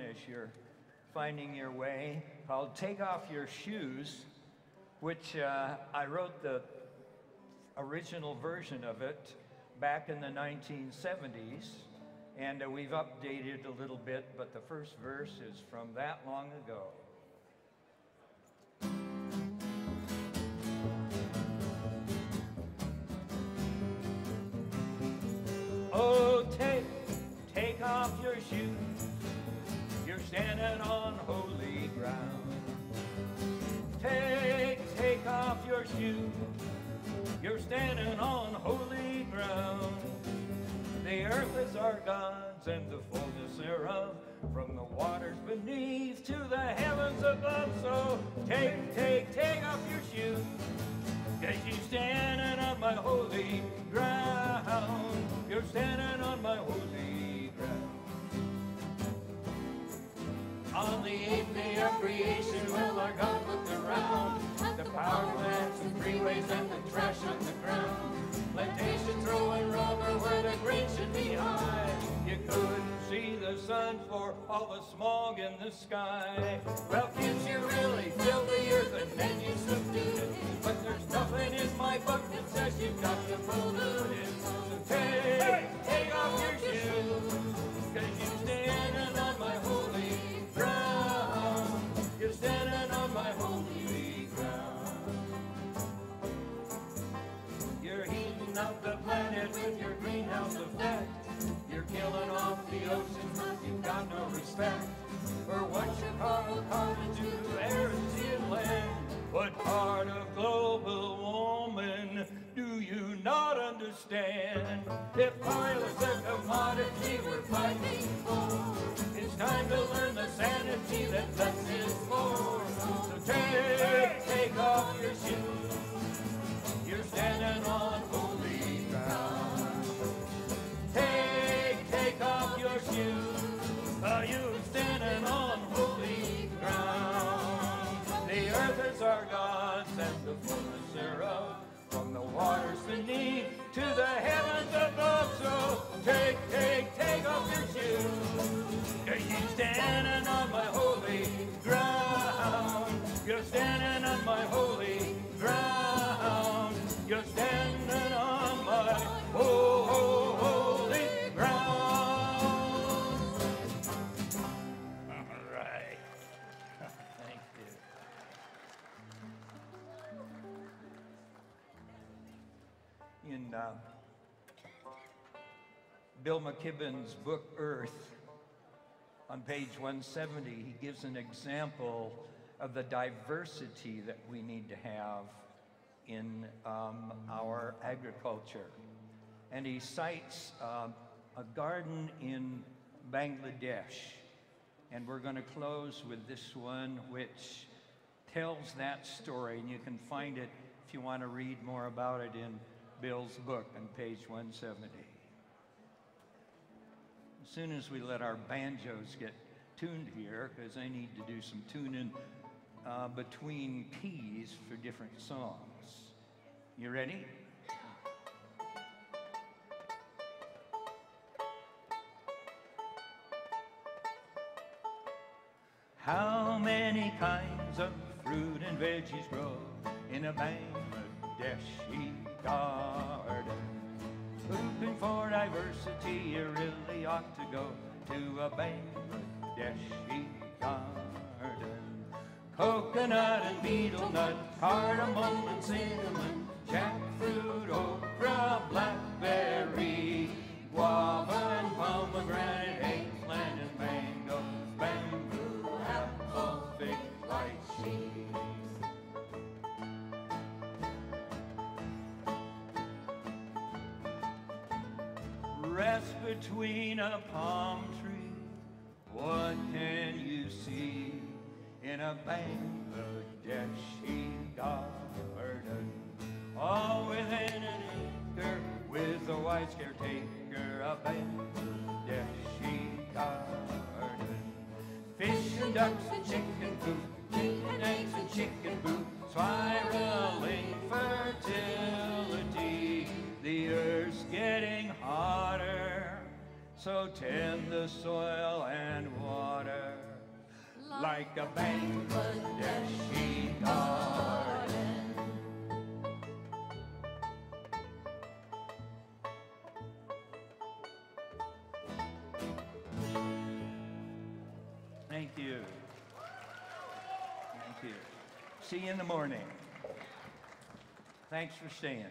B: as you're finding your way called Take Off Your Shoes, which uh, I wrote the original version of it back in the 1970s, and uh, we've updated a little bit, but the first verse is from that long ago. Oh, take, take off your shoes. Standing on holy ground. Take, take off your shoes. You're standing on holy ground. The earth is our God's and the fullness thereof, from the waters beneath to the heavens above. So take, take, take off your shoes. Cause you're standing on my holy ground. The eighth of creation, will our God look around at the power plants and freeways and the trash on the ground? Plantation throwing rubber where the grain should be high. You couldn't see the sun for all the smog in the sky. Well, kids, you really filled the no respect for what Chicago common to Aryan land. What part of global warming do you not understand? If oil is a commodity we're fighting for, it's time to learn the sanity that lets it for. So take, take off your shoes. You're standing on you're standing on holy ground. The earth is our God's and the fullness thereof. From the waters beneath to the heavens above. So take, take, take off your shoes. Are you standing on my holy ground? You're standing on my holy ground. You're standing Bill McKibben's book Earth, on page 170, he gives an example of the diversity that we need to have in um, our agriculture. And he cites um, a garden in Bangladesh. And we're going to close with this one, which tells that story. And you can find it if you want to read more about it in Bill's book on page 170. Soon as we let our banjos get tuned here, because they need to do some tuning uh, between keys for different songs. You ready? How many kinds of fruit and veggies grow in a Bangladeshi garden? Hoping for diversity, you really ought to go to a Bangladeshi garden. Coconut and betel nut, cardamom and cinnamon, jackfruit, okra, blackberry, guava and pomegranate, eggplant and mango, between a palm tree, what can you see in a Bangladeshi garden? All within an acre with a wise caretaker, a Bangladeshi garden. Fish and ducks and chicken coop, chicken eggs and chicken poop, spiraling fertility. The earth's getting hotter, so tend the soil and water like a Bangladeshi garden. Thank you. Thank you. See you in the morning. Thanks for staying.